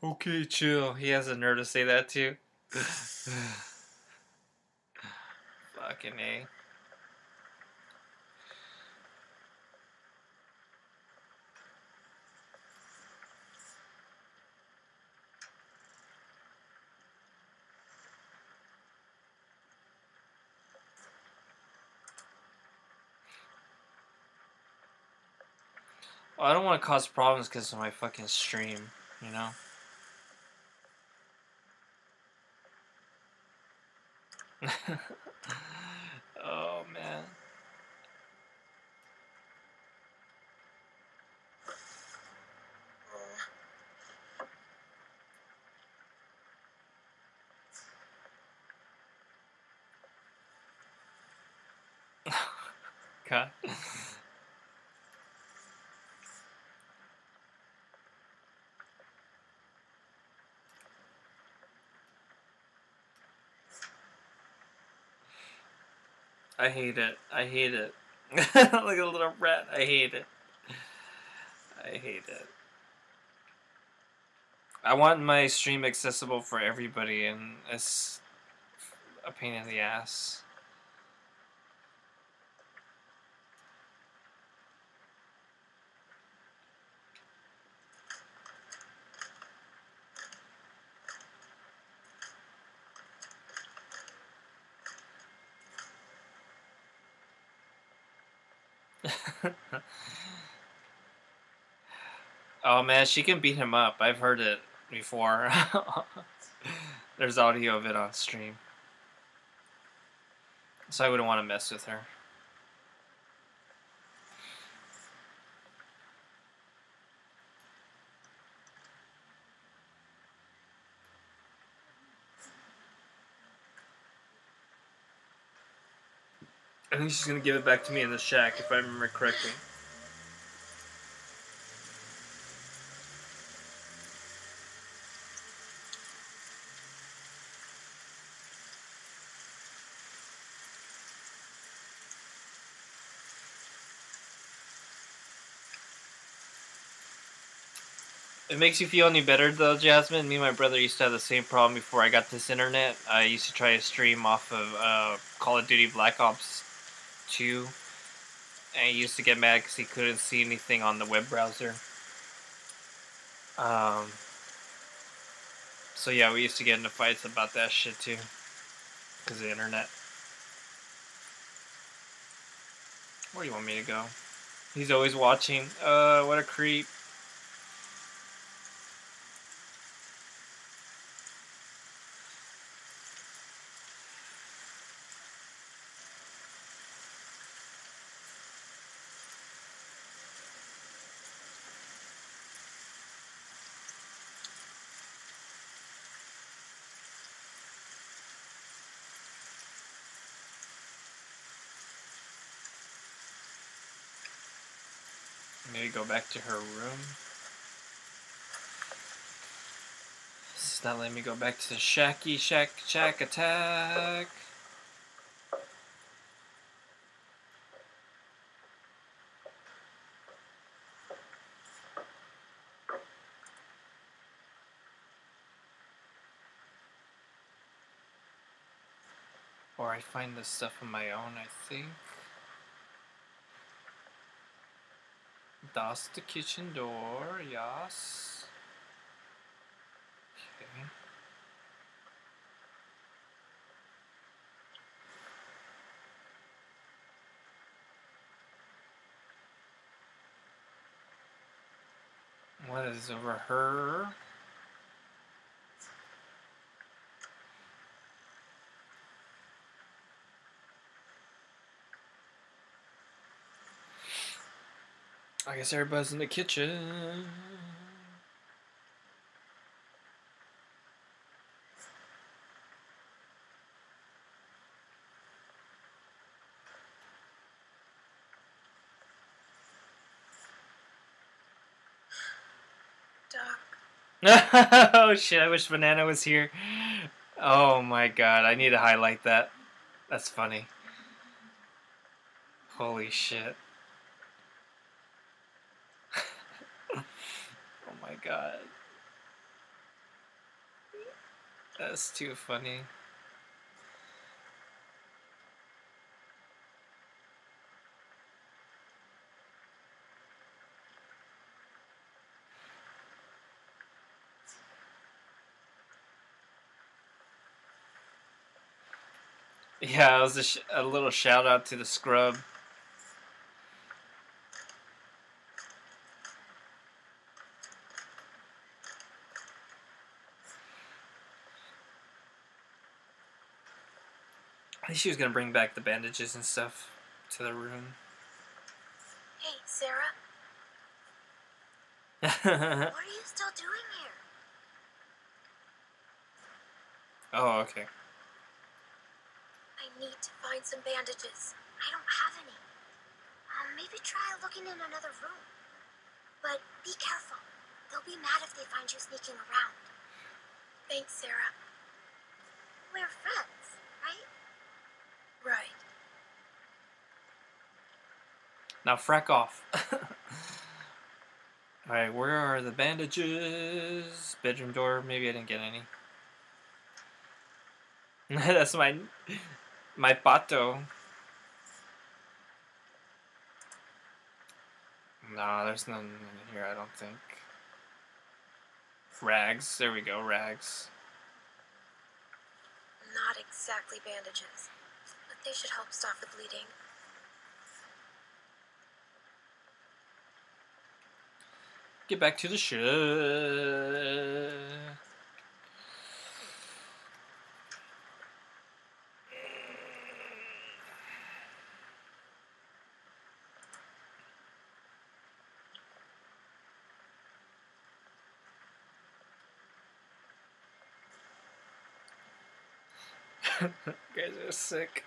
Okay, chill. He has the nerve to say that too. Fucking A. I don't want to cause problems because of my fucking stream, you know? Oh, man. God. I hate it. I hate it. like a little rat. I hate it. I hate it. I want my stream accessible for everybody, and it's a pain in the ass. oh man, she can beat him up. I've heard it before. There's audio of it on stream. So I wouldn't want to mess with her. I think she's gonna give it back to me in the shack if I remember correctly. It makes you feel any better though, Jasmine. Me and my brother used to have the same problem before I got this internet. I used to try to stream off of uh, Call of Duty Black Ops 2. And he used to get mad because he couldn't see anything on the web browser. Um, so yeah, we used to get into fights about that shit too. Because the internet. Where do you want me to go? He's always watching. Uh, what a creep. Maybe go back to her room. It's not letting me go back to the Shacky Shack Shack attack. Or I find this stuff on my own, I think. That's the kitchen door, yes. Okay. What is over her? Guess everybody's in the kitchen. Oh shit, I wish Banana was here. Oh my god, I need to highlight that. That's funny. Holy shit. My god. That's too funny. Yeah, it was a, a little shout out to the scrub. She was gonna bring back the bandages and stuff to the room. Hey, Sarah, what are you still doing here? oh, okay. I need to find some bandages. I don't have any. Um, maybe try looking in another room. But be careful. They'll be mad if they find you sneaking around. Thanks, Sarah. We're friends, right? Right. Now frack off. Alright, where are the bandages? Bedroom door. Maybe I didn't get any. That's my my pato. No, there's none in here, I don't think. Rags. There we go, rags. Not exactly bandages, they should help stop the bleeding. Get back to the you guys are sick.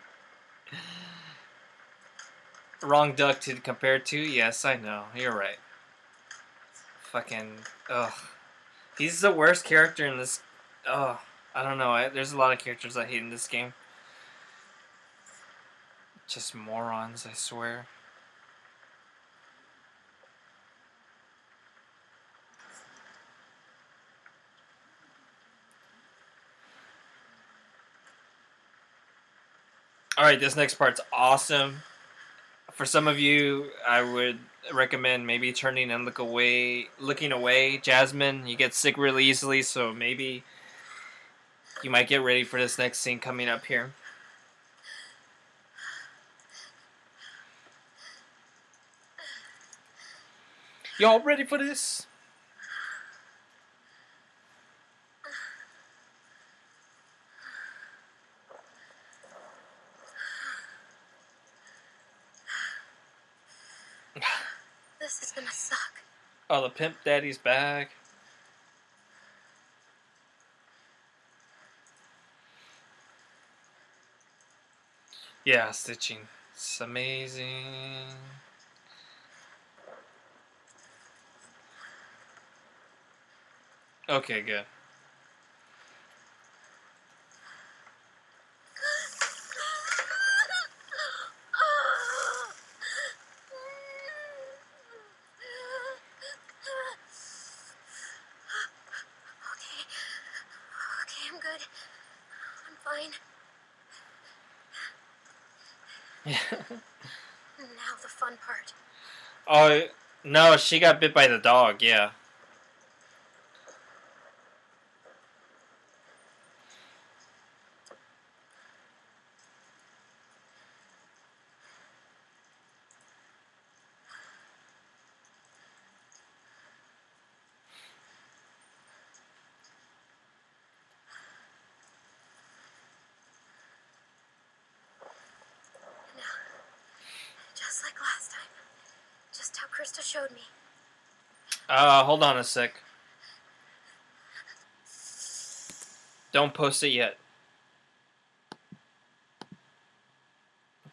Wrong duck to compare to? Yes, I know. You're right. Fucking. Ugh. He's the worst character in this. Ugh. I don't know. I, there's a lot of characters I hate in this game. Just morons, I swear. Alright, this next part's awesome. For some of you, I would recommend maybe turning and look away looking away. Jasmine, you get sick really easily, so maybe you might get ready for this next scene coming up here. Y'all ready for this? This is gonna suck. Oh, the pimp daddy's back. Yeah, stitching. It's amazing. Okay, good. Okay. Okay, I'm good. I'm fine. Now the fun part. Oh, no, she got bit by the dog, yeah. Now, just like last time. Just how Christa showed me. Uh, hold on a sec. Don't post it yet.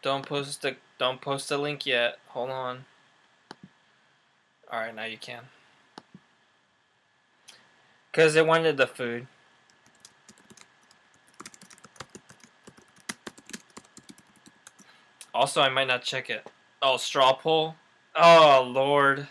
Don't post the don't post the link yet. Hold on. All right, now you can. Cuz it wanted the food. Also, I might not check it. Oh, straw poll. Oh, lord.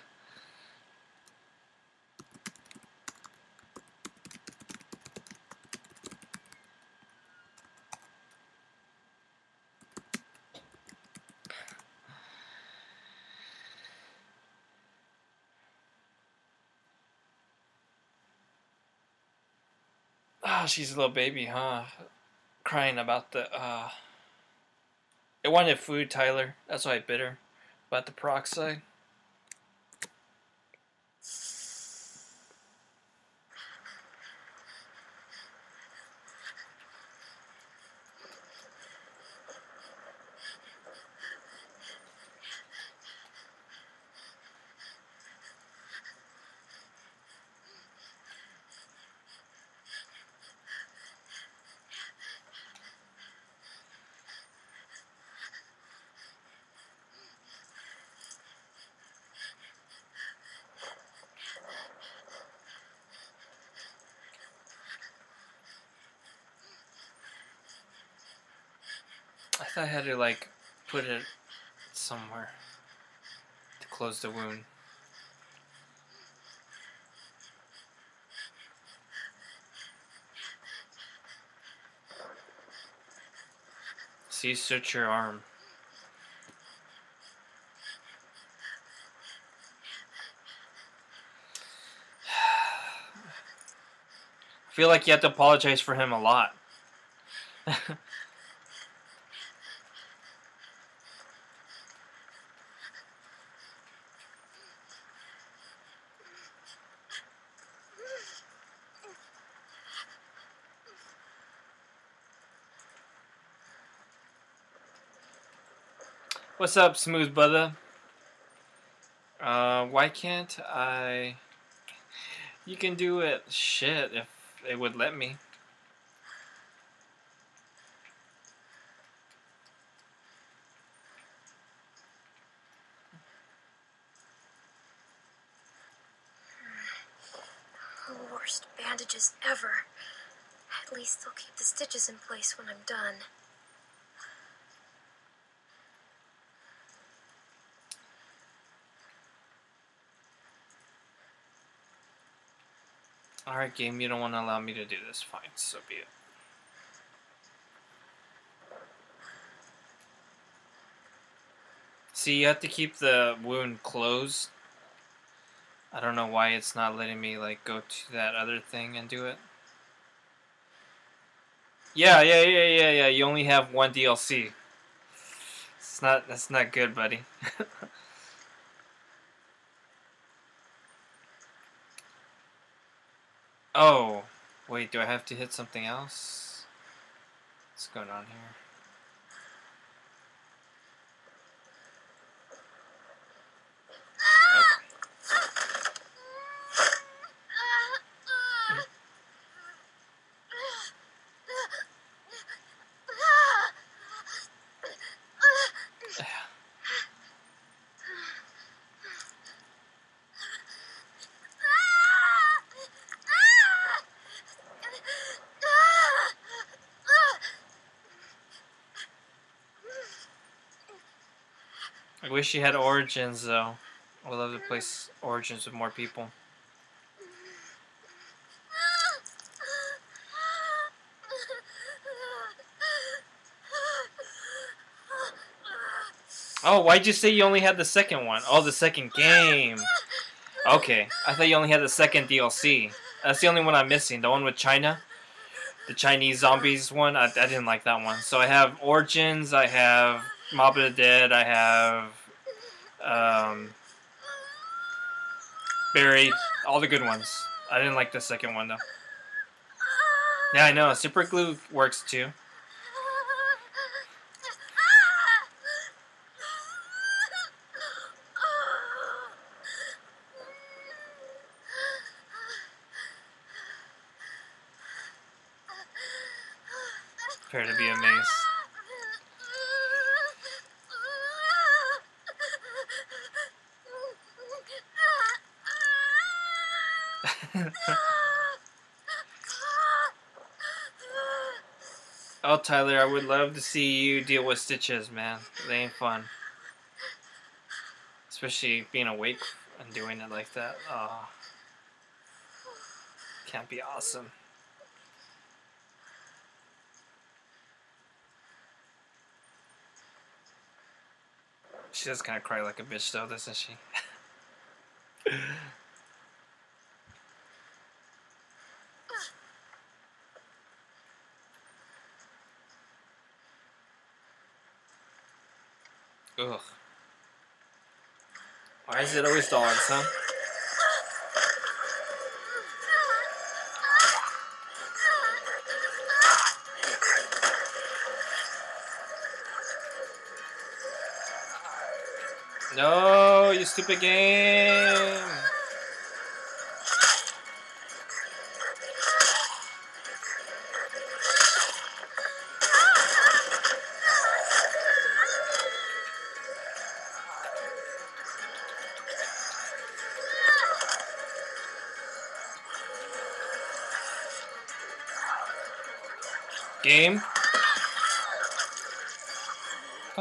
She's a little baby, huh? Crying about the, uh... It wanted food, Tyler. That's why I bit her. About the peroxide. Like put it somewhere to close the wound. See, search your arm. I feel like you have to apologize for him a lot. What's up, smooth brother? Uh, why can't I? You can do it. Shit, if it would let me. Worst bandages ever. At least they'll keep the stitches in place when I'm done. Alright, game, you don't want to allow me to do this. Fine, so be it. See, you have to keep the wound closed. I don't know why it's not letting me, like, go to that other thing and do it. Yeah, yeah, yeah, yeah, yeah. You only have one DLC. It's not, that's not good, buddy. Oh, wait, do I have to hit something else? What's going on here? Wish you had Origins though. I would love to play Origins with more people. Oh, why'd you say you only had the second one? Oh, the second game. Okay, I thought you only had the second DLC. That's the only one I'm missing. The one with China, the Chinese zombies one. I, I didn't like that one. So I have Origins. I have Mob of the Dead. I have um, Buried, All the good ones. I didn't like the second one though. Yeah, I know. Super glue works too. Prepare to be amazed. Oh, Tyler, I would love to see you deal with stitches, man. They ain't fun. Especially being awake and doing it like that. Oh. Can't be awesome. She does kind of cry like a bitch, though, doesn't she? Ugh. Why is it always dogs, huh? No, you stupid game!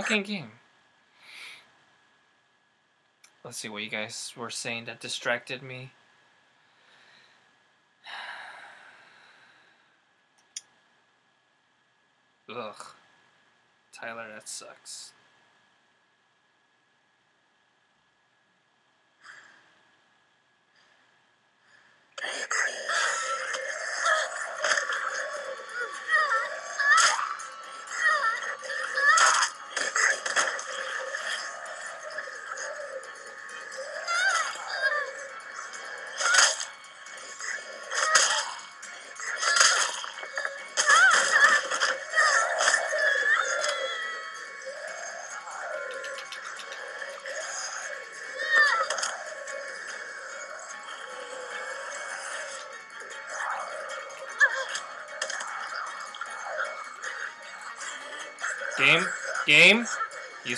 Fucking game. Let's see what you guys were saying that distracted me.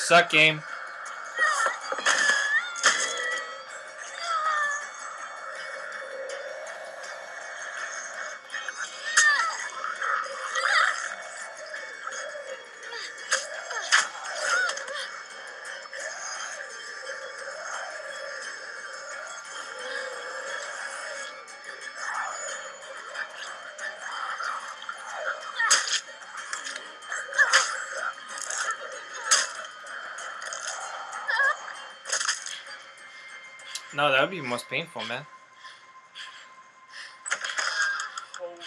Suck, game. No, that would be most painful, man. Holy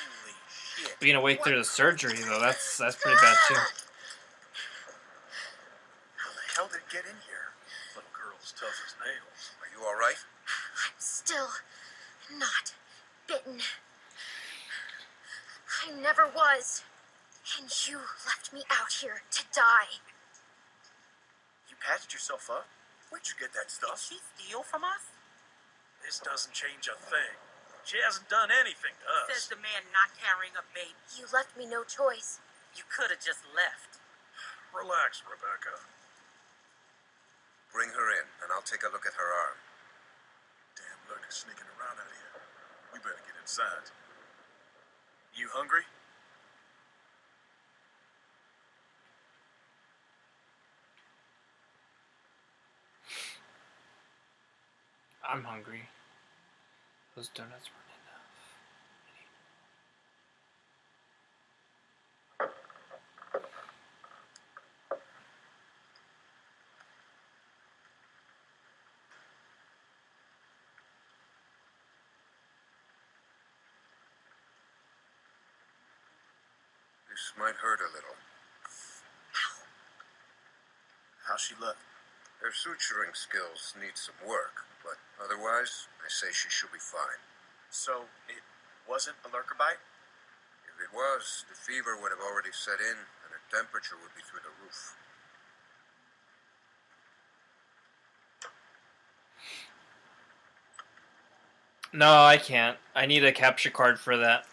shit. Being awake through the surgery, though, that's that's pretty bad too. How the hell did it get in here? Little girl's tough as nails. Are you all right? I'm still not bitten. I never was. And you left me out here to die. You patched yourself up? Where'd you get that Did stuff? she steal from us? This doesn't change a thing. She hasn't done anything to us. Says us. the man not carrying a baby. You left me no choice. You could have just left. Relax, Rebecca. Bring her in, and I'll take a look at her arm. Damn lurker's sneaking around out here. We better get inside. You hungry? I'm hungry. Those donuts weren't enough. This might hurt a little. How she look? Her suturing skills need some work, but otherwise, I say she should be fine. So, it wasn't a lurker bite? If it was, the fever would have already set in, and her temperature would be through the roof. No, I can't. I need a capture card for that.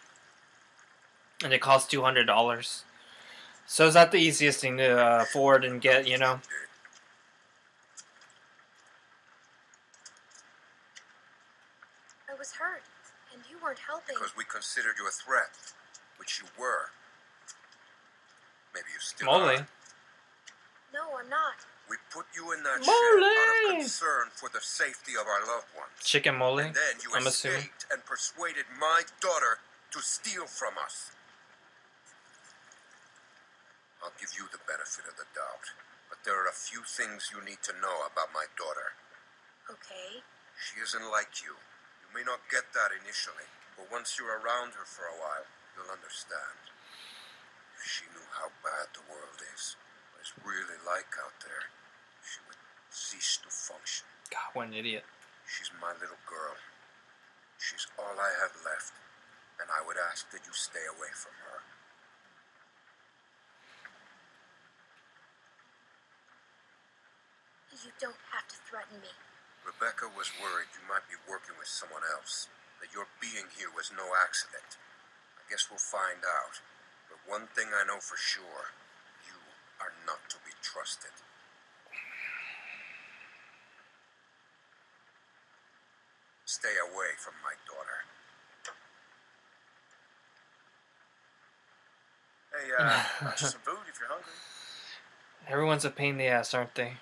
And it costs two hundred dollars. So is that the easiest thing to uh, afford and get, you know. I was hurt, and you weren't helping. Because we considered you a threat, which you were. Maybe you still Molly. are. No, I'm not. We put you in that Molly! shed out of concern for the safety of our loved ones. Chicken mole. And then you I'm assuming. escaped and persuaded my daughter to steal from us. I'll give you the benefit of the doubt, but there are a few things you need to know about my daughter. Okay. She isn't like you. You may not get that initially, but once you're around her for a while, you'll understand. If she knew how bad the world is, what it's really like out there, she would cease to function. God. what an idiot. She's my little girl. She's all I have left, and I would ask that you stay away from her. You don't have to threaten me. Rebecca was worried you might be working with someone else, that your being here was no accident. I guess we'll find out. But one thing I know for sure you are not to be trusted. Stay away from my daughter. Hey, uh, some food if you're hungry. Everyone's a pain in the ass, aren't they?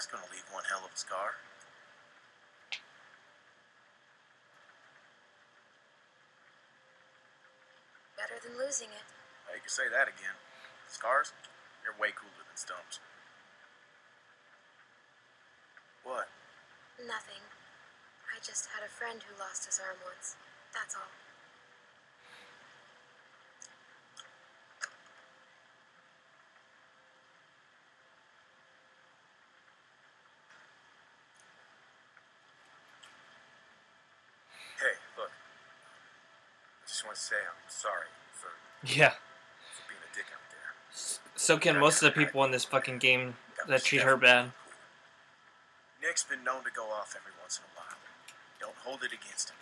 That's gonna leave one hell of a scar. Better than losing it. Now, you can say that again. Scars, they're way cooler than stumps. What? Nothing. I just had a friend who lost his arm once. That's all. Hey, look. I just want to say I'm sorry for, Yeah. for being a dick out there. So can most of the people in this fucking game that treat her bad. Nick's been known to go off every once in a while. Don't hold it against him.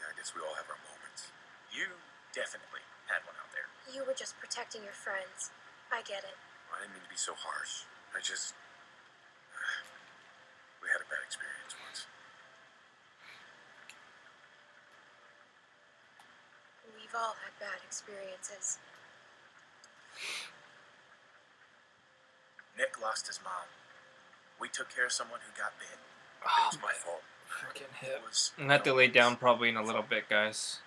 Yeah, I guess we all have our moments. You definitely had one out there. You were just protecting your friends. I get it. I didn't mean to be so harsh. I just. We had a bad experience once. We've all had bad experiences. Nick lost his mom. We took care of someone who got bit. Ah, it Oh, was my fault. Freaking It hip. was. I'm gonna have to lay down probably in a little bit, guys.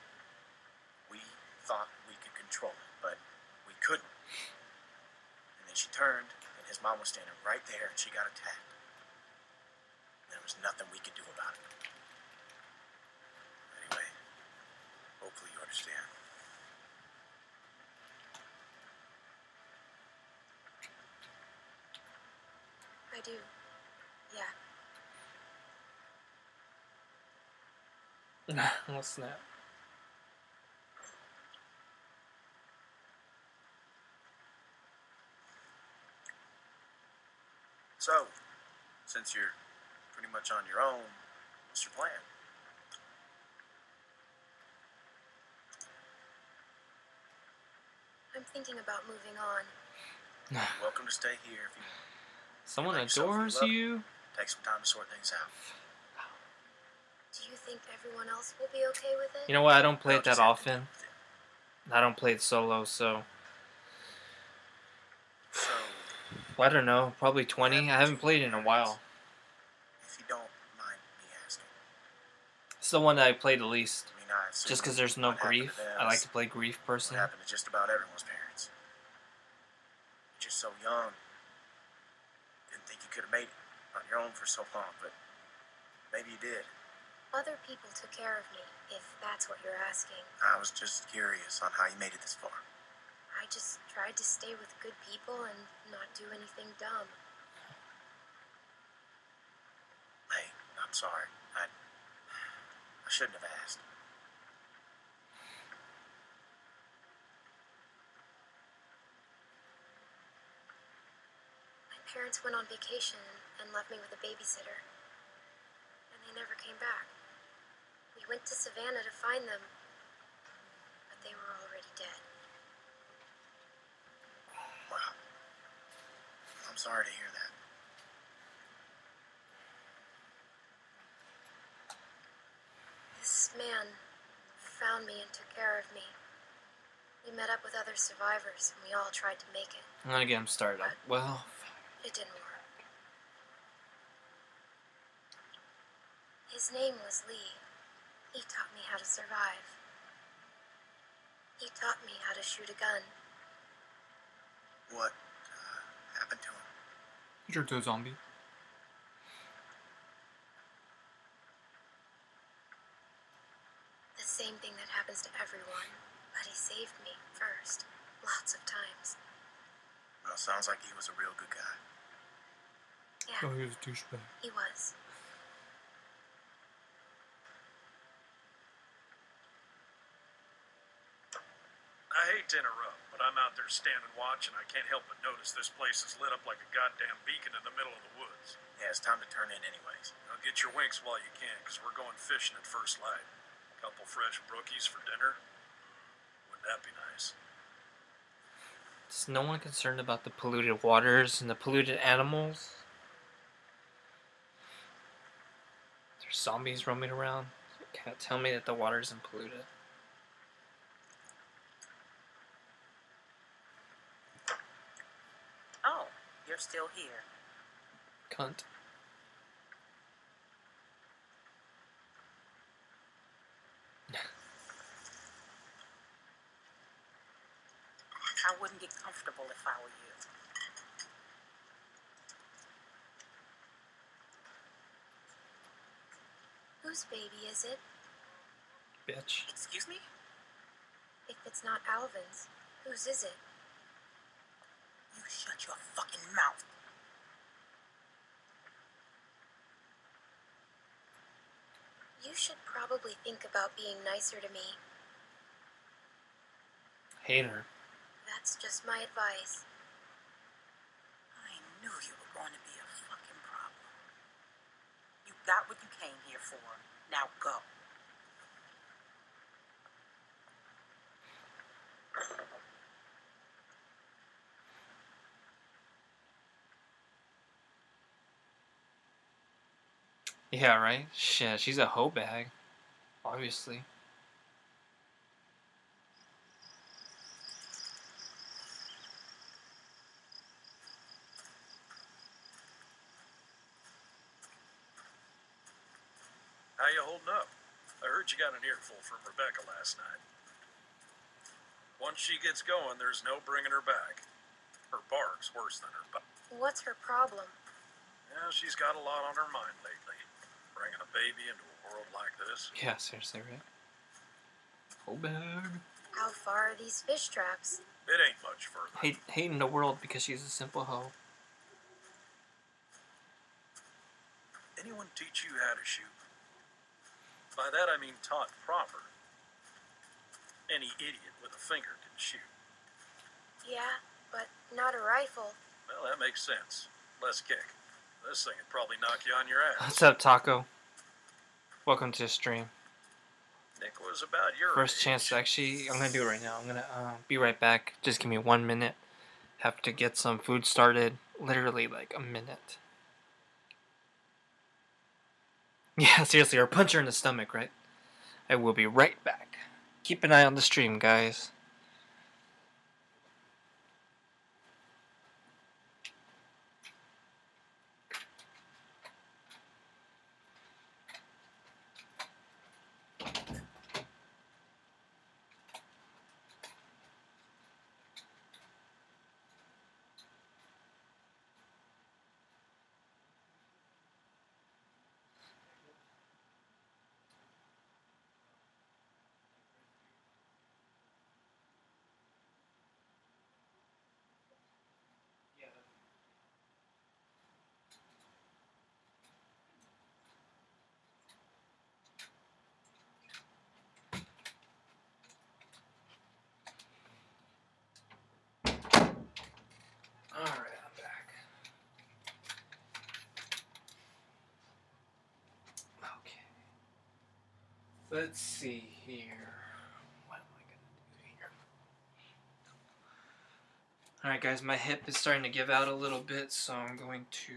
We thought we could control it, but we couldn't. And then she turned, and his mom was standing right there, and she got attacked. There was nothing we could do about it. Anyway, hopefully you understand. I do. Yeah. Oh snap. So, since you're pretty much on your own, what's your plan? I'm thinking about moving on. You're welcome to stay here if you Someone Like yourself, you adores you. take some time to sort things out. Do you think everyone else will be okay with it? You know what? I don't play I'll it that just have to deal often. it. I don't play it solo, so So, I don't know. Probably 20. I haven't played it in a while. if you don't mind me asking, It's the one that I played the least. I mean, I Just because there's no what happened to grief. I like to play grief What person. happened to just about everyone's parents? You're just so young. Didn't think you could have made it on your own for so long, but maybe you did. Other people took care of me, if that's what you're asking. I was just curious on how you made it this far. I just tried to stay with good people and not do anything dumb. Hey, I'm sorry. I I shouldn't have asked. My parents went on vacation and left me with a babysitter. And they never came back. We went to Savannah to find them, but they were already dead. Wow. I'm sorry to hear that. This man found me and took care of me. We met up with other survivors and we all tried to make it. I'm gonna get him started up. Well, It didn't work. His name was Lee. He taught me how to survive. He taught me how to shoot a gun. What uh, happened to him? He turned to a zombie. The same thing that happens to everyone, but he saved me first. lots of times. Well, Sounds like he was a real good guy. Yeah, Oh, he was a douchebag. he was. I hate to interrupt, but I'm out there standing watch, and I can't help but notice this place is lit up like a goddamn beacon in the middle of the woods. Yeah, it's time to turn in anyways. Now get your winks while you can, because we're going fishing at first light. Couple fresh brookies for dinner. Wouldn't that be nice? Is no one concerned about the polluted waters and the polluted animals? There's zombies roaming around. You can't tell me that the water isn't polluted. Oh, you're still here. Cunt. I wouldn't get comfortable if I were you. Whose baby is it? Bitch. Excuse me? If it's not Alvin's, whose is it? You shut your fucking mouth. You should probably think about being nicer to me. Hate her. That's just my advice. I knew you were going to be a fucking problem. You got what you came here for. Now go. Yeah, right? Shit, she's a hoe bag. Obviously. How you holding up? I heard you got an earful from Rebecca last night. Once she gets going, there's no bringing her back. Her bark's worse than her bite. What's her problem? Yeah, she's got a lot on her mind lately. Bringing a baby into a world like this. Yeah, seriously, right? Hoe bag. How far are these fish traps? It ain't much further. Hate, hating the world because she's a simple hoe. Anyone teach you how to shoot? By that I mean taught proper. Any idiot with a finger can shoot. Yeah, but not a rifle. Well, that makes sense. Less kick. This thing would probably knock you on your ass. What's up, Taco? Welcome to the stream. Nick was about your First age. chance to actually, I'm gonna do it right now. I'm gonna uh, be right back. Just give me one minute. Have to get some food started. Literally like a minute. Yeah, seriously, or punch her in the stomach, right? I will be right back. Keep an eye on the stream, guys. Alright, I'm back. Okay. Let's see here. What am I gonna do here? Alright, guys, my hip is starting to give out a little bit, so I'm going to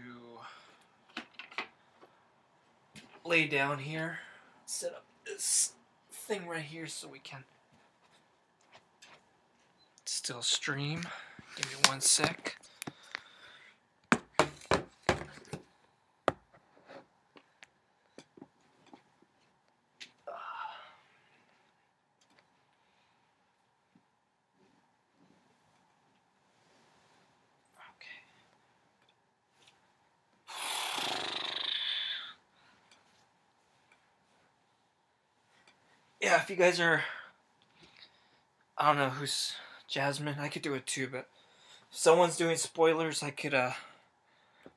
lay down here, set up this thing right here so we can still stream. Give me one sec. Guys are, I don't know who's Jasmine. I could do it too, but someone's doing spoilers, I could uh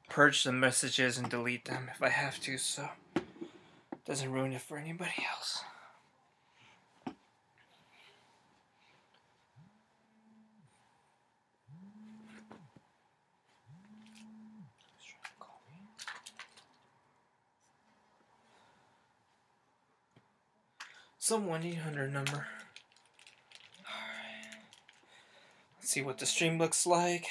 purge the messages and delete them if I have to, so it doesn't ruin it for anybody else. Some 1 800 number. Alright. Let's see what the stream looks like.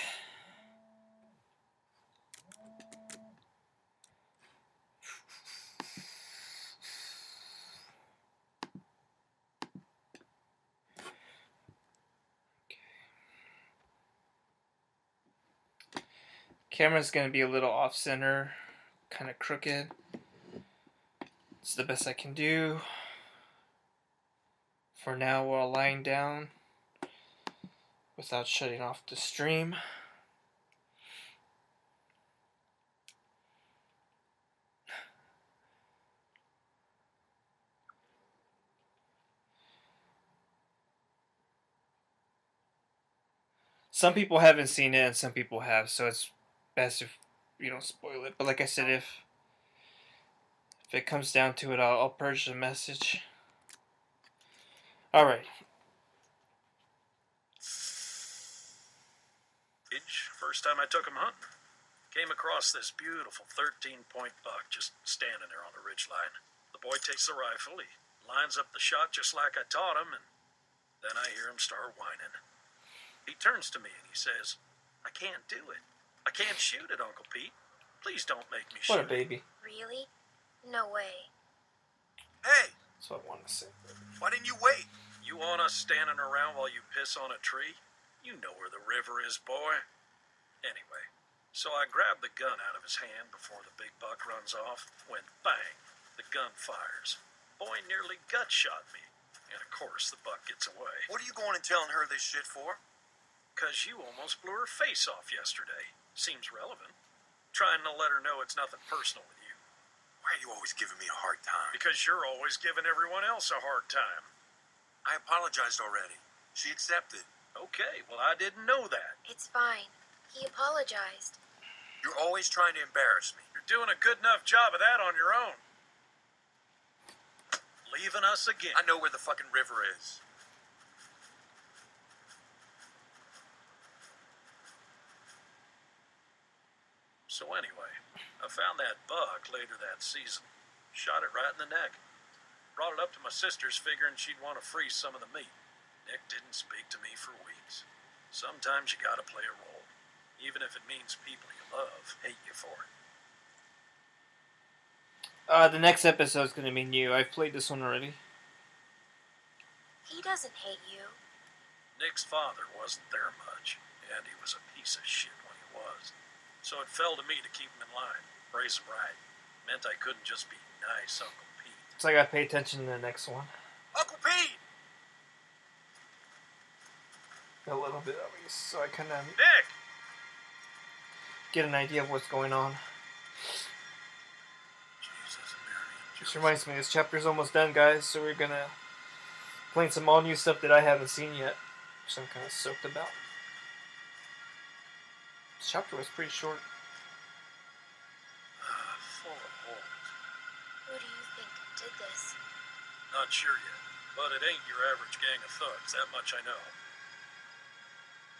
Camera's gonna be a little off center, kind of crooked. It's the best I can do for now while lying down without shutting off the stream. Some people haven't seen it and some people have, so it's best if you don't spoil it. But like I said, if if it comes down to it, I'll, I'll purge the message. All right. Age, first time I took him hunting. Came across this beautiful 13 point buck just standing there on the ridge line. The boy takes the rifle, he lines up the shot just like I taught him, and then I hear him start whining. He turns to me and he says, I can't do it. I can't shoot it, Uncle Pete. Please don't make me shoot What a it." baby. Really? No way. Hey, That's what I want to say. why didn't you wait? You want us standing around while you piss on a tree? You know where the river is, boy. Anyway, so I grabbed the gun out of his hand before the big buck runs off. When bang, the gun fires. Boy nearly gut shot me. And of course, the buck gets away. What are you going and telling her this shit for? Because you almost blew her face off yesterday. Seems relevant. Trying to let her know it's nothing personal with you. Why are you always giving me a hard time? Because you're always giving everyone else a hard time. I apologized already. She accepted. Okay, well, I didn't know that. It's fine. He apologized. You're always trying to embarrass me. You're doing a good enough job of that on your own. Leaving us again. I know where the fucking river is. So anyway, I found that buck later that season. Shot it right in the neck. Brought it up to my sister's figuring she'd want to freeze some of the meat. Nick didn't speak to me for weeks. Sometimes you gotta play a role. Even if it means people you love hate you for it. Uh, the next episode's gonna be new. I've played this one already. He doesn't hate you. Nick's father wasn't there much, and he was a piece of shit when he was. So it fell to me to keep him in line, raise him right. Meant I couldn't just be nice Uncle Pete. So I gotta pay attention to the next one. Uncle Pete! A little bit at least, so I kind of Nick! get an idea of what's going on. Jesus, This reminds me, this chapter's almost done, guys, so we're gonna play some all new stuff that I haven't seen yet, which I'm kind of soaked about. This chapter was pretty short. Full of holes. Who do you think did this? Not sure yet, but it ain't your average gang of thugs, that much I know.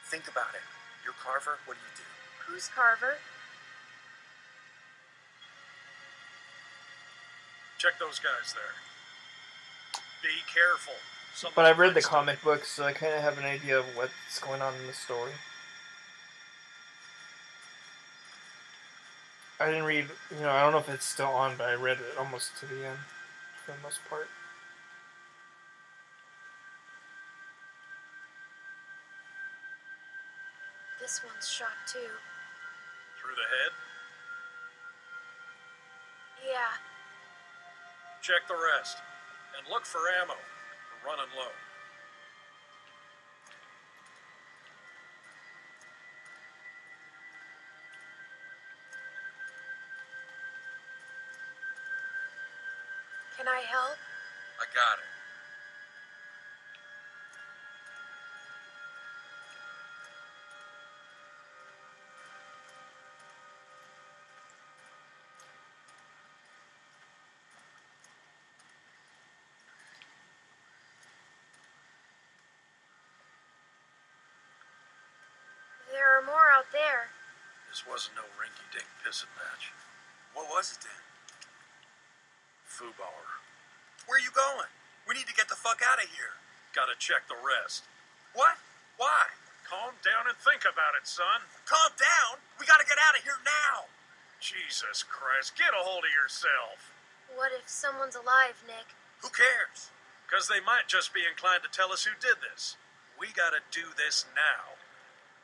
Think about it. You're Carver, what do you do? Who's Carver? Check those guys there. Be careful. Somebody But I've read the comic books, so I kind of have an idea of what's going on in the story. I didn't read, you know, I don't know if it's still on, but I read it almost to the end for the most part. This one's shot too. Through the head. Yeah. Check the rest. And look for ammo. We're running low. Out there. This wasn't no rinky-dink pissing match. What was it then? Fubauer. Where are you going? We need to get the fuck out of here. Gotta check the rest. What? Why? Calm down and think about it, son. Calm down. We gotta get out of here now. Jesus Christ, get a hold of yourself. What if someone's alive, Nick? Who cares? Because they might just be inclined to tell us who did this. We gotta do this now.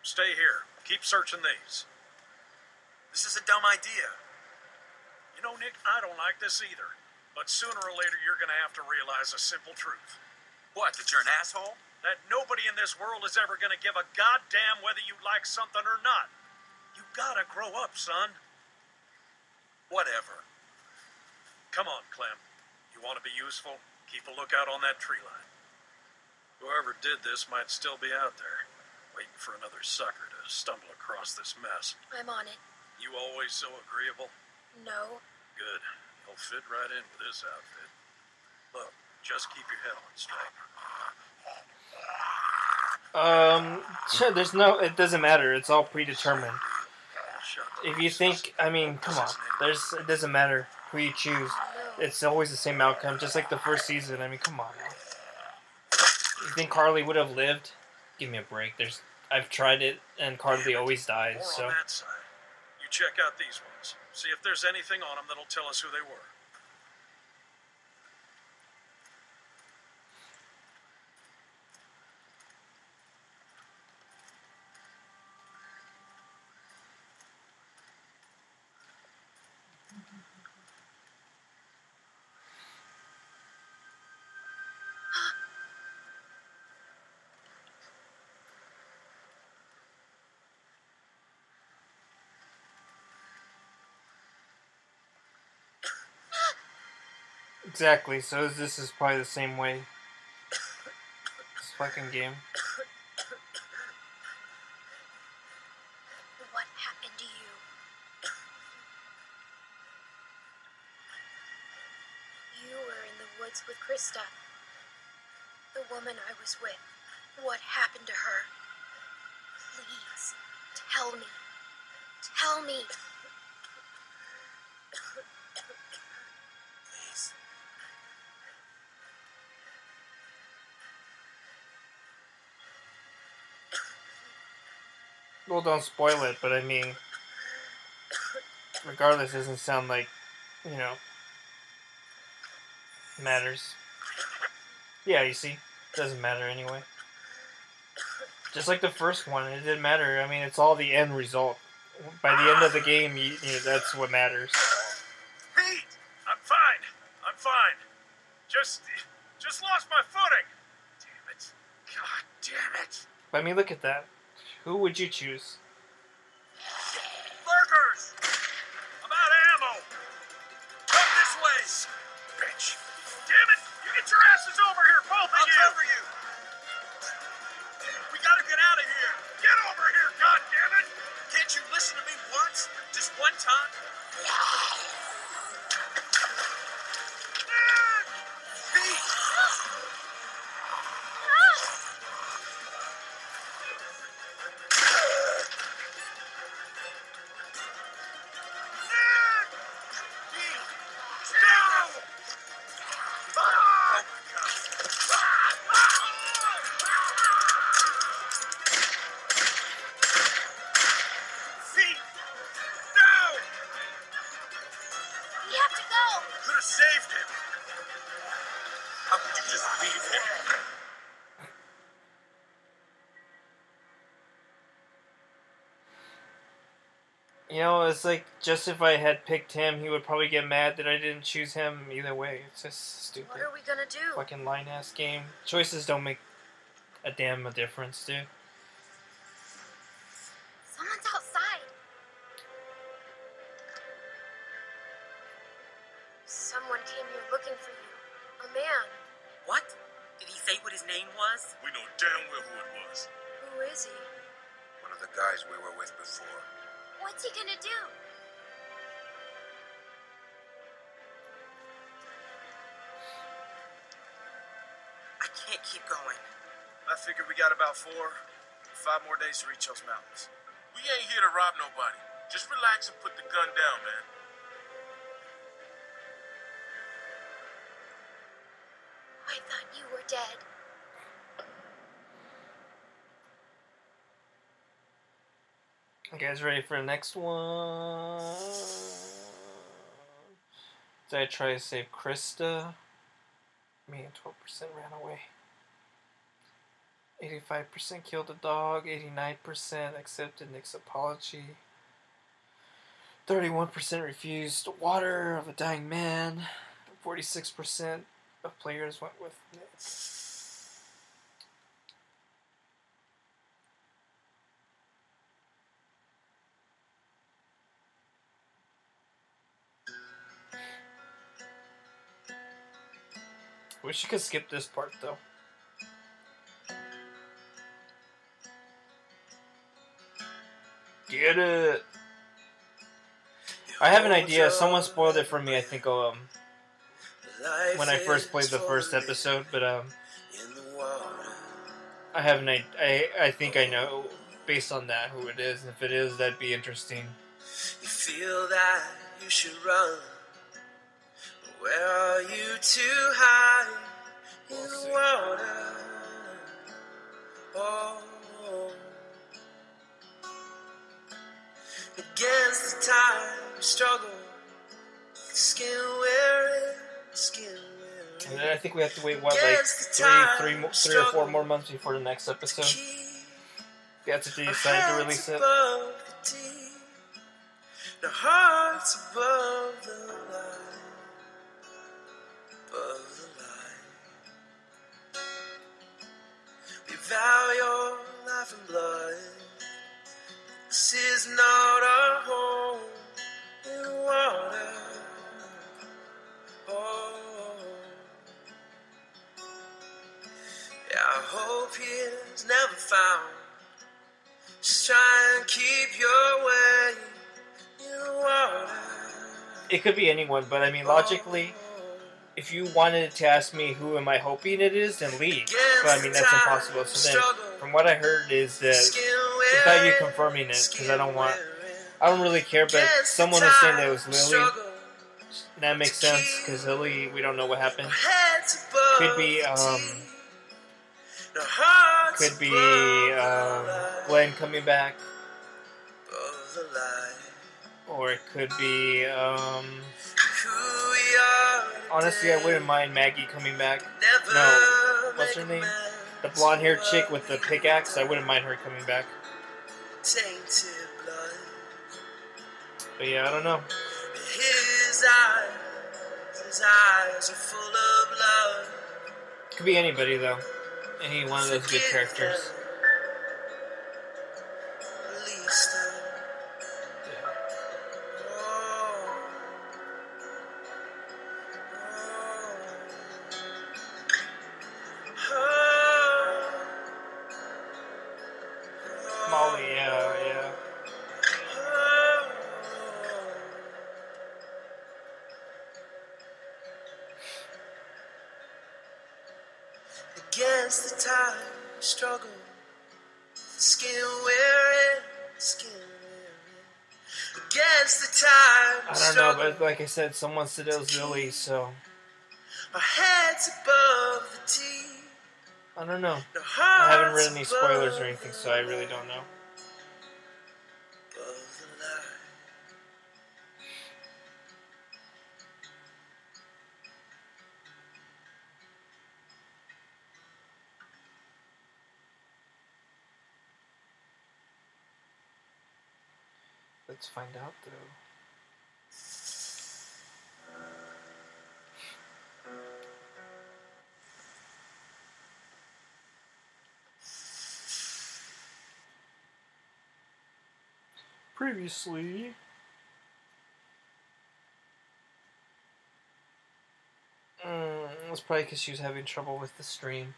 Stay here. Keep searching these. This is a dumb idea. You know, Nick, I don't like this either. But sooner or later, you're gonna have to realize a simple truth. What, that you're an asshole? That nobody in this world is ever gonna give a goddamn whether you like something or not. You gotta grow up, son. Whatever. Come on, Clem. You want to be useful? Keep a lookout on that tree line. Whoever did this might still be out there, waiting for another sucker to stumble across this mess. I'm on it. You always so agreeable? No. Good. You'll fit right in with this outfit. Look, just keep your head on straight. Um, there's no. It doesn't matter. It's all predetermined. If you think, I mean, come on. There's. It doesn't matter who you choose. It's always the same outcome, just like the first season. I mean, come on. You think Carly would have lived? Give me a break. There's. I've tried it, and Carly always dies. More So on that side. You check out these ones. See if there's anything on them that'll tell us who they were. Exactly. So this is probably the same way. This fucking game. What happened to you? You were in the woods with Christa. The woman I was with. What happened to her? Please, tell me. Tell me. Well, don't spoil it, but I mean, regardless, it doesn't sound like, you know, matters. Yeah, you see, doesn't matter anyway. Just like the first one, it didn't matter. I mean, it's all the end result. By the end of the game, you, you that's what matters. Pete! I'm fine. I'm fine. Just, just lost my footing. Damn it. God damn it. I mean, look at that. Who would you choose? It's like just if I had picked him, he would probably get mad that I didn't choose him. Either way, it's just stupid. What are we gonna do? Fucking line ass game. Choices don't make a damn a difference, dude. Days to reach those mountains. We ain't here to rob nobody. Just relax and put the gun down, man. I thought you were dead. You guys ready for the next one? Did I try to save Christa? Me and 12% ran away. 85% killed a dog. 89% accepted Nick's apology. 31% refused water of a dying man. 46% of players went with Nick. Wish you could skip this part though. Get it. I have an idea. Someone spoiled it for me. I think um when I first played the first episode, but um I have an I I, think I know based on that who it is. If it is, that'd be interesting. You feel that you should run. Where are you to hide in the water? Oh. Against the time, struggle. Skin wearing, skin And then I think we have to wait what like three three mo- three or four more months before the next episode. We have to decide to release it. above the the hearts above the line, above the line. We vow your life and blood. This is not our home in water. Oh. Yeah, I hope is never found. Just try and keep your way in water. It could be anyone, but I mean logically, if you wanted to ask me who am I hoping it is, then leave. But I mean that's impossible. So then, from what I heard is that without you confirming it, because I don't want, I don't really care. But someone is saying that it was Lily. That makes sense because Lily, we don't know what happened. Could be, um, Could be um, Glenn coming back, or it could be. Um, honestly, I wouldn't mind Maggie coming back. No, what's her name? The blonde haired chick with the pickaxe. I wouldn't mind her coming back. Tainted blood. But yeah, I don't know. His eyes, his eyes are full of love. Could be anybody though. Any one of those good characters. Said, someone said it was Lily, so Our heads above the deep. I don't know. I haven't read any spoilers or anything, so I really don't know. above the line. Let's find out though. Previously. Mm, it's probably because she was having trouble with the stream.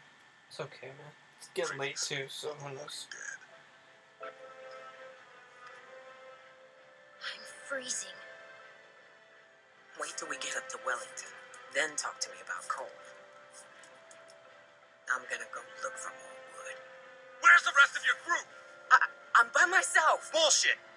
It's okay, man. It's getting late too, so who knows? I'm freezing. Wait till we get up to Wellington. Then talk to me about coal. I'm gonna go look for more wood. Where's the rest of your group? I, I'm by myself. Bullshit.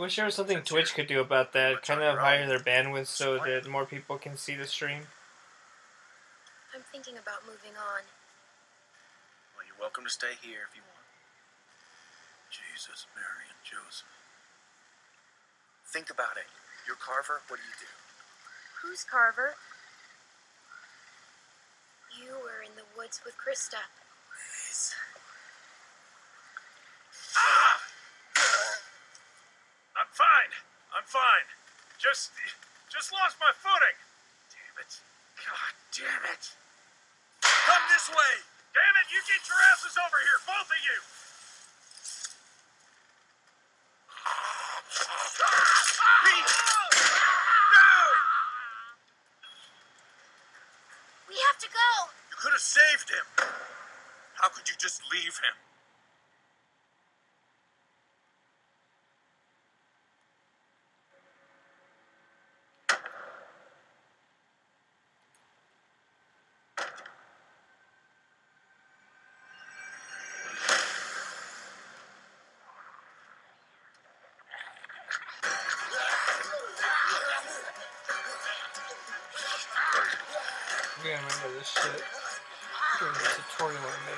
I wish there was something Twitch could do about that. Kind of higher their bandwidth so that more people can see the stream. I'm thinking about moving on. well, you're welcome to stay here if you want. Jesus, Mary, and Joseph. Think about it. You're Carver. What do you do? Who's Carver? You were in the woods with Christa. Please. Ah! I'm fine. I'm fine. Just, just lost my footing. Damn it. God damn it. Come this way. Damn it, you get your asses over here, both of you. Please. We have to go! You could have saved him. How could you just leave him? I'm remember this shit. During the tutorial.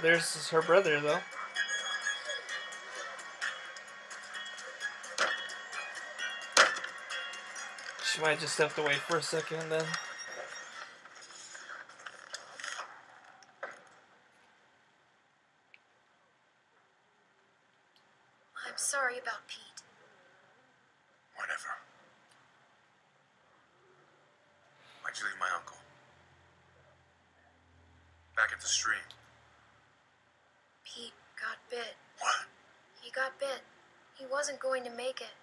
There's her brother though. She might just have to wait for a second then. I'm sorry about Pete. Whatever. Why'd you leave my uncle? Back at the stream. Pete got bit. What? He got bit. He wasn't going to make it.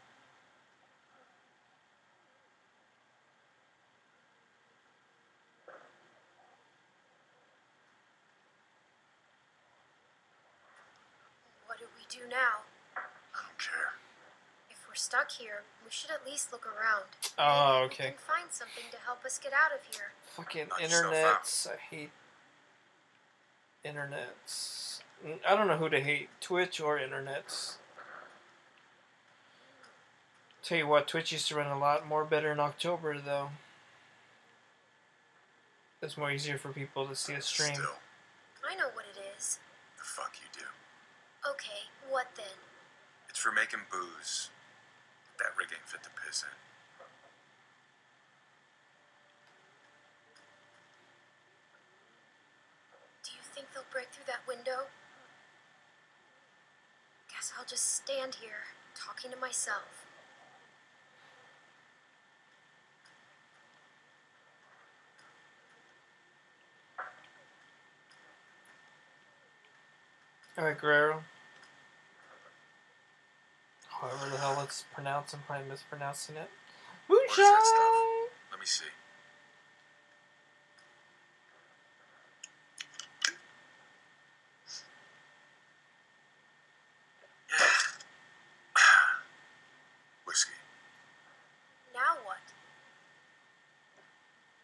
What do we do now? I don't care. If we're stuck here, we should at least look around. Oh, Maybe okay. We can find something to help us get out of here. Fucking Knock yourself internets. I hate internets. I don't know who to hate, Twitch or internets. Tell you what, Twitch used to run a lot more better in October though. It's more easier for people to see a stream. Still, I know what it is. the fuck you do. Okay, what then? It's for making booze. That rig ain't fit to piss in. Do you think they'll break through that window? Guess I'll just stand here, talking to myself. Alright, Guerrero. However the hell it's pronounced, I'm probably mispronouncing it. What is that stuff? Moonshine! Let me see. Whiskey. Now what?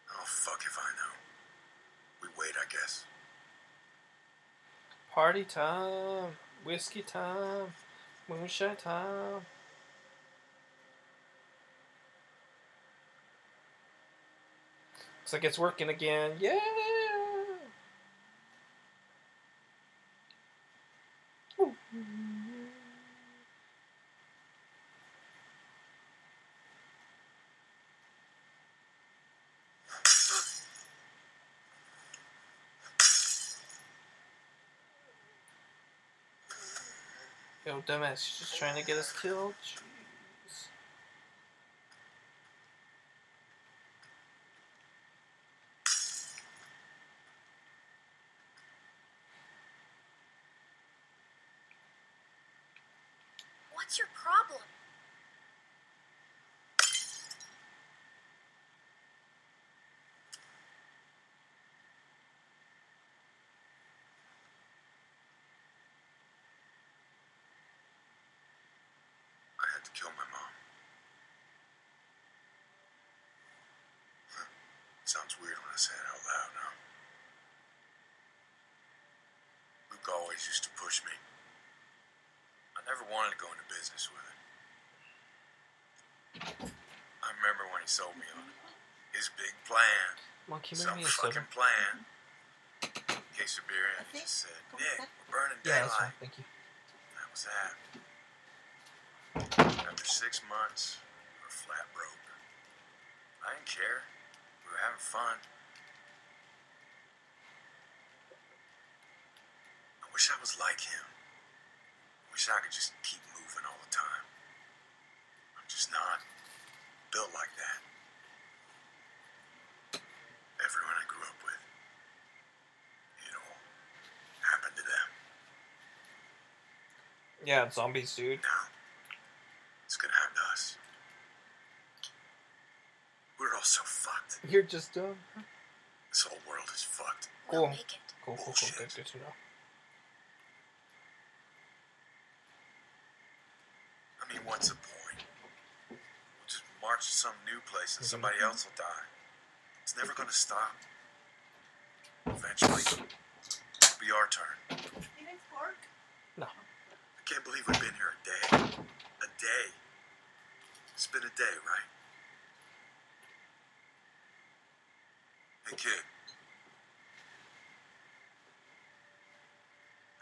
Oh, fuck if I know. We wait, I guess. Party time, whiskey time, moonshine time. Looks like it's working again. Yeah. Dumbass, she's just trying to get us killed. Jeez. What's your problem? I had to kill my mom. Sounds weird when I say it out loud now. Luke always used to push me. I never wanted to go into business with it. I remember when he sold me on his big plan. Monkey, Some make me a soda. fucking plan. Case of beer, and he just said, Nick, we're burning Yeah, that's fine. daylight. Thank you. That was that. After six months, we were flat broke. I didn't care. We were having fun. Wish I was like him. Wish I could just keep moving all the time. I'm just not built like that. Everyone I grew up with, it all happened to them. Yeah, zombies, dude. Now, it's gonna happen to us. We're all so fucked. You're just dumb. This whole world is fucked. We'll make it. Cool, cool, cool. Good, good to know. I mean, what's the point? We'll just march to some new place and somebody mm-hmm. else will die. It's never gonna stop. Eventually, it'll be our turn. No. I can't believe we've been here a day. A day. It's been a day, right? Hey, kid.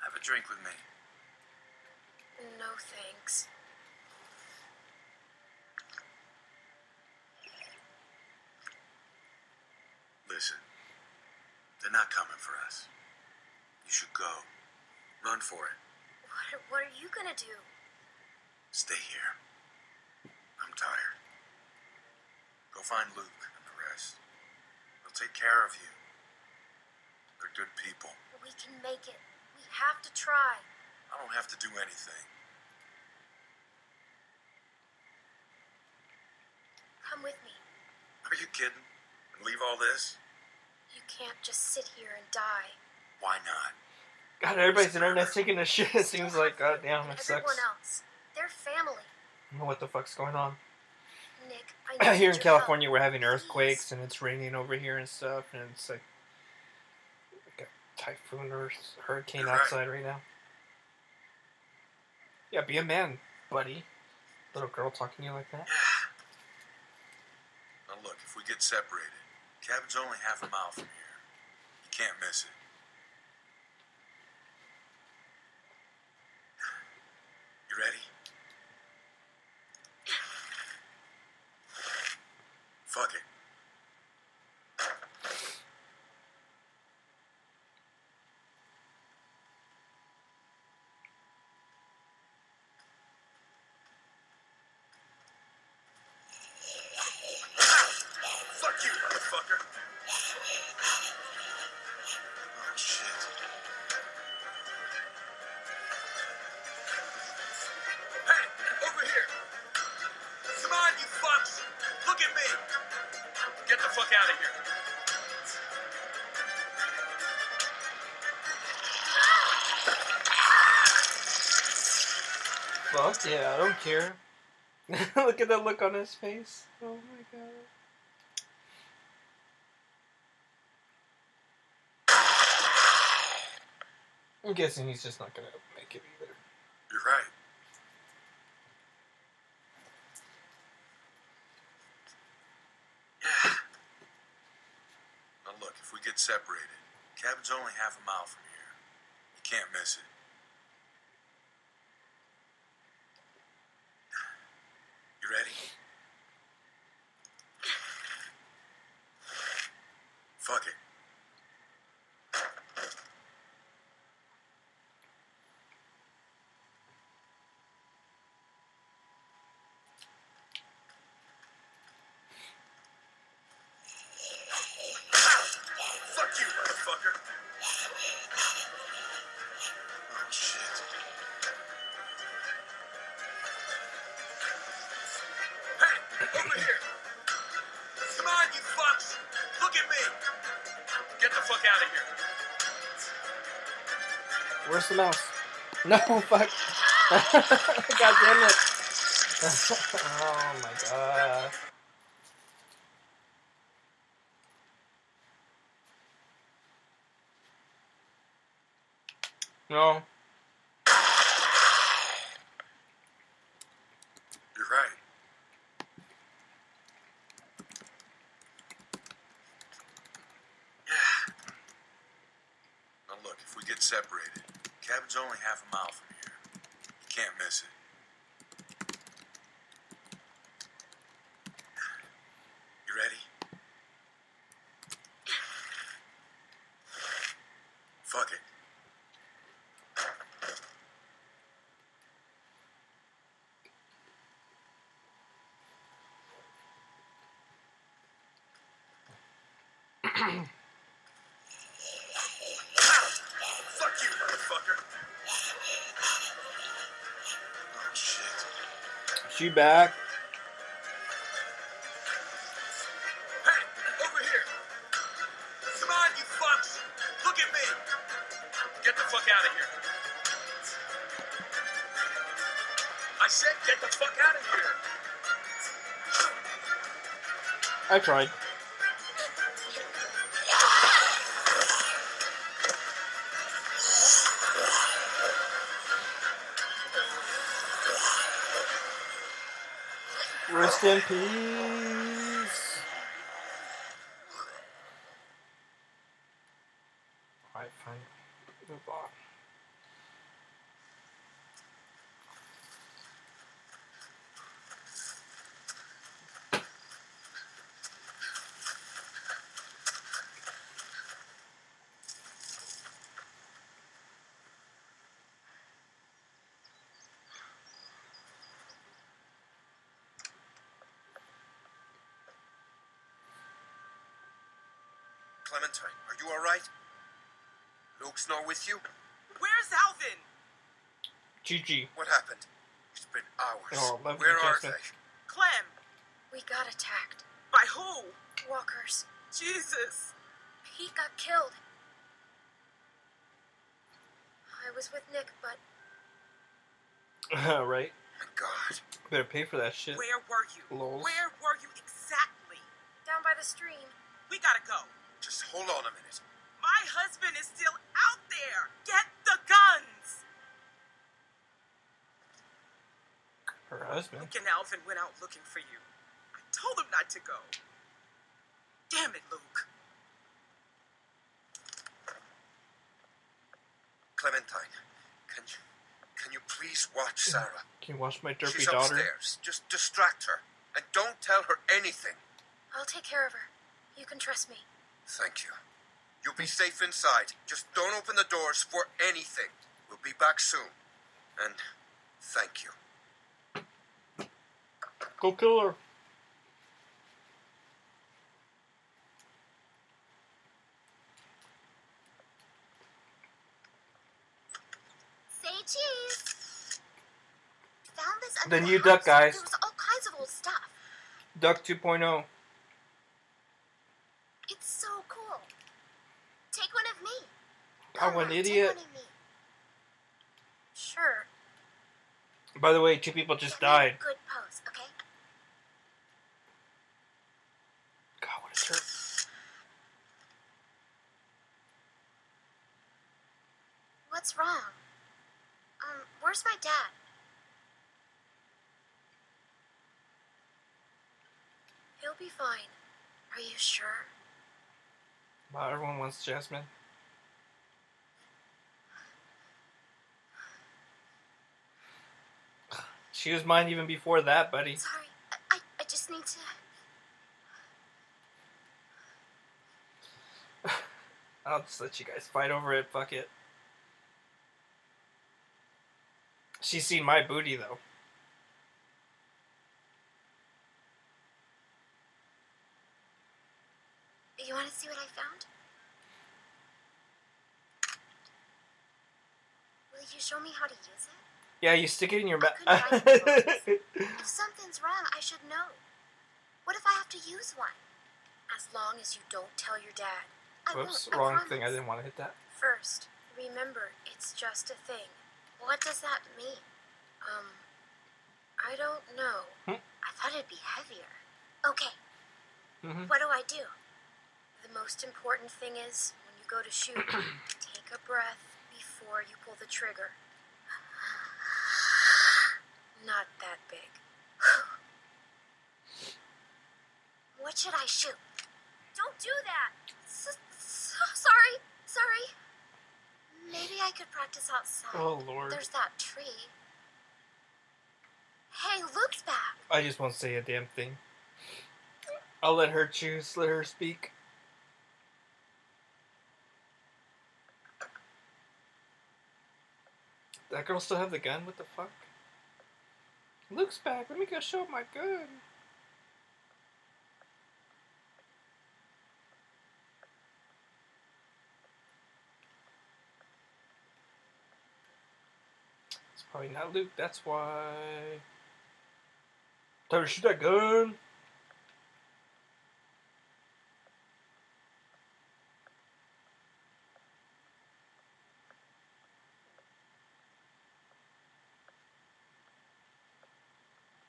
Have a drink with me. No thanks. Listen, they're not coming for us. You should go. Run for it. What, what are you gonna do? Stay here. I'm tired. Go find Luke and the rest. They'll take care of you. They're good people. We can make it. We have to try. I don't have to do anything. Come with me. Are you kidding? And leave all this? You can't just sit here and die. Why not? God, everybody's in internet's taking a shit. It seems like, have god damn, Luke it and sucks. Everyone else. They're family. I don't know what the fuck's going on. Nick, I need here in California, help. we're having Please. earthquakes and it's raining over here and stuff, and it's like, like a typhoon or hurricane You're right. outside right now. Yeah, be a man, buddy. Little girl talking to you like that. Now look, if we get separated, cabin's only half a mile from here. You can't miss it. You ready? Fuck it. Fuck you, motherfucker. Oh, shit. Hey, over here. Come on, you fucks. Look at me. Get the fuck out of here. Fuck out of here. Well, yeah, I don't care. look at that look on his face. Oh my god. I'm guessing he's just not gonna make it either. The mouse? No, fuck. God damn it. oh my god. No. You're right. Yeah. Now look, if we get separated, cabin's only half a mile from here. You can't miss it. You ready? Fuck it. Fuck you, motherfucker. Oh, She back. Hey, over here. Come on, you fucks. Look at me. Get the fuck out of here. I said get the fuck out of here. I tried. Rest in peace. Luke's not with you? Where's Alvin? GG. What happened? It's been hours. Oh, lovely Where are adjustment. they? Clem. We got attacked. By who? Walkers. Jesus. He got killed. I was with Nick, but right? My God. Better pay for that shit. Where were you? Lols. Where Her and Alvin went out looking for you. I told them not to go. Damn it, Luke. Clementine, can you can you please watch Sarah? Can you watch my derpy She's daughter? upstairs. Just distract her. And don't tell her anything. I'll take care of her. You can trust me. Thank you. You'll be safe inside. Just don't open the doors for anything. We'll be back soon. And thank you. Go kill her. Say cheese. Found this The new duck, guys. There was all kinds of old stuff. Duck oh. 2.0. It's so cool. Take one of me. I'm Come an idiot. one of me. Sure. By the way, two people just Get died. Good pose, okay? God, what a jerk. What's wrong? Um, where's my dad? He'll be fine. Are you sure? Wow, everyone wants Jasmine. She was mine even before that, buddy. Sorry, I, I, I just need to. I'll just let you guys fight over it. Fuck it. She's seen my booty though. You want to see what I found? Will you show me how to use it? Yeah, you stick it in your mouth. If something's wrong, I should know. What if I have to use one? As long as you don't tell your dad. Whoops, I wrong thing. I didn't want to hit that. First, remember, it's just a thing. What does that mean? Um, I don't know. Hmm. I thought it'd be heavier. Okay, hmm what do I do? The most important thing is when you go to shoot, take a breath before you pull the trigger. Not that big. what should I shoot? Don't do that! Sorry, sorry. Maybe I could practice outside. Oh lord. There's that tree. Hey, Luke's back. I just won't say a damn thing. I'll let her choose. Let her speak. That girl still have the gun? What the fuck? Luke's back. Let me go show my gun. Probably not Luke. That's why. Time to shoot that gun.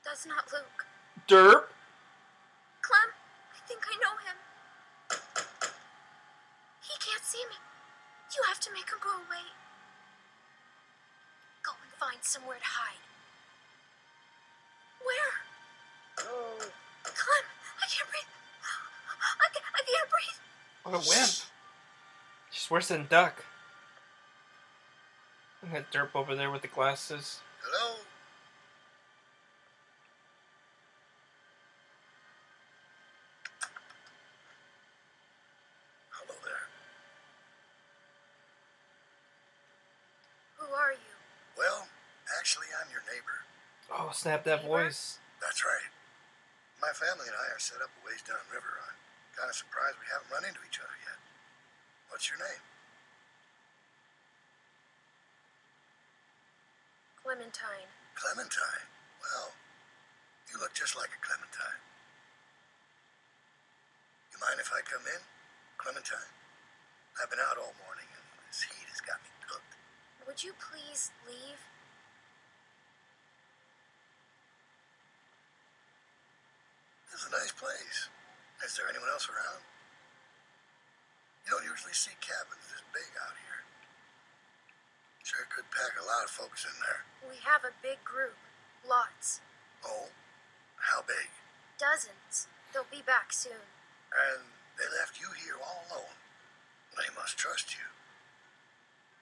That's not Luke. Derp. Clem, I think I know him. He can't see me. You have to make him go away. Go and find somewhere to hide. Where? Oh. Clem, I can't breathe. I can't, I can't breathe. What a wimp. She's worse than Duck. And that derp over there with the glasses. Hello? Hello there. Who are you? Well, actually, I'm your neighbor. Oh, snap that voice. That's right. My family and I are set up a ways downriver. I'm kind of surprised we haven't run into each other yet. What's your name? Clementine. Clementine. Well, you look just like a Clementine. You mind if I come in, Clementine? I've been out all morning and this heat has got me cooked. Would you please leave? This is a nice place. Is there anyone else around? You don't usually see cabins this big out here. Sure could pack a lot of folks in there. We have a big group. Lots. Oh? How big? Dozens. They'll be back soon. And they left you here all alone. They must trust you.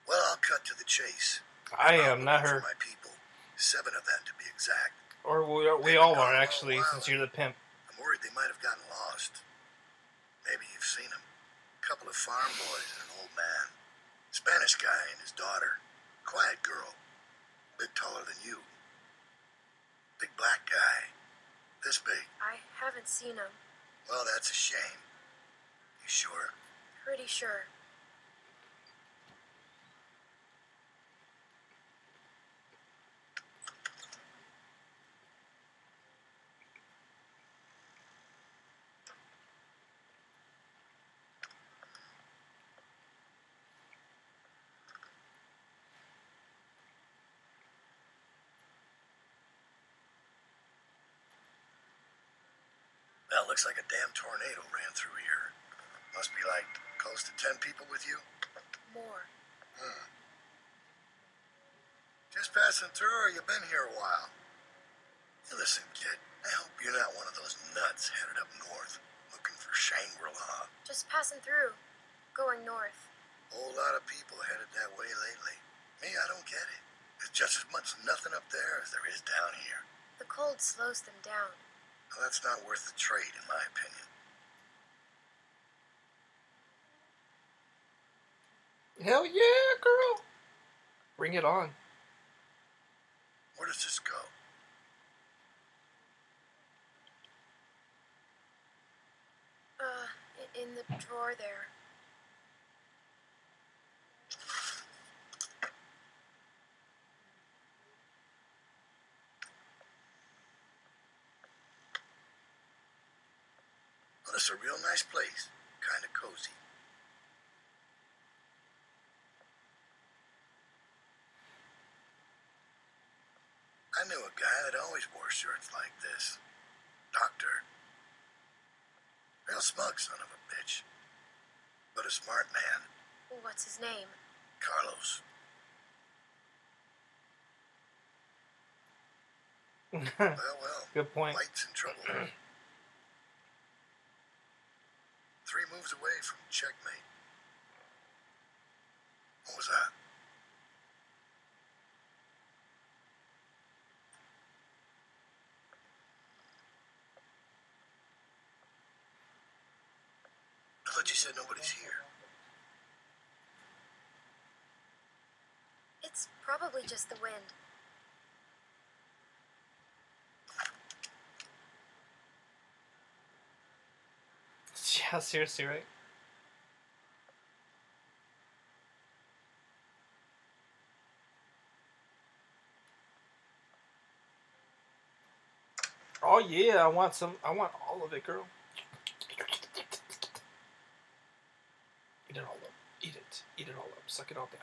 Well, I'll cut to the chase. I I'm not her. My people. Seven of them to be exact. Or we, we all are, actually, since you're the pimp. I'm worried they might have gotten lost. Maybe you've seen them. A couple of farm boys and an old man. Spanish guy and his daughter. Quiet girl. Bit taller than you. Big black guy. This big. I haven't seen them. Well, that's a shame. You sure? Pretty sure. That looks like a damn tornado ran through here. Must be like close to ten people with you. More. Hmm. Just passing through, or you been here a while? Hey, listen, kid. I hope you're not one of those nuts headed up north looking for Shangri-La. Just passing through. going north. Whole lot of people headed that way lately. Me, I don't get it. There's just as much nothing up there as there is down here. The cold slows them down. Well, that's not worth the trade, in my opinion. Hell yeah, girl. Bring it on. Where does this go? Uh, in the drawer there. It's a real nice place. Kind of cozy. I knew a guy that always wore shirts like this. Doctor. Real smug son of a bitch. But a smart man. What's his name? Carlos. Well, well. Good point. Light's in trouble. Three moves away from checkmate. What was that? I thought you said nobody's here. It's probably just the wind. Yeah, seriously, right? Oh yeah, I want some. I want all of it, girl. Eat it all up. Eat it. Eat it all up. Suck it all down.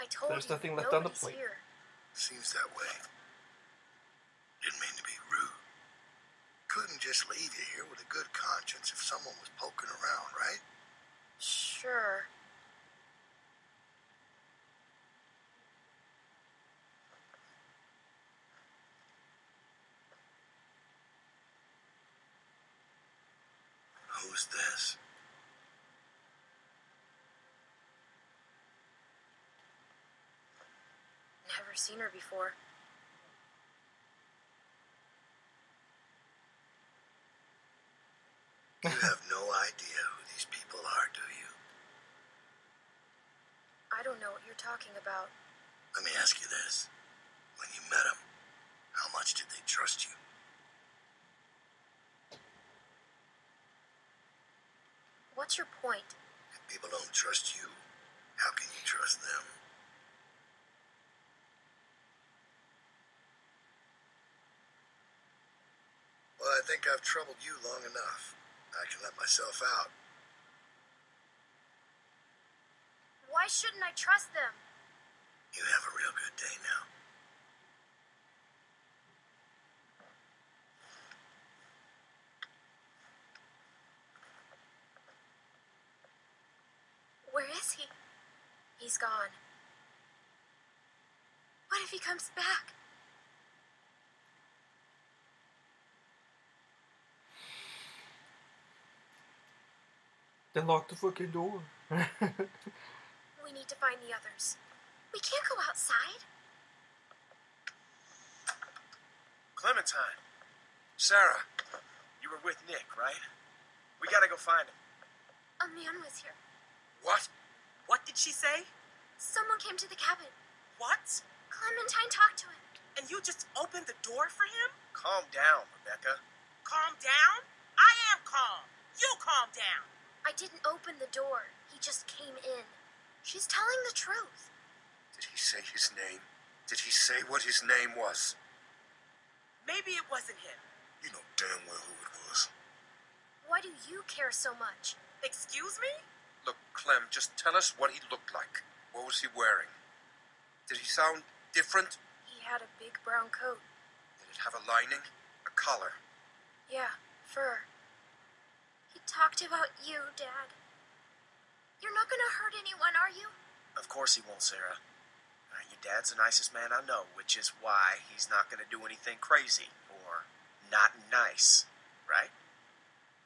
I told There's you, nothing left on the plate. Here. Seems that way. Didn't mean to be rude. Couldn't just leave you here with a good conscience if someone was poking around, right? Sure. Who's this? Never seen her before. You have no idea who these people are, do you? I don't know what you're talking about. Let me ask you this. When you met them, how much did they trust you? What's your point? If people don't trust you, how can you trust them? Well, I think I've troubled you long enough. I can let myself out. Why shouldn't I trust them? You have a real good day now. Where is he? He's gone. What if he comes back? Then lock the fucking door. We need to find the others. We can't go outside. Clementine. Sarah. You were with Nick, right? We gotta go find him. A man was here. What? What did she say? Someone came to the cabin. What? Clementine talked to him. And you just opened the door for him? Calm down, Rebecca. Calm down? I am calm. You calm down. I didn't open the door. He just came in. She's telling the truth. Did he say his name? Did he say what his name was? Maybe it wasn't him. You know damn well who it was. Why do you care so much? Excuse me? Look, Clem, just tell us what he looked like. What was he wearing? Did he sound different? He had a big brown coat. Did it have a lining? A collar? Yeah, fur. He talked about you, Dad. You're not gonna hurt anyone, are you? Of course he won't, Sarah. Uh, your dad's the nicest man I know, which is why he's not gonna do anything crazy or not nice, right?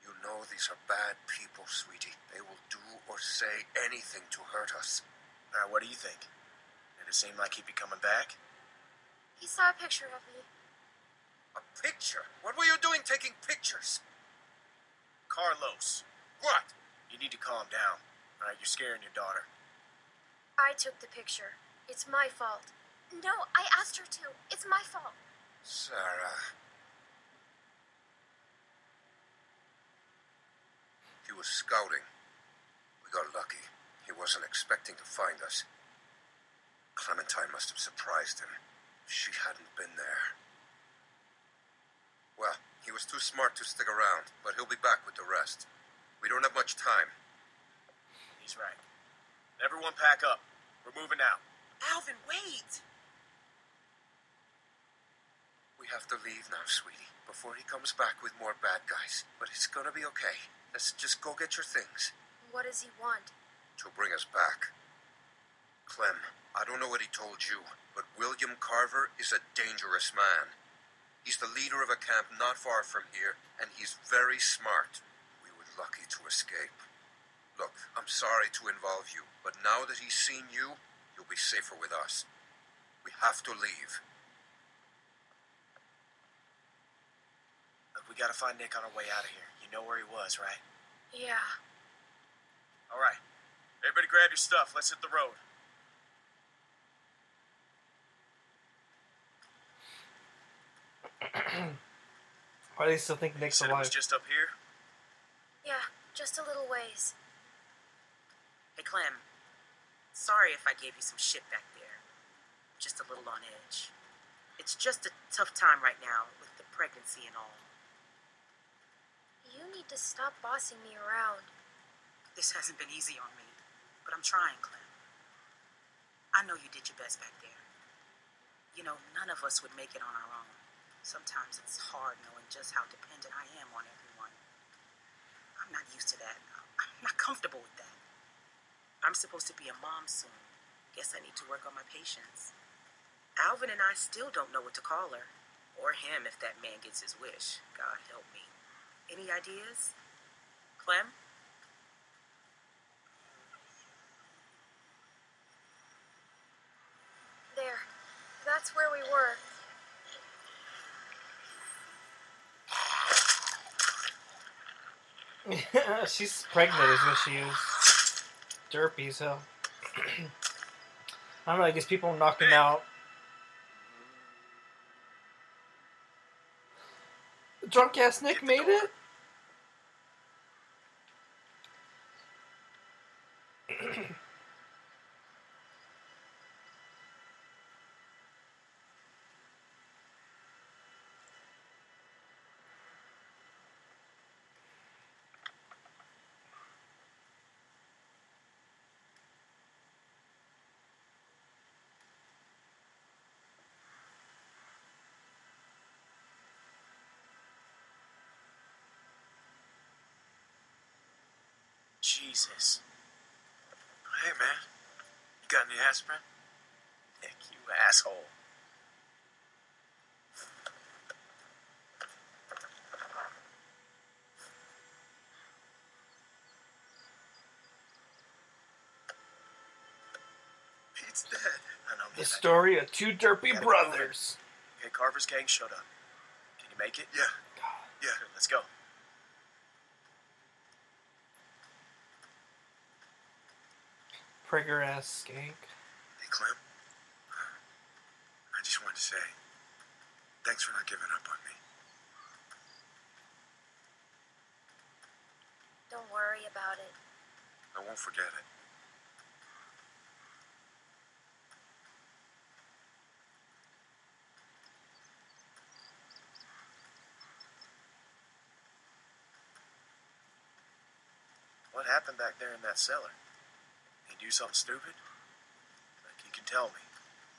You know these are bad people, sweetie. They will do or say anything to hurt us. Now, what do you think? Did it seem like he'd be coming back? He saw a picture of me. A picture? What were you doing taking pictures? Carlos, What? you need to calm down. All right, you're scaring your daughter. I took the picture. It's my fault. No, I asked her to. It's my fault. Sarah. He was scouting. We got lucky. He wasn't expecting to find us. Clementine must have surprised him. She hadn't been there. Well, he was too smart to stick around, but he'll be back with the rest. We don't have much time. He's right. Everyone pack up. We're moving out. Alvin, wait! We have to leave now, sweetie, before he comes back with more bad guys. But it's gonna be okay. Let's just go get your things. What does he want? to bring us back. Clem, I don't know what he told you, but William Carver is a dangerous man. He's the leader of a camp not far from here, and he's very smart. We were lucky to escape. Look, I'm sorry to involve you, but now that he's seen you, you'll be safer with us. We have to leave. Look, we gotta find Nick on our way out of here. You know where he was, right? Yeah. All right. Everybody grab your stuff. Let's hit the road. Why do you still think You Nick's said it was alive? just up here? Yeah, just a little ways. Hey, Clem. Sorry if I gave you some shit back there. Just a little on edge. It's just a tough time right now with the pregnancy and all. You need to stop bossing me around. This hasn't been easy on me, but I'm trying, Clem. I know you did your best back there. You know, none of us would make it on our own. Sometimes it's hard knowing just how dependent I am on everyone. I'm not used to that. I'm not comfortable with that. I'm supposed to be a mom soon. Guess I need to work on my patience. Alvin and I still don't know what to call her. Or him if that man gets his wish. God help me. Any ideas? Clem? There. That's where we were. She's pregnant, is what she is. Derpy so. I don't know, I guess people knocked him out. Drunk ass Nick made it? Jesus. Hey, man. You got any aspirin? Nick, you asshole. Pete's dead. I know, man. The story of two derpy brothers. Okay, Carver's gang showed up. Can you make it? Yeah. Yeah. Good, let's go. Prigger ass skank. Hey, Clem. I just wanted to say, thanks for not giving up on me. Don't worry about it. I won't forget it. What happened back there in that cellar? He do something stupid? Like you can tell me.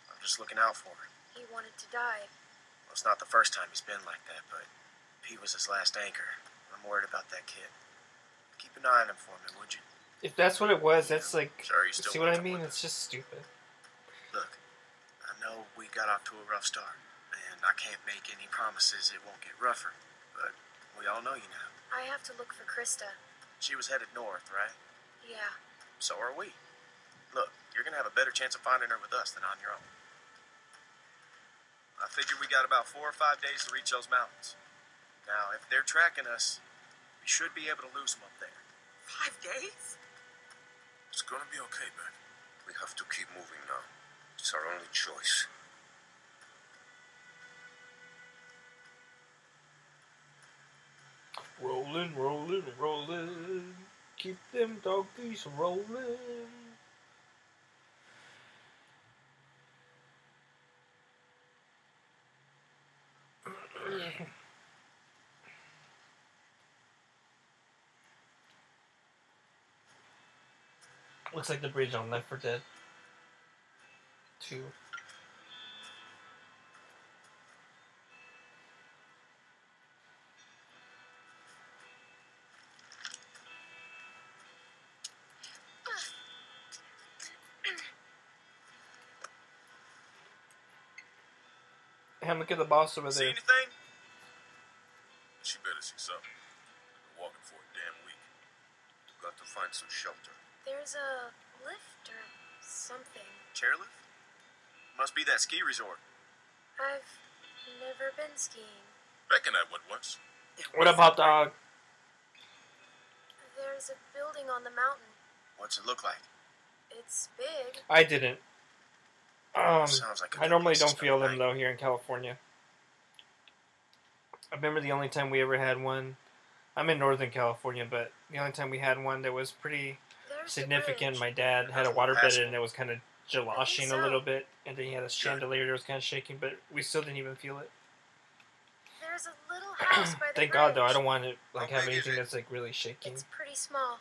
I'm just looking out for him. He wanted to die. Well, it's not the first time he's been like that, but Pete was his last anchor. I'm worried about that kid. Keep an eye on him for me, would you? If that's what it was, that's like. Sorry, you still See what I mean? It's just stupid. Look, I know we got off to a rough start, and I can't make any promises it won't get rougher, but we all know you now. I have to look for Christa. She was headed north, right? Yeah. So are we. Look, you're gonna have a better chance of finding her with us than on your own. I figure we got about four or five days to reach those mountains. Now, if they're tracking us, we should be able to lose them up there. Five days? It's gonna be okay, man. We have to keep moving now. It's our only choice. Rolling, rolling, rolling. Keep them doggies rolling. Looks like the bridge on Left 4 Dead 2. Hammock at the boss over See there. anything? She better see something. Been walking for a damn week. Got to find some shelter. There's a lift or something. Chairlift? Must be that ski resort. I've never been skiing. Reckon I went once. What about hot dog? There's a building on the mountain. What's it look like? It's big. I didn't. Um, Sounds like a I normally don't feel them night. though here in California. I remember the only time we ever had one. I'm in Northern California, but the only time we had one that was pretty There's significant. My dad had a That's water bed and it was kind of jaloshing a little bit, and then he had a chandelier that was kind of shaking, but we still didn't even feel it. There's a little house by the Thank God though, I don't want to like How have big is anything it? that's like really shaking. It's pretty small.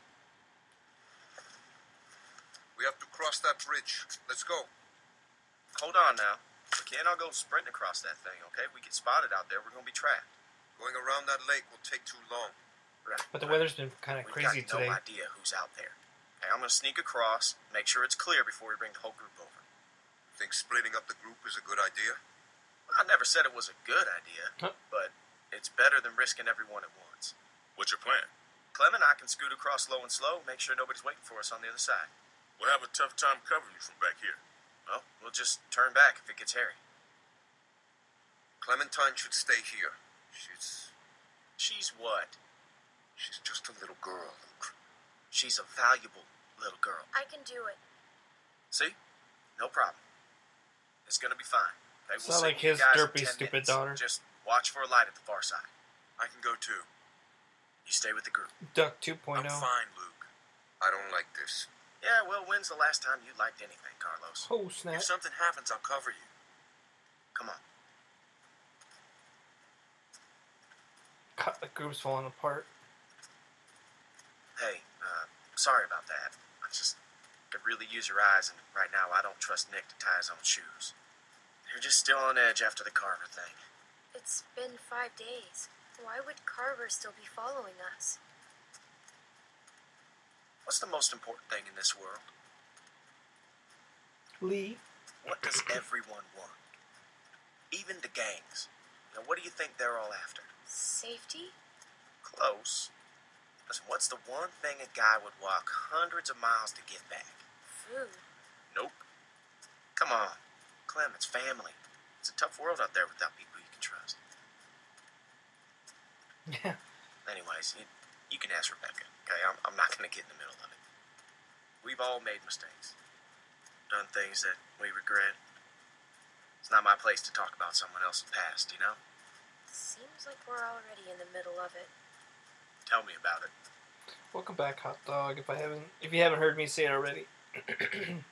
We have to cross that bridge. Let's go. Hold on now. We can't all go sprinting across that thing, okay? We get spotted out there, we're gonna be trapped. Going around that lake will take too long. Right. But the right. weather's been kind of We've crazy got today. no idea who's out there. Okay, I'm gonna sneak across, make sure it's clear before we bring the whole group over. Think splitting up the group is a good idea? I never said it was a good idea, Huh. but it's better than risking everyone at once. What's your plan? Clem and I can scoot across low and slow, make sure nobody's waiting for us on the other side. We'll have a tough time covering you from back here. Well, we'll just turn back if it gets hairy. Clementine should stay here. She's She's what? she's just a little girl, Luke. She's a valuable little girl. I can do it. See? No problem. It's gonna be fine. Okay, It's not see like his guys derpy, stupid minutes. daughter. Just watch for a light at the far side. I can go too. You stay with the group. Duck oh. 2.0. Luke. I don't like this. Yeah, well, when's the last time you liked anything, Carlos? Oh snap! If something happens, I'll cover you. Come on. Cut the group's falling apart. Hey, uh, sorry about that. I just could really use your eyes, and right now I don't trust Nick to tie his own shoes. You're just still on edge after the Carver thing. It's been five days. Why would Carver still be following us? What's the most important thing in this world? Lee. What does everyone want? Even the gangs. Now, what do you think they're all after? Safety? Close. Listen, what's the one thing a guy would walk hundreds of miles to get back? Food. Nope. Come on. Clem, it's family. It's a tough world out there without people you can trust. Yeah. Anyways, you, you can ask Rebecca, okay? I'm, I'm not going to get in the middle of it. We've all made mistakes, done things that we regret. It's not my place to talk about someone else's past, you know? Seems like we're already in the middle of it. Tell me about it. Welcome back, hot dog. If I haven't, if you haven't heard me say it already,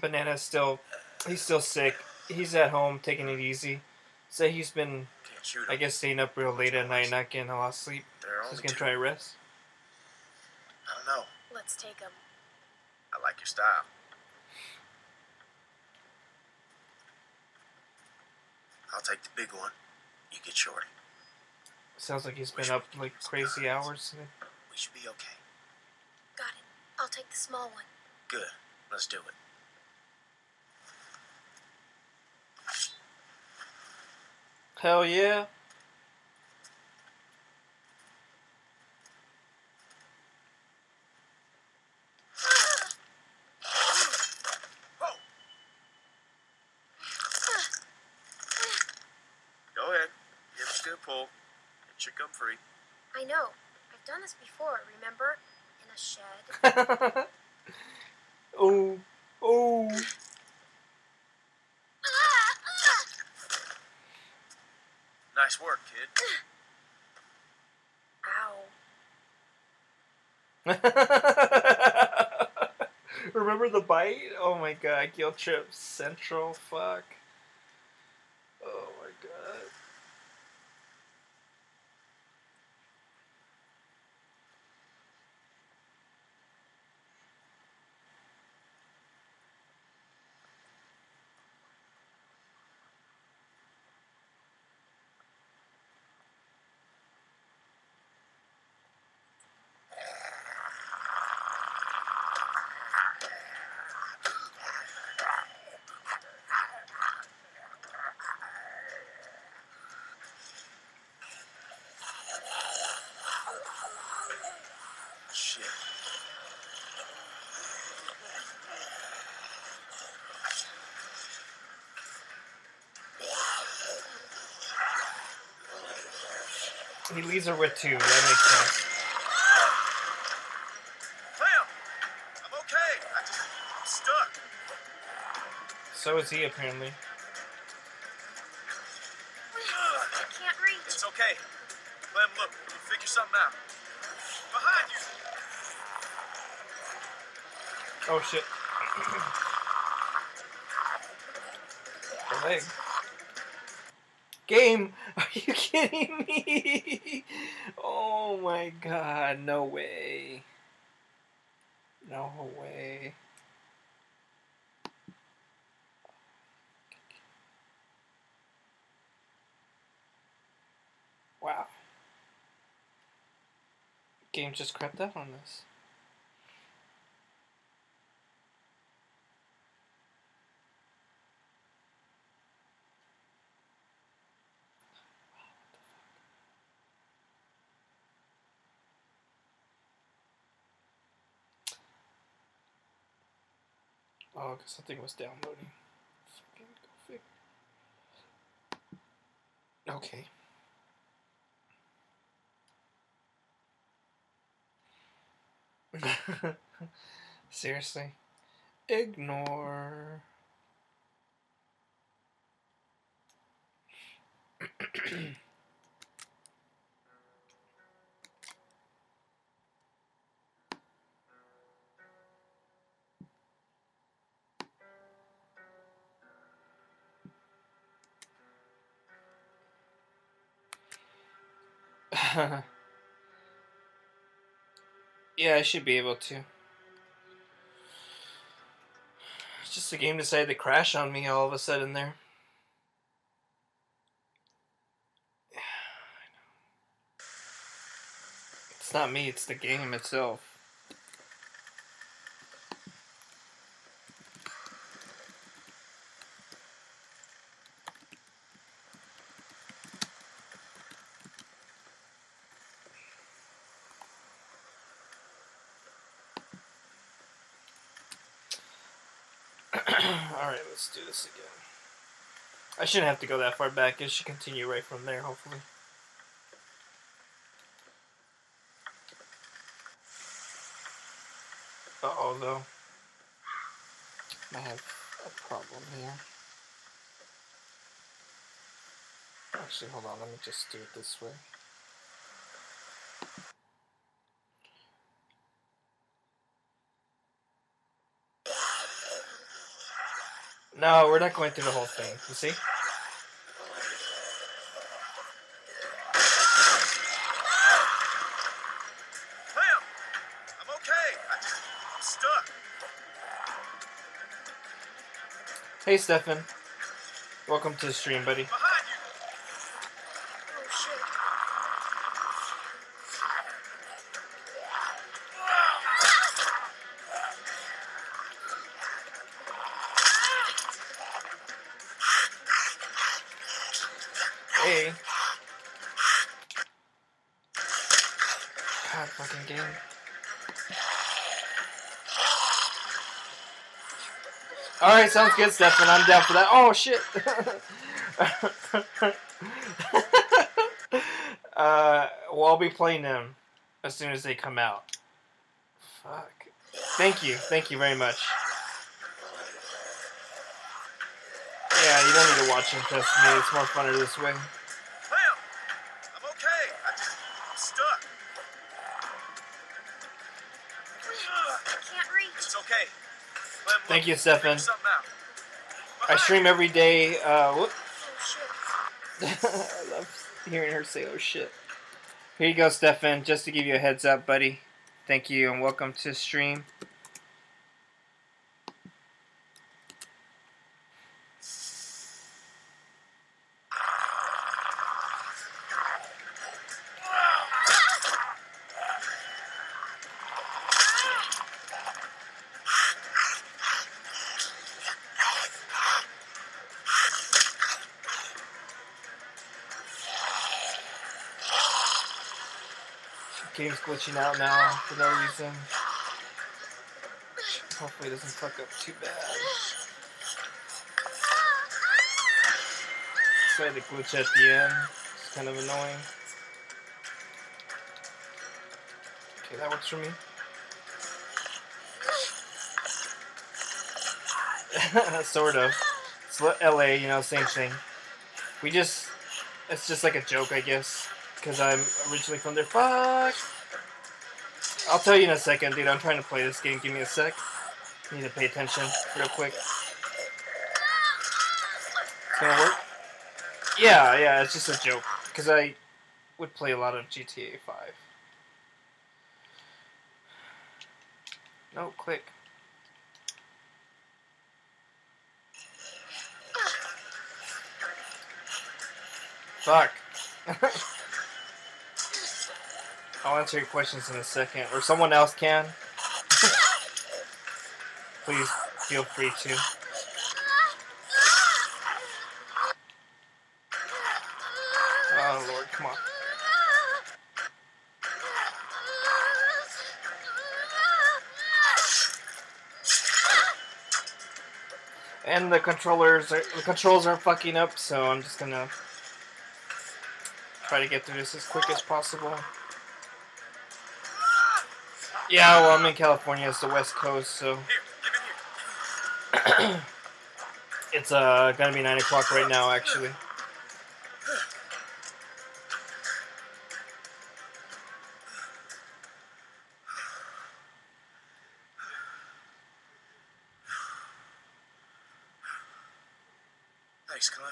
Banana's still, he's still sick. He's at home taking it easy. So he's been, Can't shoot 'em. I guess, staying up real late at night, not getting a lot of sleep. There are He's only gonna two. try to rest. I don't know. Let's take him. I like your style. I'll take the big one. You get shorty. Sounds like he's been up like crazy hours. We should be okay. Got it. I'll take the small one. Good. Let's do it. Hell yeah. pull. It should come free. I know. I've done this before, remember? In a shed. oh, oh. Nice work, kid. Ow. Remember the bite? Oh my god, guilt trip central. Fuck. Oh my god. Shit. He leaves her with two. That makes sense. Clem! I'm okay. I just, I'm stuck. So is he apparently. I can't reach. It's okay. Clem, look, we'll figure something out. Behind you! Oh shit. Her leg. Game! You kidding me? Oh my god, no way. No way. Wow. Game just crept up on this. Oh, because something was downloading. Okay. Seriously? Ignore. yeah, I should be able to. It's just the game decided to crash on me all of a sudden there. It's not me, it's the game itself. Alright, let's do this again. I shouldn't have to go that far back. It should continue right from there, hopefully. Uh-oh, though. I have a problem here. Actually, hold on. Let me just do it this way. No, we're not going through the whole thing. You see? Clem! I'm okay. I just, I'm stuck. Hey, Stefan. Welcome to the stream, buddy. Sounds good, Stefan. I'm down for that. Oh, shit. Uh, well, I'll be playing them as soon as they come out. Fuck. Thank you. Thank you very much. Yeah, you don't need to watch them, trust me. It's more funner this way. Clem! I'm okay. I just, I'm stuck. I can't reach. It's okay. Clem, Thank you, Stefan. Figure something out. I stream every day. Uh. I love hearing her say oh shit. Here you go, Stefan. Just to give you a heads up, buddy. Thank you and welcome to stream. Glitching out now for no reason. Hopefully it doesn't fuck up too bad. Sorry the glitch at the end. It's kind of annoying. Okay, that works for me. sort of. It's LA, you know, same thing. We just, it's just like a joke, I guess, because I'm originally from there. Fuck. I'll tell you in a second, dude. I'm trying to play this game. Give me a sec. Need to pay attention real quick. It's gonna work. Yeah, yeah. It's just a joke because I would play a lot of GTA 5. No, click. Fuck. I'll answer your questions in a second, or someone else can. Please feel free to. Oh lord, come on. And the controllers, are, the controls are fucking up, so I'm just gonna try to get through this as quick as possible. Yeah, well, I'm in California. It's the West Coast, so Here, give it here. it's uh gonna be nine o'clock right now, actually. Thanks, Clem.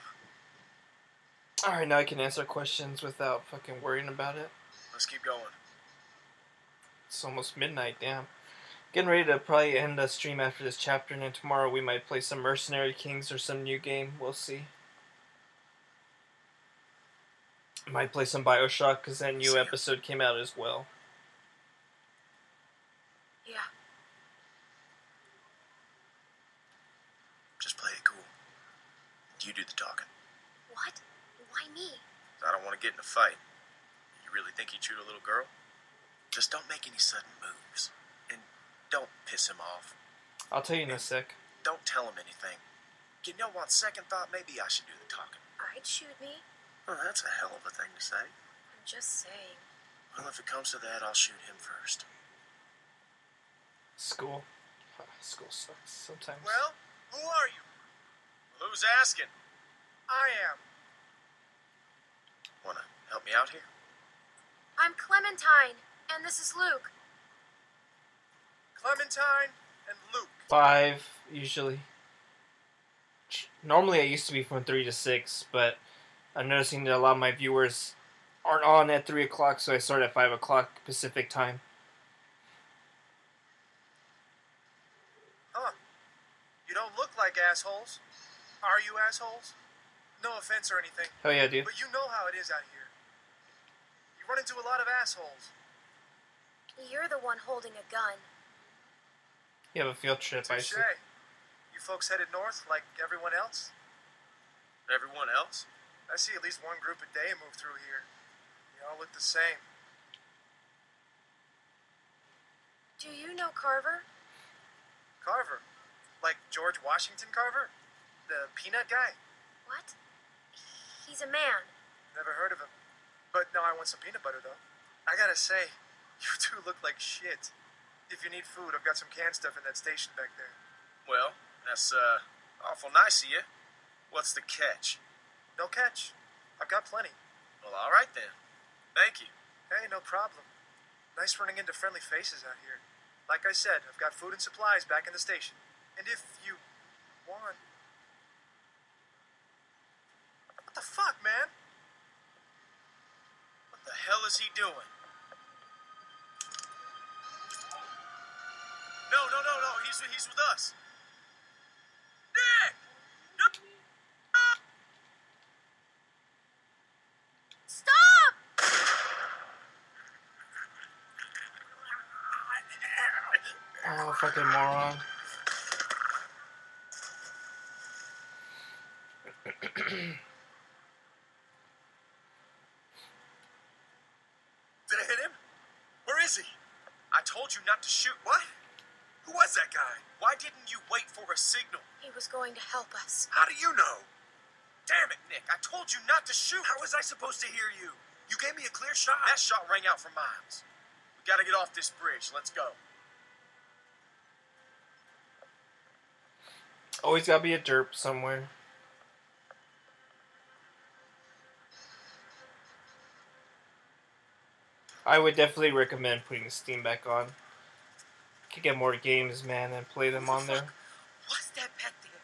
All right, now I can answer questions without fucking worrying about it. Let's keep going. It's almost midnight, damn. Getting ready to probably end the stream after this chapter, and then tomorrow we might play some Mercenary Kings or some new game. We'll see. Might play some Bioshock because that new episode came out as well. Yeah. Just play it cool. You do the talking. What? Why me? I don't want to get in a fight. You really think he chewed a little girl? Just don't make any sudden moves. And don't piss him off. I'll tell you in a sec. Don't tell him anything. You know what? Second thought, maybe I should do the talking. I'd shoot me. Oh, that's a hell of a thing to say. I'm just saying. Well, if it comes to that, I'll shoot him first. School. School sucks sometimes. Well, who are you? Who's asking? I am. Wanna help me out here? I'm Clementine, and this is Luke. Clementine and Luke. Five, usually. Normally I used to be from 3 to 6, but I'm noticing that a lot of my viewers aren't on at 3 o'clock, so I start at 5 o'clock Pacific time. Huh. You don't look like assholes. Are you assholes? No offense or anything, Hell yeah, dude. but you know how it is out here. You run into a lot of assholes. You're the one holding a gun. You have a field trip, I see. You folks headed north like everyone else? Everyone else? I see at least one group a day move through here. They all look the same. Do you know Carver? Carver. Like George Washington Carver? The peanut guy? What? He's a man. Never heard of him. But now I want some peanut butter, though. I gotta say, you two look like shit. If you need food, I've got some canned stuff in that station back there. Well, that's uh awful nice of you. What's the catch? No catch. I've got plenty. Well, all right then. Thank you. Hey, no problem. Nice running into friendly faces out here. Like I said, I've got food and supplies back in the station. And if you want. What the fuck, man? What the hell is he doing? No, no, no, no. He's he's with us. Nick! No! Stop! Oh, fucking moron. Did I hit him? Where is he? I told you not to shoot. What? Who was that guy? Why didn't you wait for a signal? He was going to help us. How do you know? Damn it, Nick. I told you not to shoot. How was I supposed to hear you? You gave me a clear shot. That shot rang out for miles. We gotta get off this bridge. Let's go. Always gotta be a derp somewhere. I would definitely recommend putting the Steam back on. Could get more games, man, and play them on there. What's that back there?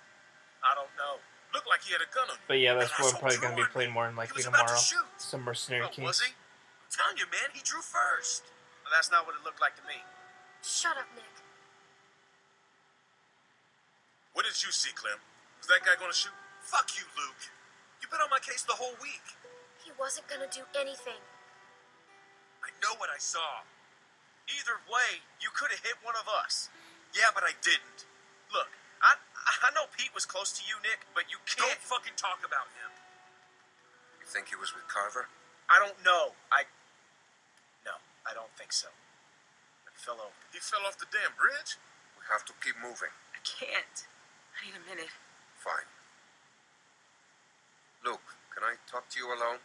I don't know. Looked like he had a gun on him. But yeah, that's And what I'm probably gonna be playing more than He likely was about to tomorrow. shoot. Some Mercenary Oh, was Kings. he? I'm telling you, man, he drew first. Well, that's not what it looked like to me. Shut up, Nick. What did you see, Clem? Was that guy gonna shoot? Fuck you, Luke. You've been on my case the whole week. He wasn't gonna do anything. I know what I saw. Either way, you could have hit one of us. Yeah, but I didn't. Look, I I know Pete was close to you, Nick, but you can't Don't fucking talk about him. You think he was with Carver? I don't know. I no, I don't think so. But he fell over. He fell off the damn bridge? We have to keep moving. I can't. I need a minute. Fine. Luke, can I talk to you alone?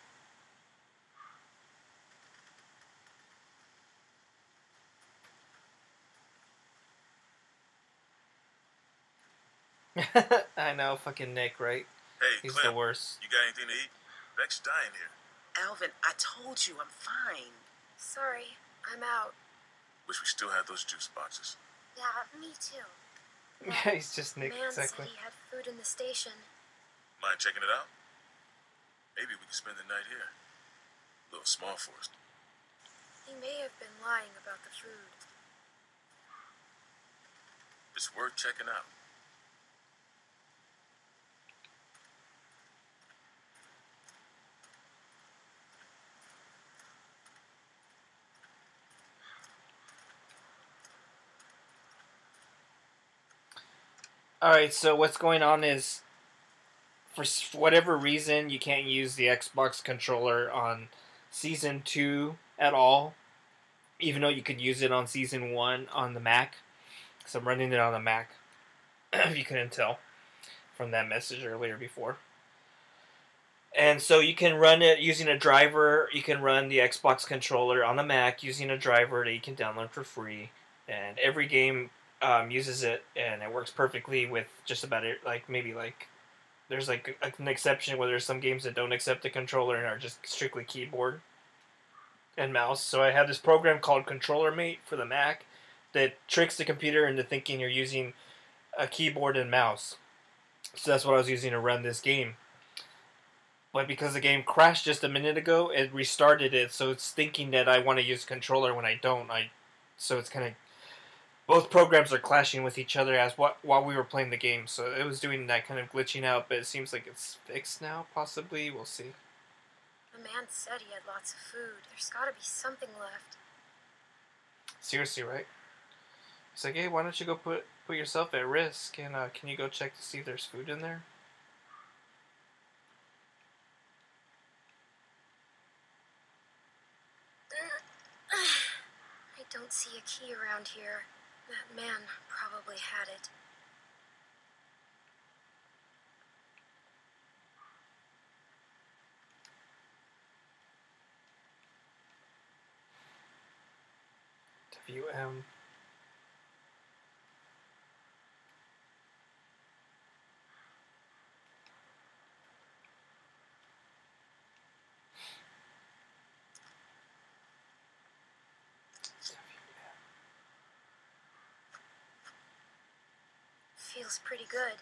I know, fucking Nick, right? Hey, He's Clem, the worst. you got anything to eat? Beck's dying here. Alvin, I told you I'm fine. Sorry, I'm out. Wish we still had those juice boxes. Yeah, me too. Yeah, he's just Nick, Man exactly. said he had food in the station. Mind checking it out? Maybe we can spend the night here. A little small for us. He may have been lying about the food. It's worth checking out. All right, so what's going on is, for whatever reason, you can't use the Xbox controller on season two at all, even though you could use it on season one on the Mac. Because I'm running it on the Mac. if you couldn't tell from that message earlier before. And so you can run it using a driver. You can run the Xbox controller on the Mac using a driver that you can download for free. And every game um, uses it, and it works perfectly with just about it. Like maybe like there's like an exception where there's some games that don't accept the controller and are just strictly keyboard and mouse. So I have this program called ControllerMate for the Mac that tricks the computer into thinking you're using a keyboard and mouse. So that's what I was using to run this game. But because the game crashed just a minute ago, it restarted it, so it's thinking that I want to use controller when I don't. I so it's kind of both programs are clashing with each other as what while we were playing the game. So it was doing that kind of glitching out, but it seems like it's fixed now. Possibly, we'll see. The man said he had lots of food. There's gotta be something left. Seriously, right? He's like, hey, why don't you go put put yourself at risk and uh, can you go check to see if there's food in there? I don't see a key around here. That man probably had it. To view him. Feels pretty good.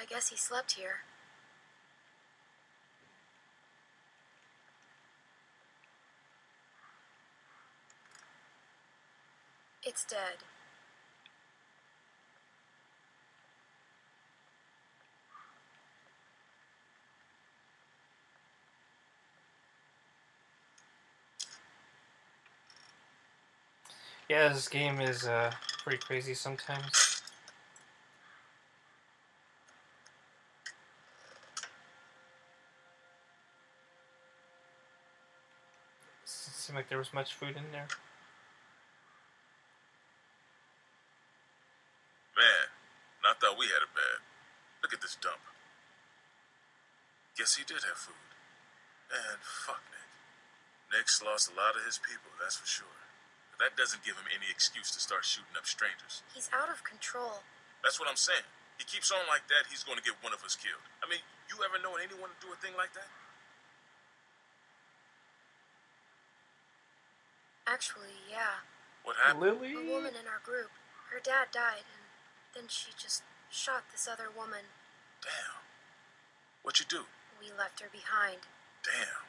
I guess he slept here. It's dead. Yeah, this game is uh, pretty crazy sometimes. Doesn't seem like there was much food in there. Man, I thought we had it bad. Look at this dump. Guess he did have food. And fuck Nick. Nick's lost a lot of his people, that's for sure. But that doesn't give him any excuse to start shooting up strangers. He's out of control. That's what I'm saying. He keeps on like that, he's going to get one of us killed. I mean, you ever known anyone to do a thing like that? Actually, yeah. What happened? Lily? A woman in our group. Her dad died, and then she just shot this other woman. Damn. What'd you do? We left her behind. Damn.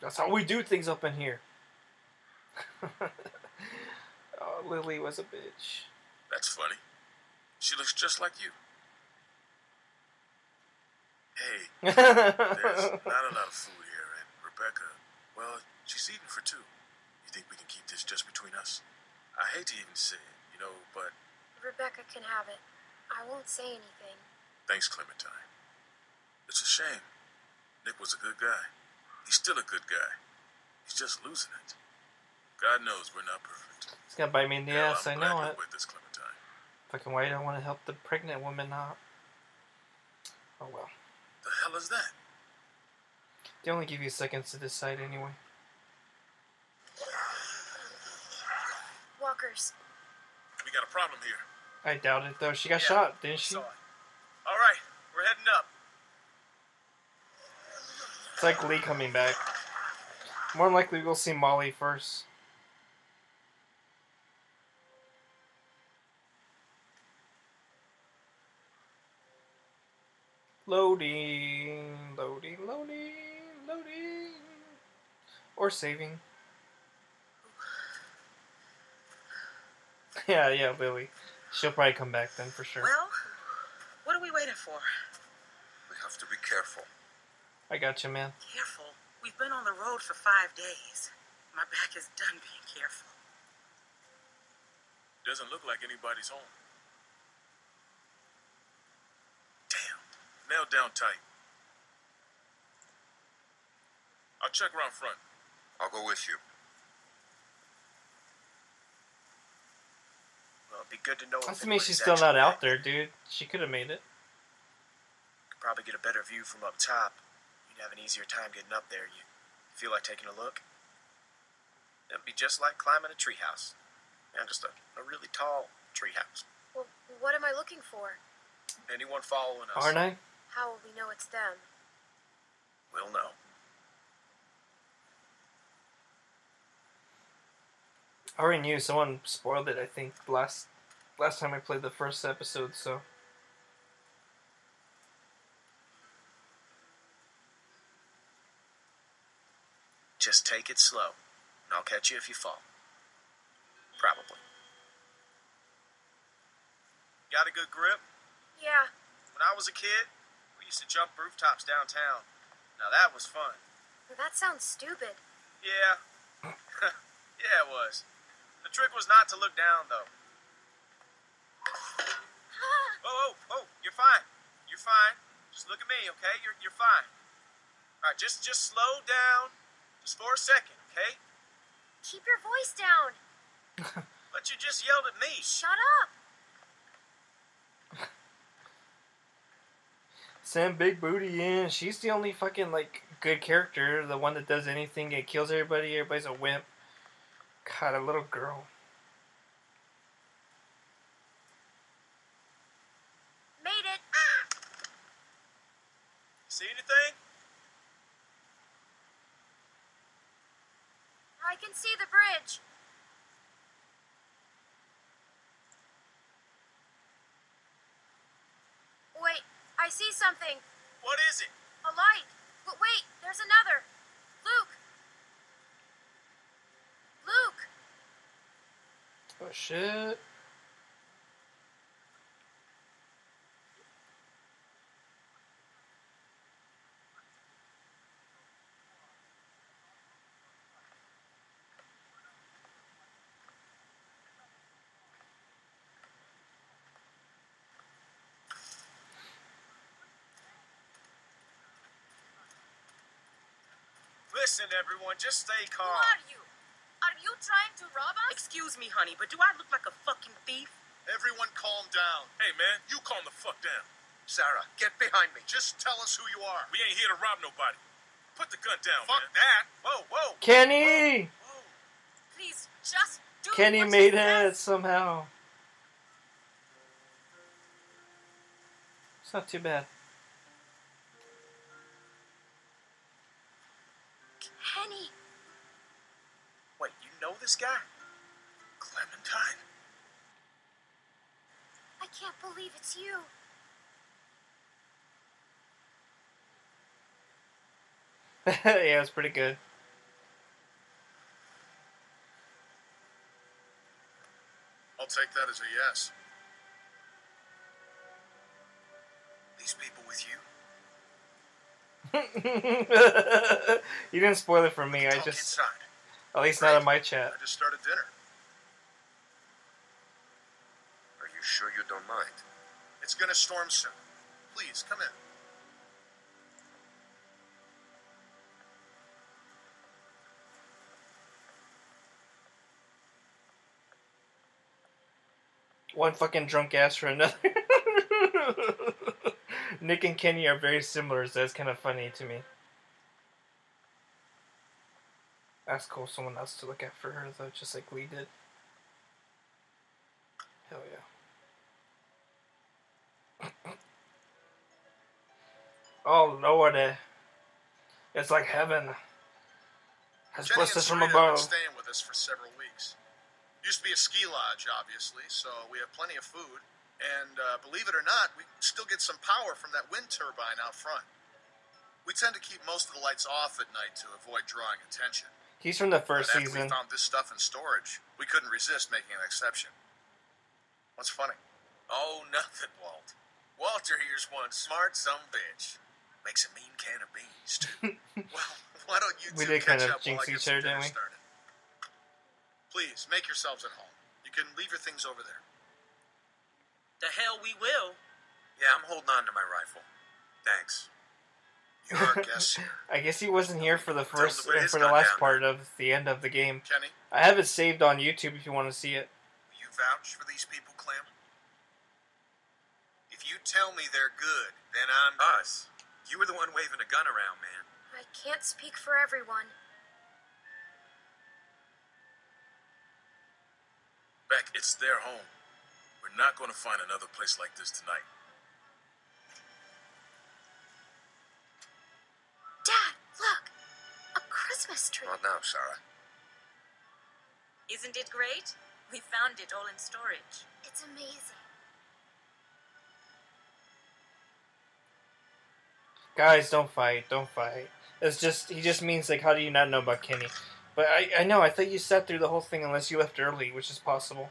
That's how we do things up in here. oh, Lily was a bitch. That's funny. She looks just like you. Hey, there's not a lot of food here, and Rebecca, well, she's eating for two. You think we can keep this just between us? I hate to even say it, you know, but Rebecca can have it. I won't say anything. thanks, Clementine. It's a shame. Nick was a good guy. He's still a good guy. He's just losing it. God knows we're not perfect. It's gonna bite me in the Hell, ass, I I'm know glad it. you're with us, Clementine. Fucking why I don't want to help the pregnant woman out. Oh well. The hell is that? They only give you seconds to decide anyway. Walkers. We got a problem here. I doubt it though. She got Yeah, shot, didn't she? All right, we're heading up. It's like Lee coming back. More than likely, we'll see Molly first. Loading, loading, loading, loading. Or saving. Yeah, yeah, Lily. She'll probably come back then for sure. Well, what are we waiting for? We have to be careful. I got you, man. Careful. We've been on the road for five days. My back is done being careful. Doesn't look like anybody's home. Damn. Nailed down tight. I'll check around front. I'll go with you. Well, it'd be good to know. That's if to me she's still not out there, dude. She could have made it. Could probably get a better view from up top. You'd have an easier time getting up there. You feel like taking a look? It'd be just like climbing a treehouse. Yeah, just a, a really tall treehouse. Well, what am I looking for? Anyone following us? Aren't I? How will we know it's them? We'll know. I already knew someone spoiled it. I think last last time I played the first episode. So Just take it slow, and I'll catch you if you fall. Probably. Got a good grip? Yeah, When I was a kid, we used to jump rooftops downtown. Now that was fun. that sounds stupid. Yeah. yeah, it was. The trick was not to look down, though. Oh, oh, oh, you're fine. You're fine. Just look at me, okay? You're, you're fine. All right, just, just slow down. Just for a second, okay? Keep your voice down. But you just yelled at me. Shut up! Send Big Booty in. She's the only fucking like good character, the one that does anything and kills everybody. Everybody's a wimp. God, a little girl. Made it! See anything? I can see the bridge. Wait, I see something. What is it? A light. But wait, there's another. Luke! Luke! Oh shit. Listen, everyone, just stay calm. Who calm. are you? Are you trying to rob us? Excuse me, honey, but do I look like a fucking thief? Everyone calm down. Hey, man, you calm the fuck down. Sarah, get behind me. Just tell us who you are. We ain't here to rob nobody. Put the gun down, Fuck man. that. Whoa, whoa. Kenny! Please, just do Kenny what made she it says. somehow. It's not too bad. Kenny, Wait, you know this guy? Clementine. I can't believe it's you. yeah, it was pretty good. I'll take that as a yes. These people with you? you didn't spoil it for me. I just, inside. at least not in my chat. I just started dinner. Are you sure you don't mind? It's gonna storm soon. Please, come in. One fucking drunk ass for another. Nick and Kenny are very similar, so that's kind of funny to me. That's cool. Someone else to look at for her, though, just like we did. Hell yeah. oh lord, eh. it's like heaven has Jenny blessed us from above. staying with us for several weeks. Used to be a ski lodge, obviously, so we have plenty of food. And uh, believe it or not, we still get some power from that wind turbine out front. We tend to keep most of the lights off at night to avoid drawing attention. He's from the But first after season. we found this stuff in storage, we couldn't resist making an exception. What's funny? Oh, nothing, Walt. Walter here's one smart some bitch. Makes a mean can of beans, too. Well, why don't you We two did catch kinda up while I jinx get each some other, dinner didn't we? started? Please, make yourselves at home. You can leave your things over there. The hell we will. Yeah, I'm holding on to my rifle. Thanks. You are guests here. I guess he wasn't here for the first, to put his for the last down. part of the end of the game. Kenny, I have it saved on YouTube if you want to see it. Will you vouch for these people, Clem? If you tell me they're good, then I'm Us. You were the one waving a gun around, man. I can't speak for everyone. Beck, it's their home. We're not going to find another place like this tonight. Dad, look! A Christmas tree. Not now, Sarah. Isn't it great? We found it all in storage. It's amazing. Guys, don't fight, don't fight. It's just he just means like, how do you not know about Kenny? But I I know I thought you sat through the whole thing unless you left early, which is possible.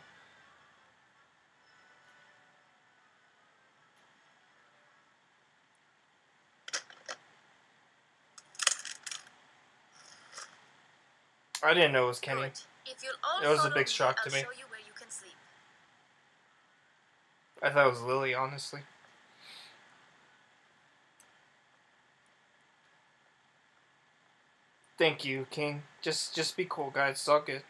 I didn't know it was Kenny. Good. If you'll It was a big shock to me. you where you can sleep. I thought it was Lily, honestly. Thank you, King. Just just be cool, guys. It's all good.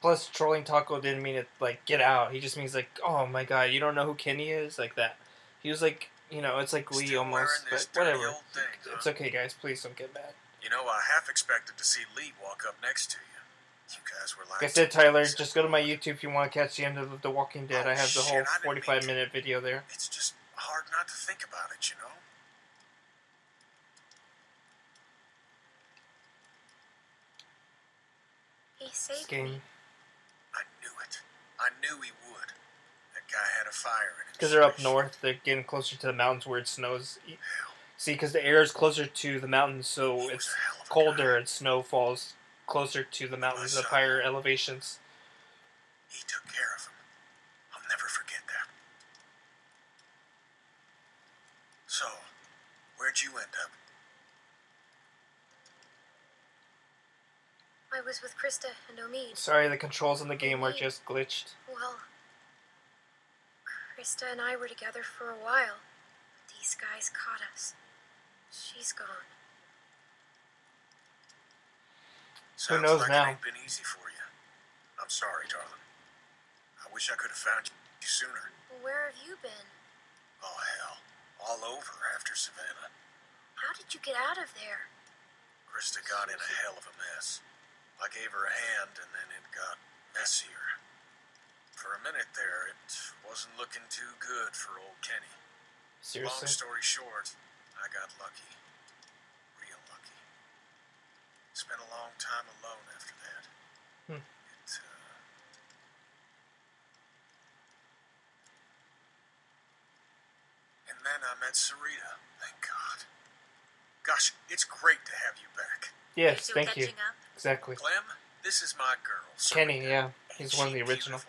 Plus, trolling Taco didn't mean it like get out. He just means like, oh my god, you don't know who Kenny is, like that. He was like, you know, it's like Lee Still almost, but whatever. old thing, huh? It's okay, guys. Please don't get mad. You know, I half expected to see Lee walk up next to you. You guys were like. Like I said, Tyler, just go to my YouTube if you want to catch the end of The Walking Dead. Oh, I have the whole 45 mean minute video there. It's just hard not to think about it, you know? He saved Game. me. I knew it. I knew he would. That guy had a fire in him. Because they're up north, they're getting closer to the mountains where it snows. See, because the air is closer to the mountains, so it's colder and snow falls closer to the mountains of higher elevations. He took care of him. I'll never forget that. So, where'd you end up? I was with Christa and Omid. Sorry, the controls in the game are just glitched. Well, Christa and I were together for a while. But these guys caught us. She's gone. Who Sounds knows like now? it ain't been easy for you. I'm sorry, darling. I wish I could have found you sooner. Where have you been? Oh, hell. All over after Savannah. How did you get out of there? Christa got in a hell of a mess. I gave her a hand, and then it got messier. For a minute there, it wasn't looking too good for old Kenny. Long story short, I got lucky. Real lucky. Spent a long time alone after that. Hmm. It, uh... And then I met Sarita, thank God. Gosh, it's great to have you back. Yes, thank you. catching up? Exactly. Clem, this is my girl. Kenny, yeah. He's one of the original.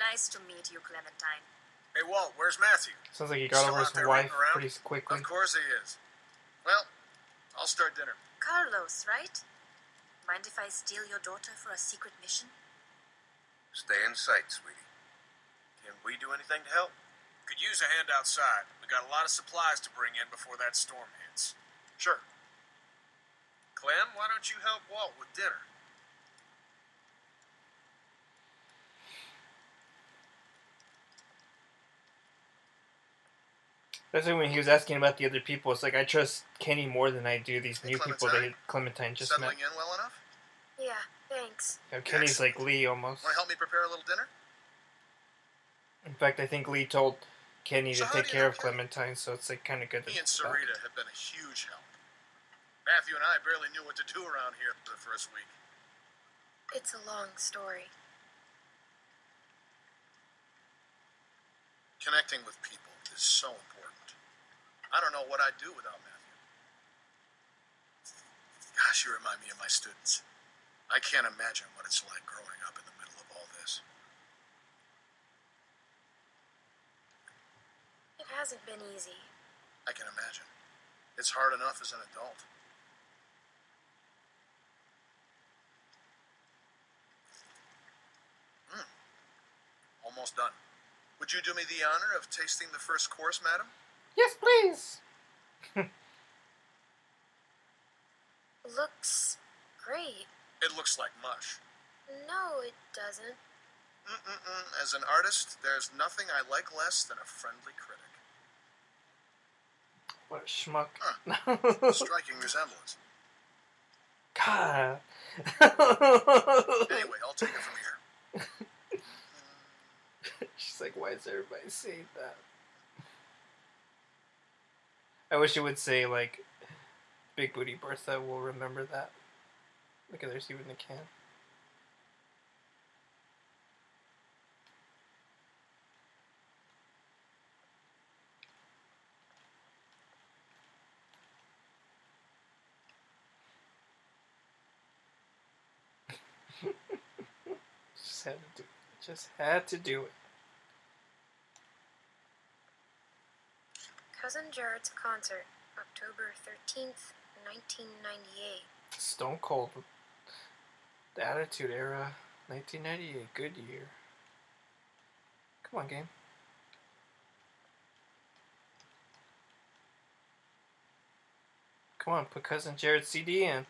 Nice to meet you, Clementine. Hey, Walt, where's Matthew? Sounds like he got Still over his wife pretty quickly. Of course he is. Well, I'll start dinner. Carlos, right? Mind if I steal your daughter for a secret mission? Stay in sight, sweetie. Can we do anything to help? Could use a hand outside. We got a lot of supplies to bring in before that storm hits. Sure. Clem, why don't you help Walt with dinner? Especially when he was asking about the other people. It's like, I trust Kenny more than I do these Hey, new people that Clementine just met. In well enough? Yeah, thanks. You know, Kenny's like Lee almost. Want to help me prepare a little dinner? In fact, I think Lee told Kenny So to take care of Clementine, so it's like kind of good. He and it's back. Sarita have been a huge help. Matthew and I barely knew what to do around here for the first week. It's a long story. Connecting with people is so important. I don't know what I'd do without Matthew. Gosh, you remind me of my students. I can't imagine what it's like growing up in the middle of all this. It hasn't been easy. I can imagine. It's hard enough as an adult. Almost done. Would you do me the honor of tasting the first course, madam? Yes, please. Looks great. It looks like mush. No, it doesn't. Mm-mm-mm. As an artist, there's nothing I like less than a friendly critic. What a schmuck. Striking resemblance. God. Anyway, I'll take it from here. Like, why is everybody saying that? I wish it would say like, Big Booty Bertha will remember that. Look at there's even the can. just had to do. it. Just had to do it. Cousin Jared's concert, October 13th, 1998. Stone Cold. The Attitude Era, 1998. Good year. Come on, game. Come on, put Cousin Jared's CD in.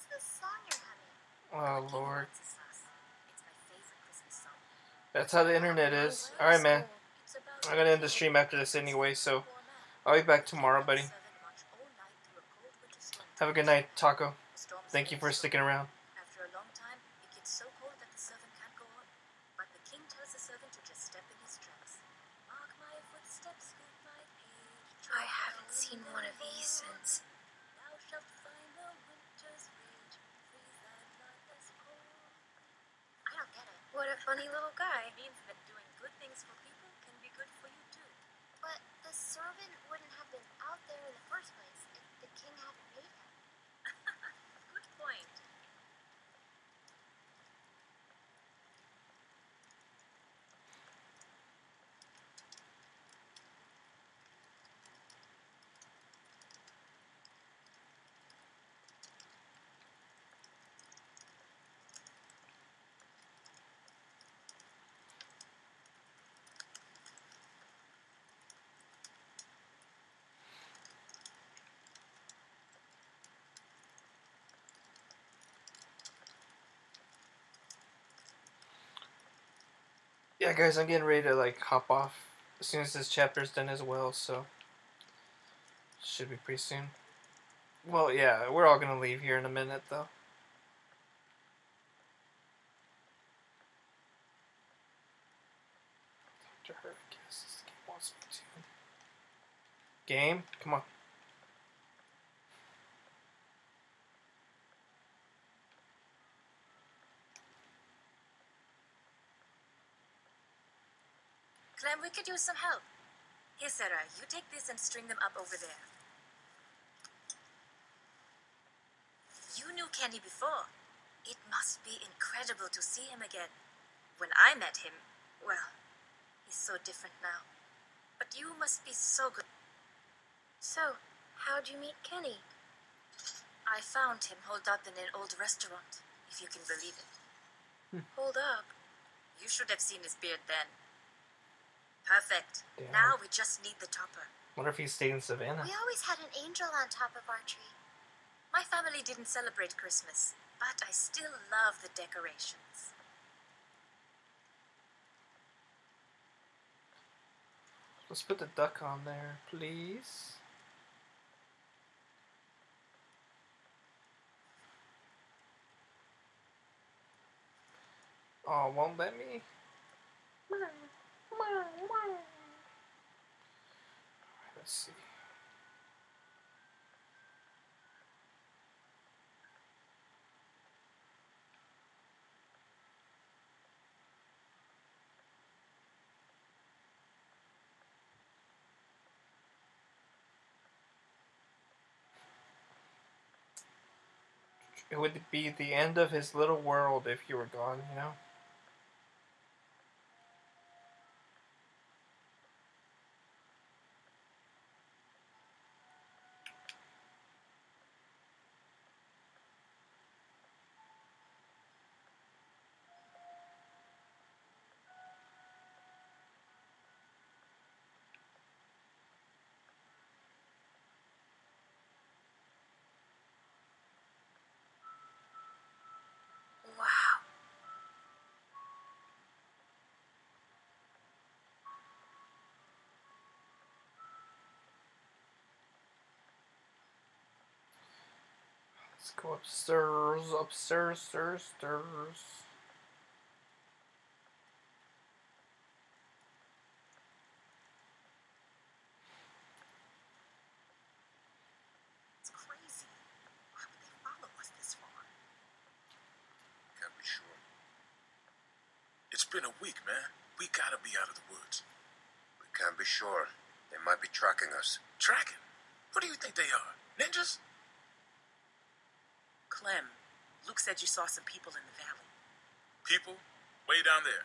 What's this song you're humming? Oh lord. That's how the internet is. Alright, man. I'm gonna end the stream after this anyway, so I'll be back tomorrow, buddy. Have a good night, Taco. Thank you for sticking around. After a long time, it gets so cold that the servant can't go on. But the king tells the servant to just step in his tracks. Mark my footsteps, scoot my page. I haven't seen one of these since. Thou shalt find the winter's rage. Freeze thy blood as cold. I don't get it. What a funny little guy. It means that doing good things for people can be good for you too. But the servant wouldn't have been out there in the first place if the king hadn't made him. Good point. Yeah, guys, I'm getting ready to like hop off as soon as this chapter's done as well, so should be pretty soon. Well, yeah, we're all gonna leave here in a minute, though. Her. Game, come on. Clem, we could use some help. Here, Sarah, you take this and string them up over there. You knew Kenny before. It must be incredible to see him again. When I met him, well, he's so different now. But you must be so good. So, how'd you meet Kenny? I found him holed up in an old restaurant, if you can believe it. Hmm. Hold up. You should have seen his beard then. Perfect. Damn. Now we just need the topper. Wonder if he stayed in Savannah. We always had an angel on top of our tree. My family didn't celebrate Christmas, but I still love the decorations. Let's put the duck on there, please. Oh, won't let me? Let's see. It would be the end of his little world if you were gone, you know? Let's go upstairs, upstairs, stairs, stairs. It's crazy. Why would they follow us this far? Can't be sure. It's been a week, man. We gotta be out of the woods. We can't be sure. They might be tracking us. Tracking? What do you think they are? Ninjas? Clem, Luke said you saw some people in the valley. People? Way down there.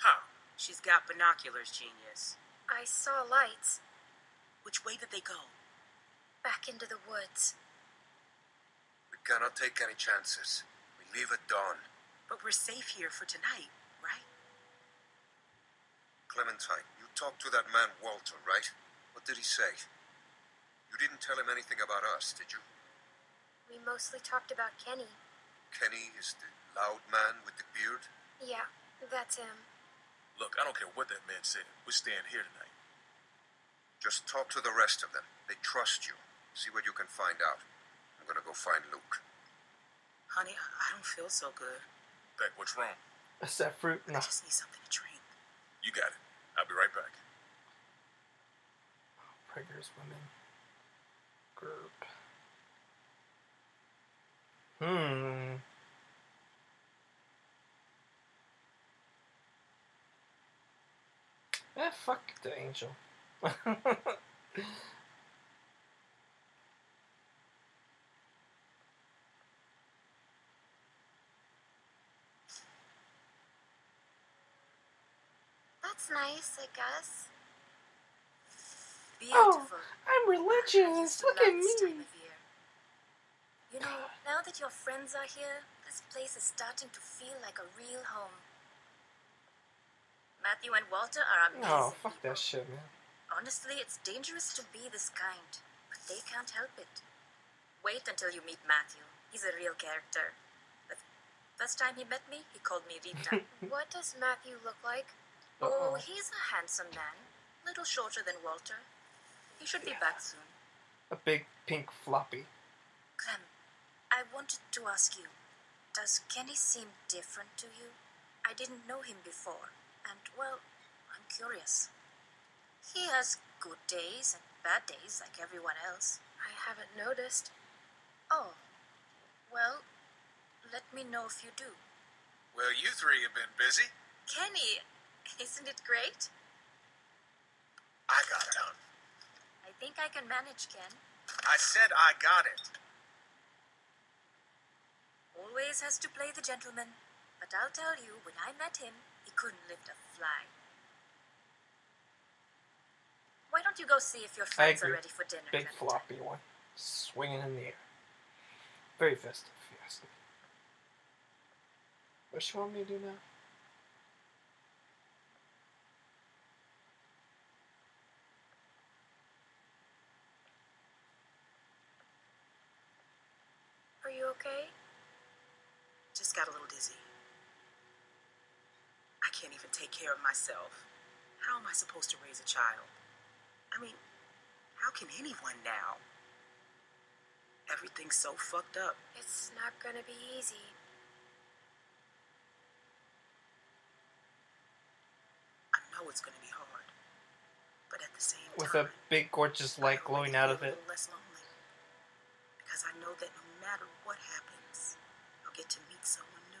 How? She's got binoculars, genius. I saw lights Which way did they go? back into the woods. We cannot take any chances. We leave at dawn. But we're safe here for tonight, right? Clementine, you talked to that man Walter, right? What did he say? You didn't tell him anything about us, did you? We mostly talked about Kenny. Kenny is the loud man with the beard? Yeah, that's him. Look, I don't care what that man said. We're staying here tonight. Just talk to the rest of them. They trust you. See what you can find out. I'm gonna go find Luke. Honey, I I don't feel so good. Beck, what's wrong? Is that fruit? No. I just need something to drink. You got it. I'll be right back. Preggers women group. Hmm. Eh, fuck the angel. That's nice, I guess. Beautiful. I'm religious. Look at me. You know, now that your friends are here, this place is starting to feel like a real home. Matthew and Walter are amazing. Oh, fuck that shit, man. Honestly, it's dangerous to be this kind, but they can't help it. Wait until you meet Matthew. He's a real character. The first time he met me, he called me Rita. What does Matthew look like? oh, Uh-oh. he's a handsome man. Little shorter than Walter. He should be back soon. A big pink floppy. Clem, I wanted to ask you, does Kenny seem different to you? I didn't know him before, and well, I'm curious. He has good days and bad days like everyone else. I haven't noticed. Oh, well, let me know if you do. Well, you three have been busy. Kenny, isn't it great? I got it. I think I can manage, Ken. I said I got it. Always has to play the gentleman. But I'll tell you, when I met him, couldn't lift a fly. Why don't you go see if your friends are ready for dinner? Big Clementine? floppy one. Swinging in the air. Very festive, you me. What she want me to do now? Are you okay? Just got a little dizzy. I can't even take care of myself. How am I supposed to raise a child? I mean, how can anyone now? Everything's so fucked up. It's not gonna be easy. I know it's gonna be hard. But at the same With time, with a big gorgeous light glowing out of it. a little less lonely. Because I know that no matter what happens, I'll get to meet someone new.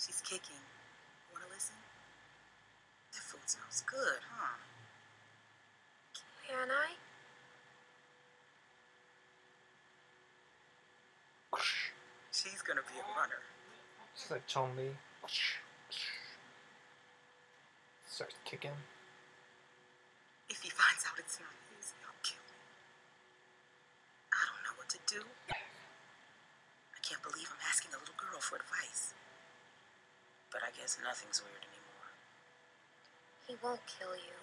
She's kicking. Wanna listen? That food smells good, huh? Can I? She's gonna be a runner. She's like Chun Li. Starts kicking. If he finds out it's not his, he'll kill me. I don't know what to do. I can't believe I'm asking a little girl for advice. But I guess nothing's weird anymore. He won't kill you.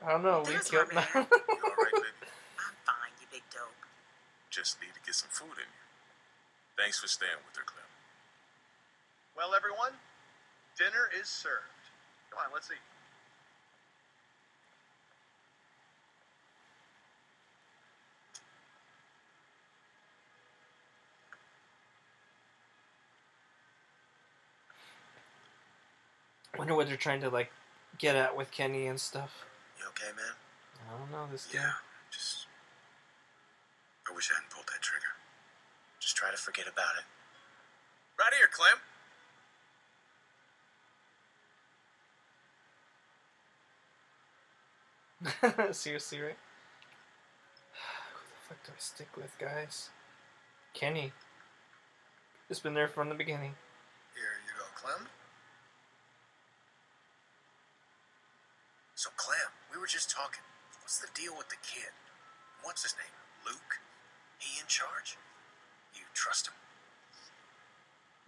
I don't know. We There's killed my man. You all right, baby? I'm fine, you big dope. Just need to get some food in you. Thanks for staying with her, Clem. Well, everyone, dinner is served. Come on, let's eat. Wonder what they're trying to like get at with Kenny and stuff. You okay, man? I don't know this guy. Yeah. Just. I wish I hadn't pulled that trigger. Just try to forget about it. Right here, Clem. Seriously, right? Who the fuck do I stick with, guys? Kenny. It's been there from the beginning. Here you go, Clem. So, Clem, we were just talking. What's the deal with the kid? What's his name? Luke? He in charge? You trust him?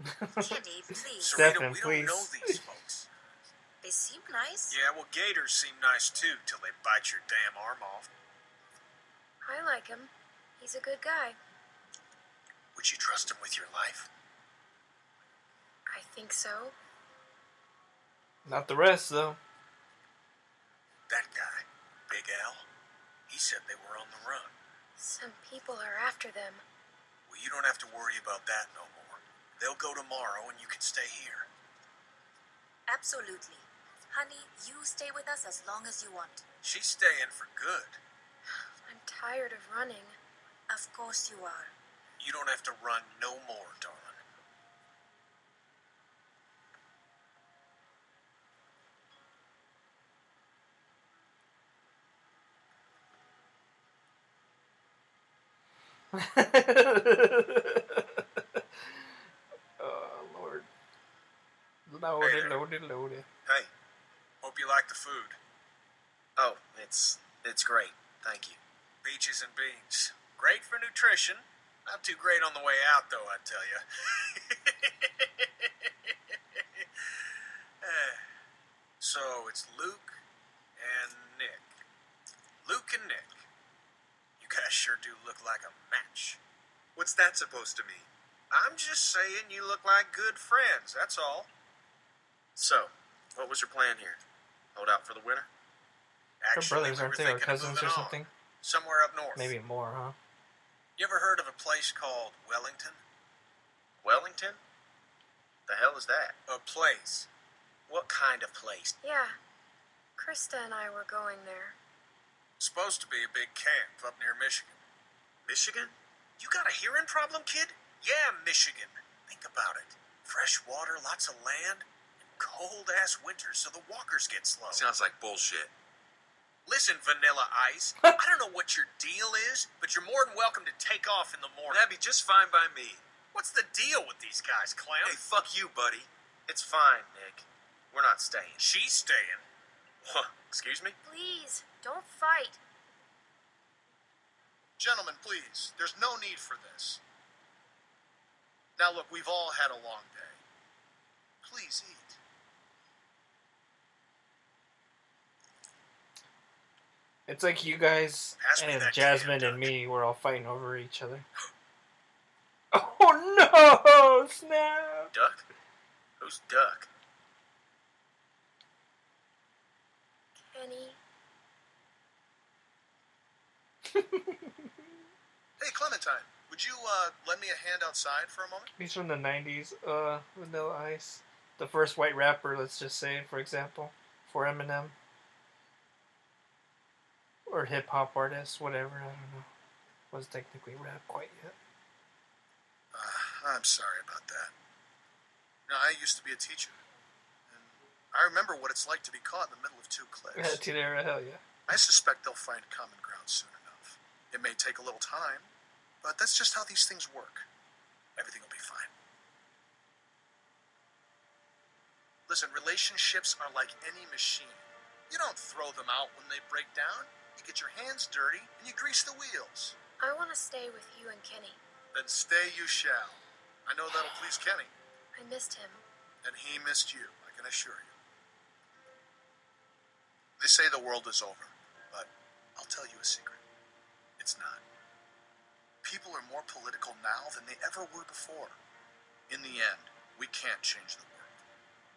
Kenny, please. Sarita, Stefan, we please. don't know these folks. They seem nice. Yeah, well, gators seem nice too till they bite your damn arm off. I like him. He's a good guy. Would you trust him with your life? I think so. Not the rest, though. That guy, Big Al, he said they were on the run. Some people are after them. Well, you don't have to worry about that no more. They'll go tomorrow and you can stay here. Absolutely. Honey, you stay with us as long as you want. She's staying for good. I'm tired of running. Of course you are. You don't have to run no more, darling. oh, Lord. Loaded, loaded, loaded. Hey, hope you like the food. Oh, it's it's great. Thank you. Peaches and beans. Great for nutrition. Not too great on the way out, though, I tell you. Eh, so it's Luke and Nick. Luke and Nick. You guys sure do look like a match. What's that supposed to mean? I'm just saying you look like good friends, that's all. So, what was your plan here? Hold out for the winter? They're brothers, we aren't they? Or cousins or moving on. something? Somewhere up north. Maybe more, huh? You ever heard of a place called Wellington? Wellington? The hell is that? A place. What kind of place? Yeah. Christa and I were going there. Supposed to be a big camp up near Michigan. Michigan? You got a hearing problem, kid? Yeah, Michigan. Think about it. Fresh water, lots of land, and cold ass winters so the walkers get slow. Sounds like bullshit. Listen, Vanilla Ice, I don't know what your deal is, but you're more than welcome to take off in the morning. That'd be just fine by me. What's the deal with these guys, Clem? Hey, fuck you, buddy. It's fine, Nick. We're not staying. She's staying. Huh, excuse me? Please, don't fight. Gentlemen, please, there's no need for this. Now, look, we've all had a long day. Please eat. It's like you guys Pass me and Jasmine and me were all fighting over each other. Oh no! Snap! Duck? Who's Duck? Kenny, Hey, Clementine, would you uh, lend me a hand outside for a moment? He's from the '90s. Uh, Vanilla Ice, the first white rapper. Let's just say, for example, for Eminem, or hip hop artist, whatever. I don't know. Was technically rap quite yet. Uh, I'm sorry about that. You know, I used to be a teacher. And I remember what it's like to be caught in the middle of two cliffs. Attitude era, hell yeah. I suspect they'll find common ground soon enough. It may take a little time, but that's just how these things work. Everything will be fine. Listen, relationships are like any machine. You don't throw them out when they break down. You get your hands dirty and you grease the wheels. I want to stay with you and Kenny. Then stay you shall. I know that'll please Kenny, I missed him. and he missed you, I can assure you. They say the world is over, but I'll tell you a secret. It's not. People are more political now than they ever were before. In the end, we can't change the world.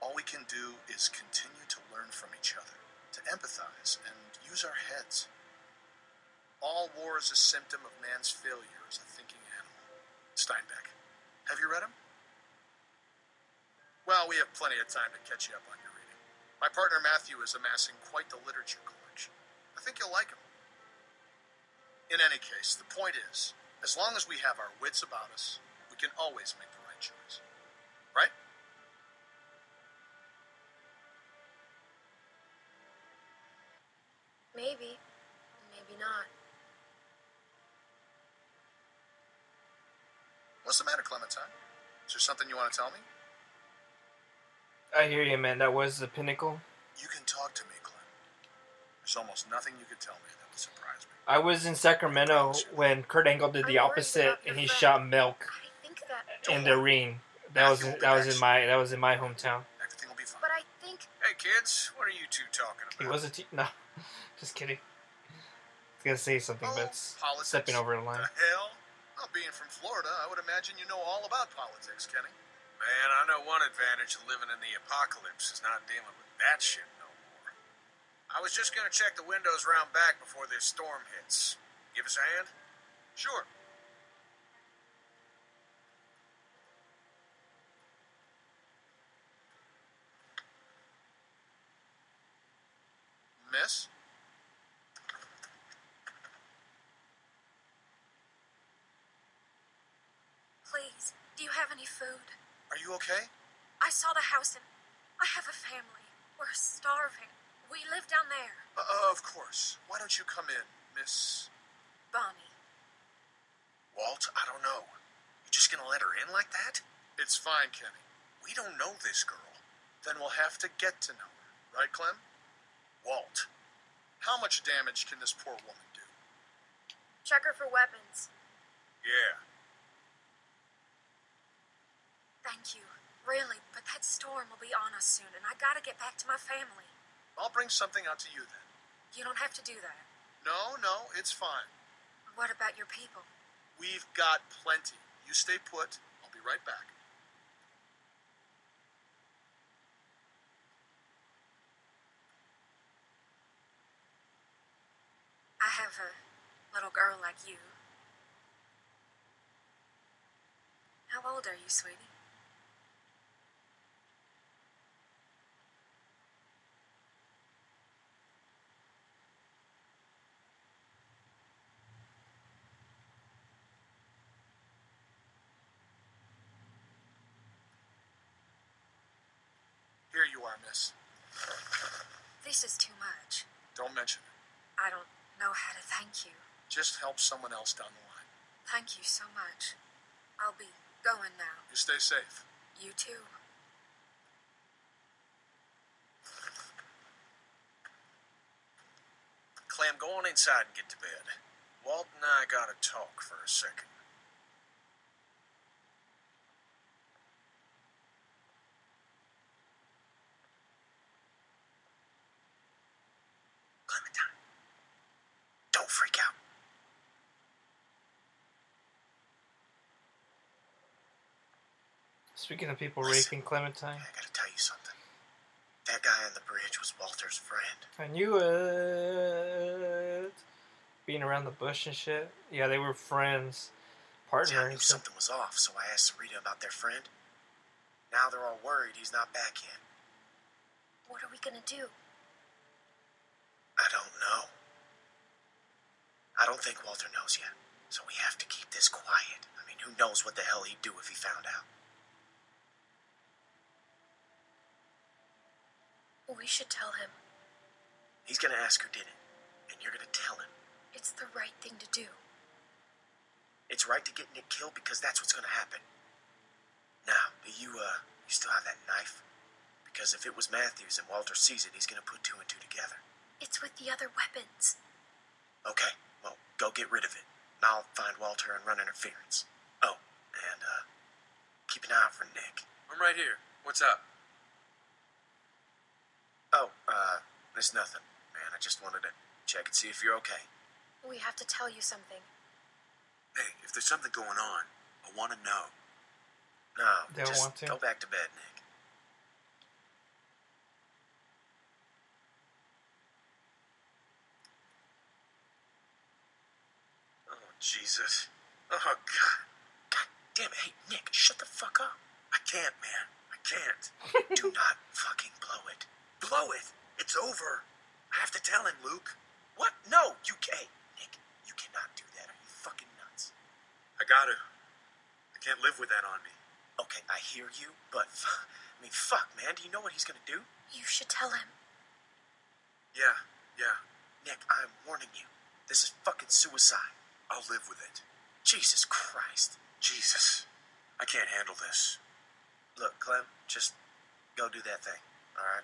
All we can do is continue to learn from each other, to empathize, and use our heads. All war is a symptom of man's failure as a thinking animal. Steinbeck. Have you read him? Well, we have plenty of time to catch you up on your reading. My partner Matthew is amassing quite the literature collection. I think you'll like him. In any case, the point is, as long as we have our wits about us, we can always make the right choice. Right? Maybe. Maybe not. What's the matter, Clementine? Is there something you want to tell me? I hear you, man. That was the pinnacle. You can talk to me, Clem. There's almost nothing you could tell me that would surprise me. I was in Sacramento when Kurt Angle did the opposite, and he friend. shot Milk I think that. in the ring. That was in, that was in my that was in my hometown. Everything will be fine. But I think. Hey, kids, what are you two talking about? He about? was a te- no, just kidding. gonna say something, but it's oh, politics. stepping over the line. The hell? Well, being from Florida, I would imagine you know all about politics, Kenny. Man, I know one advantage of living in the apocalypse is not dealing with that shit no more. I was just gonna check the windows round back before this storm hits. Give us a hand? Sure. Miss? Please, do you have any food? Are you okay? I saw the house and I have a family. We're starving. We live down there. Uh, of course. Why don't you come in, Miss Bonnie. Walt, I don't know. You just gonna let her in like that? It's fine, Kenny. We don't know this girl. Then we'll have to get to know her. Right, Clem? Walt. How much damage can this poor woman do? Check her for weapons. Yeah. Thank you. Really, but that storm will be on us soon, and I gotta get back to my family. I'll bring something out to you then. You don't have to do that. No, no, it's fine. What about your people? We've got plenty. You stay put. I'll be right back. I have a little girl like you. How old are you, sweetie? Here miss. This is too much. Don't mention it. I don't know how to thank you. Just help someone else down the line. Thank you so much. I'll be going now. You stay safe. You too. Clem, go on inside and get to bed. Walt and I gotta talk for a second. Clementine, don't freak out. Speaking of people raping Clementine, I gotta tell you something. That guy on the bridge was Walter's friend. I knew it. Being around the bush and shit. Yeah, they were friends, See, I partners. knew something was off, so I asked Rita about their friend. Now they're all worried he's not back yet. What are we gonna do? I don't know. I don't think Walter knows yet, so we have to keep this quiet. I mean, who knows what the hell he'd do if he found out? We should tell him. He's gonna ask who did it, and you're gonna tell him. It's the right thing to do. It's right to get Nick killed because that's what's gonna happen. Now, do you, uh, you still have that knife? Because if it was Matthews and Walter sees it, he's gonna put two and two together. It's with the other weapons. Okay, well, go get rid of it. And I'll find Walter and run interference. Oh, and, uh, keep an eye out for Nick. I'm right here. What's up? Oh, uh, it's nothing, man. I just wanted to check and see if you're okay. We have to tell you something. Hey, if there's something going on, I want to know. No, They just want to? go back to bed, Nick. Oh, Jesus. Oh, God. God damn it. Hey, Nick, shut the fuck up. I can't, man. I can't. Do not fucking blow it. Blow it. It's over. I have to tell him, Luke. What? No, you can't. Nick, you cannot do that. Are you fucking nuts? I gotta. I can't live with that on me. Okay, I hear you, but I mean, fuck, man. Do you know what he's gonna do? You should tell him. Yeah, yeah. Nick, I'm warning you. This is fucking suicide. I'll live with it. Jesus Christ. Jesus. I can't handle this. Look, Clem, just go do that thing, alright?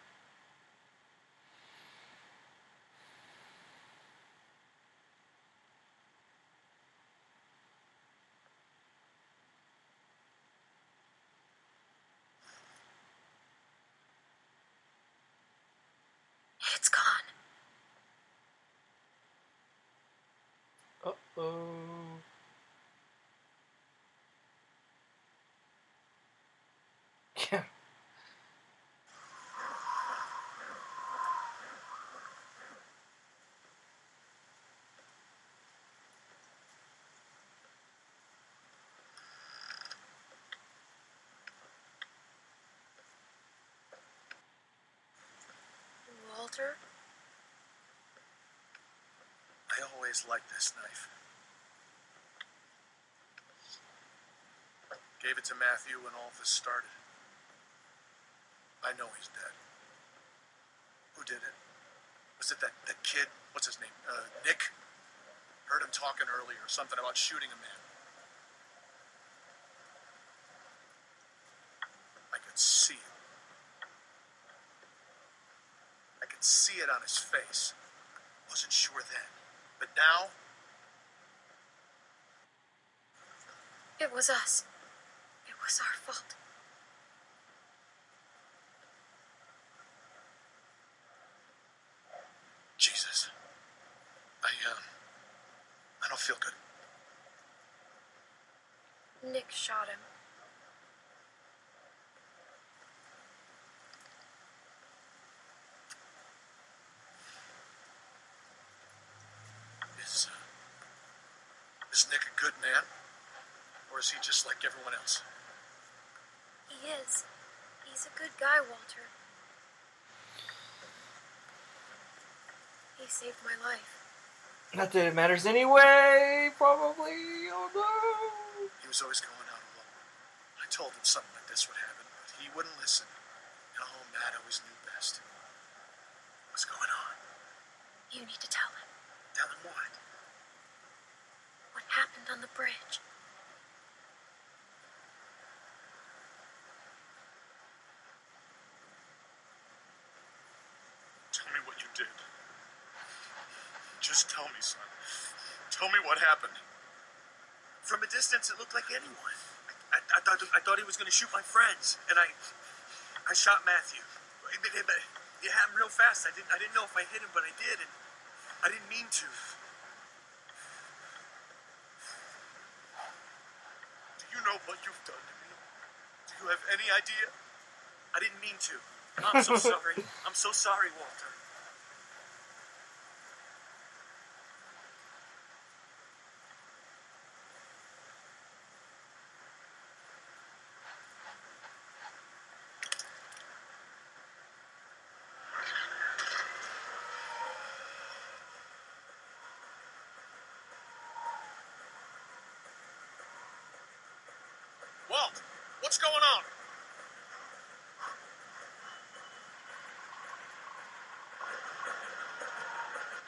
It's gone. oh. Yeah. I always liked this knife. Gave it to Matthew when all this started. I know he's dead. Who did it? Was it that, that kid? What's his name? Uh, Nick? Heard him talking earlier, something about shooting a man. I could see it. I could see it on his face. Wasn't sure then. But now, It was us. It was our fault. Jesus. I, um, I don't feel good. Nick shot him. Is, uh, is Nick a good man? Or is he just like everyone else? He is. He's a good guy, Walter. He saved my life. Not that it matters anyway, probably. Oh no. He was always going out alone. I told him something like this would happen, but he wouldn't listen. And oh, Matt always knew best. What's going on? You need to tell him Tell him what? what happened on the bridge. Tell me what you did. Just tell me, son. Tell me what happened. From a distance, it looked like anyone. I, I, I thought I thought he was going to shoot my friends, and I I shot Matthew. It, it, it- it happened real fast. I didn't I didn't know if I hit him, but I did, and I didn't mean to. Do you know what you've done to me? Do you have any idea? I didn't mean to. I'm so sorry. I'm so sorry, Walter. Walt, what's going on?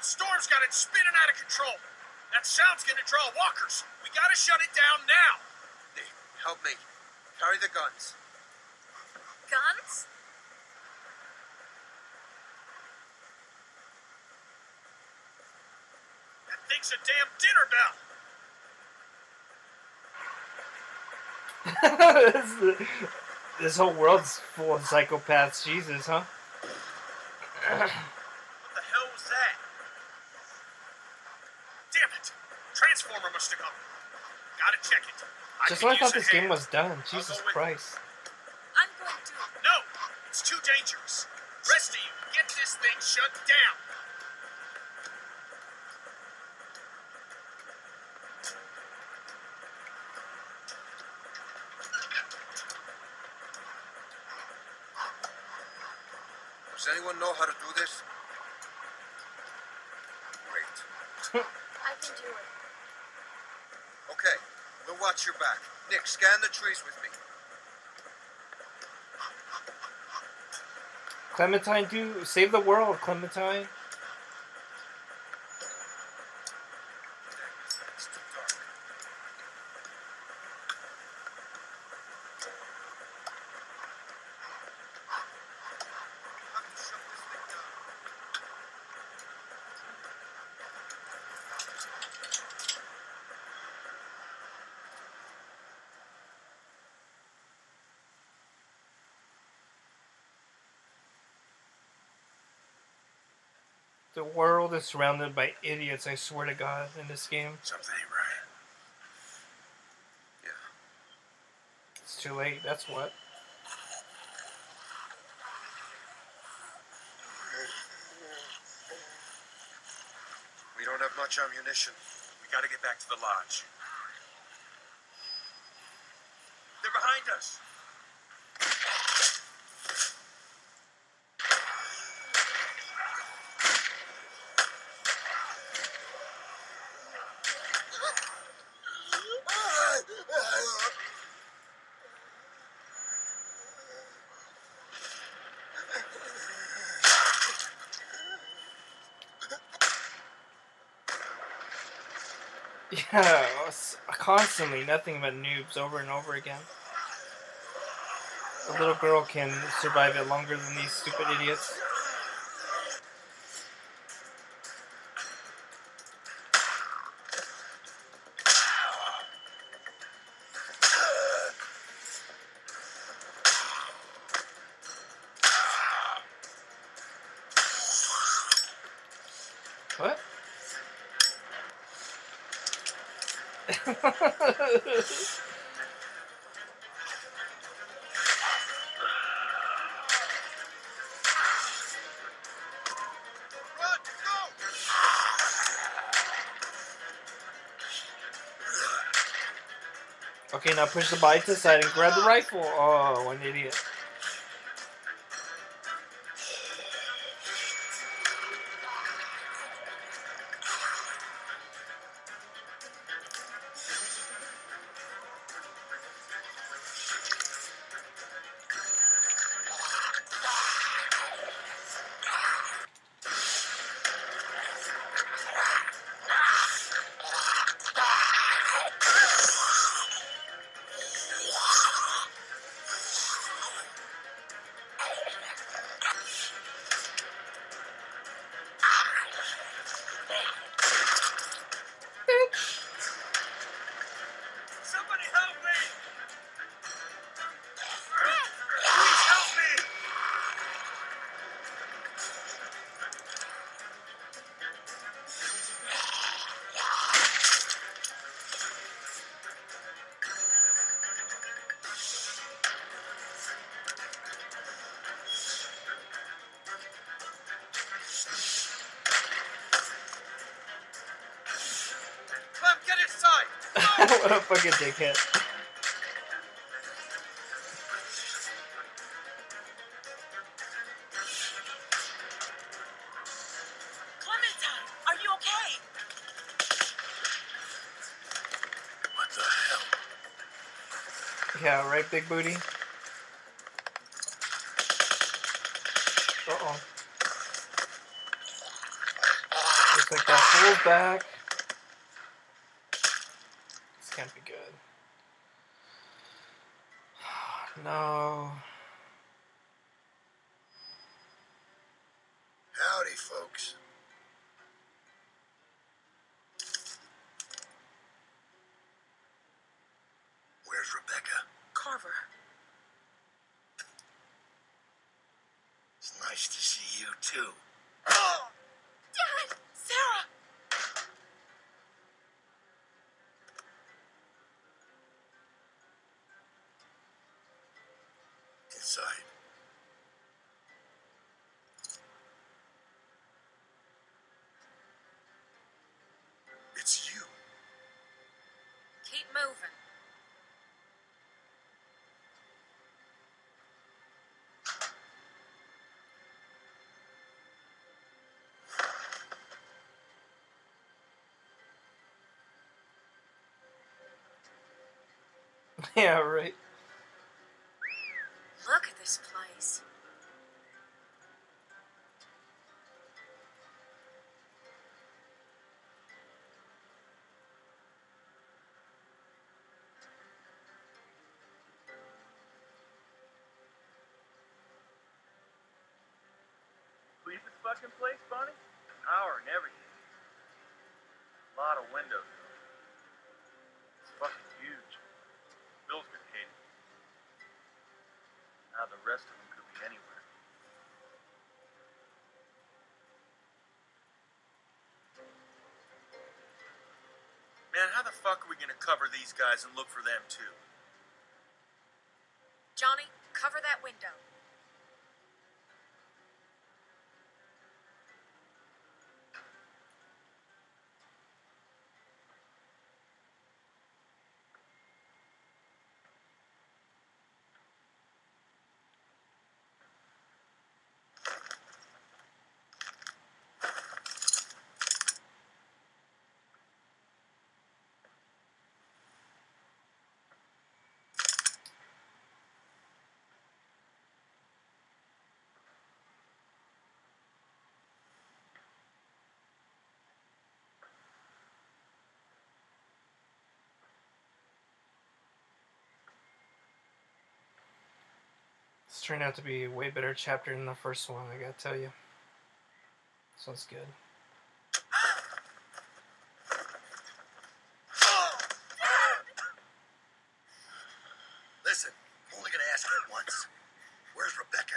The storm's got it spinning out of control. That sound's gonna draw walkers. We gotta shut it down now. Nick, help me. Carry the guns. Guns? That thing's a damn dinner bell. this, this whole world's full of psychopaths. Jesus, huh? What the hell was that? Damn it! Transformer must have gone. Gotta check it. I Just when I thought a this game was done. Jesus go with- Christ. I'm going to. No, it's too dangerous. Rest of you, get this thing shut down. Does anyone know how to do this? Great. I can do it. Okay, we'll watch your back. Nick, scan the trees with me. Clementine, do save the world, Clementine. It's too dark. Have to shut this thing down. The world is surrounded by idiots, I swear to God, in this game. Something ain't right. It's too late, that's what. We don't have much ammunition. We gotta get back to the lodge. They're behind us. Yeah, s- constantly, nothing but noobs over and over again. A little girl can survive it longer than these stupid idiots. Okay, now push the body to the side and grab the rifle. Oh, an idiot. Somebody help me! What a fucking dickhead. Clementine, are you okay? What the hell? Yeah, right, big booty? Uh oh. Looks like that fool's back. This can't be good. No. Howdy, folks. Where's Rebecca? Carver. It's nice to see you, too. Dad! Sarah! Inside. It's you. Keep moving. yeah, right. Look at this place. Sweet this fucking place, Bunny? Power and everything. A lot of windows. rest of them could be anywhere. Man, how the fuck are we gonna cover these guys and look for them too? Johnny, cover that window. This turned out to be a way better chapter than the first one, I gotta tell you. This one's good. Listen, I'm only gonna ask you once. Where's Rebecca?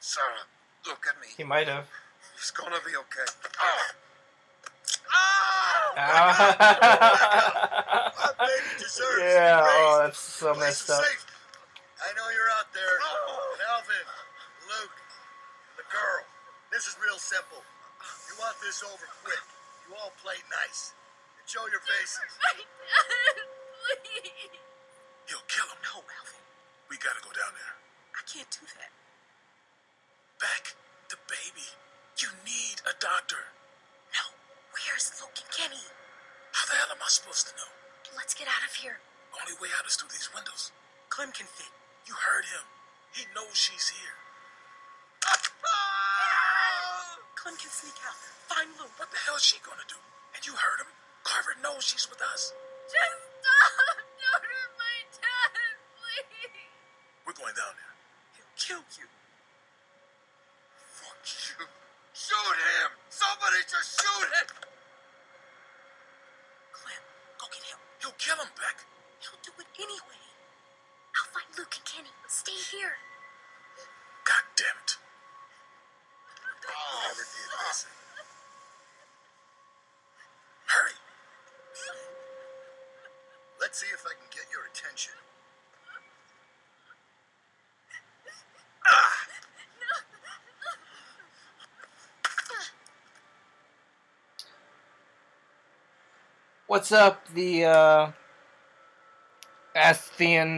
Sarah, look at me. He might have. It's gonna be okay. Ah. My baby deserves yeah, oh, that's so messed up. safe. This over quick. You all play nice. And show your faces. Please. He'll kill him. No, Alvin. We gotta go down there. I can't do that. Sneak out. Find Luke. What the hell is she gonna do? And you heard him. Carver knows she's with us. Just stop! Don't hurt my dad, please! We're going down there. He'll kill you. Fuck you. Shoot him! Somebody just shoot him! Clem, go get him. He'll kill him, Beck. He'll do it anyway. I'll find Luke and Kenny. Stay here. God damn it. Never did listen. Hurry. Let's see if I can get your attention. What's up, the uh,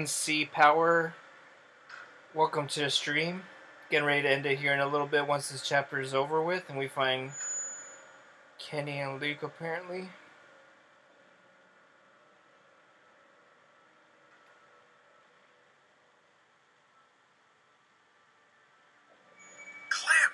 Sea Power? Welcome to the stream. Getting ready to end it here in a little bit once this chapter is over with, and we find Kenny and Luke apparently. Clem.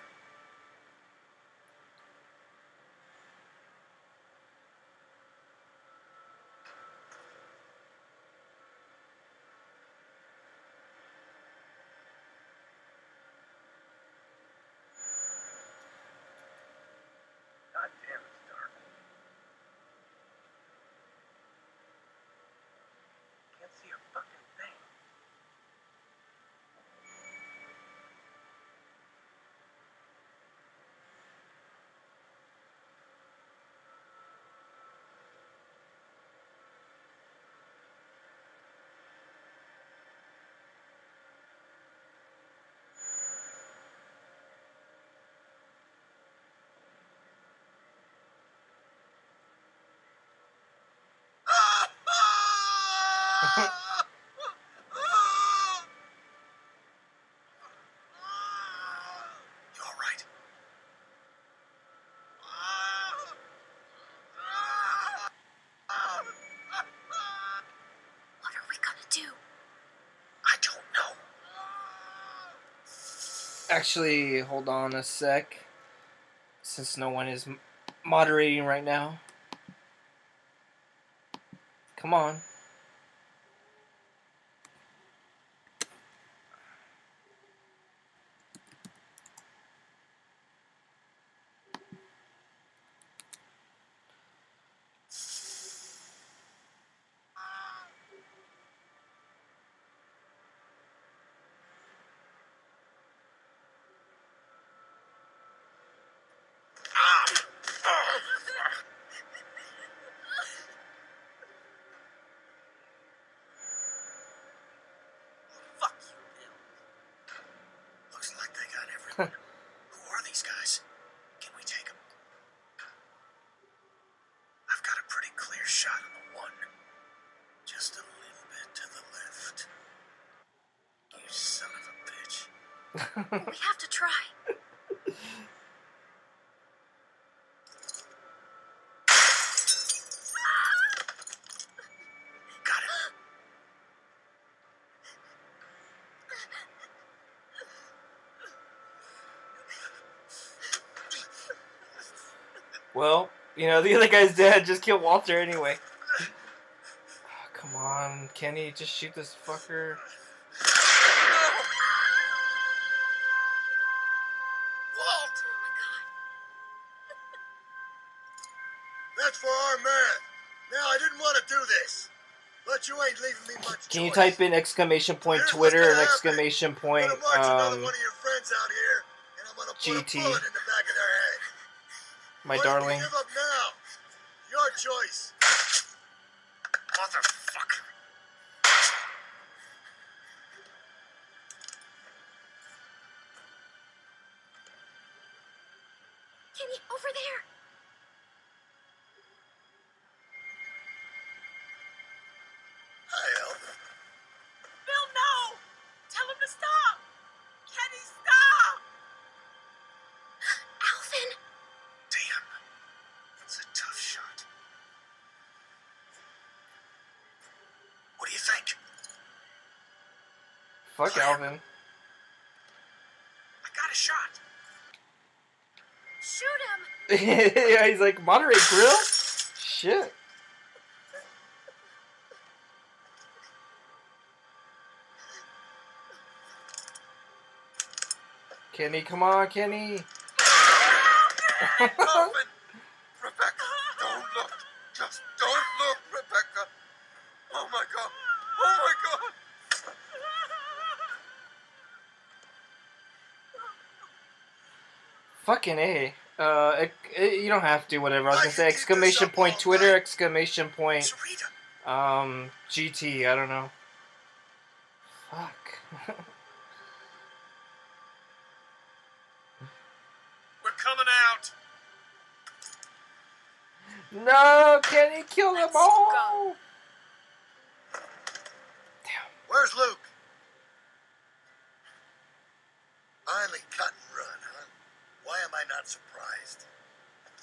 God damn, it's dark. Can't see a fucking thing. You all right? What are we gonna do? I don't know. Actually, hold on a sec. Since no one is moderating right now. Come on. You know, the other guy's dead. Just kill Walter anyway. Ah, Come on, Kenny, just shoot this fucker. Walt! Oh my god! That's for our man. Now, I didn't want to do this, but you ain't leaving me much Can you type in exclamation point Twitter and exclamation point gonna um of your moderate grill. Shit. Kenny, come on, Kenny. Rebecca, don't look. Just don't look, Rebecca. Oh my god. Oh my god. Fucking a. Uh, you don't have to. Whatever. I was gonna say exclamation point Twitter exclamation point um GT. I don't know. Fuck. We're coming out. no, Kenny, kill them all. Where's Luke? Finally cut and run, huh? Why am I not surprised?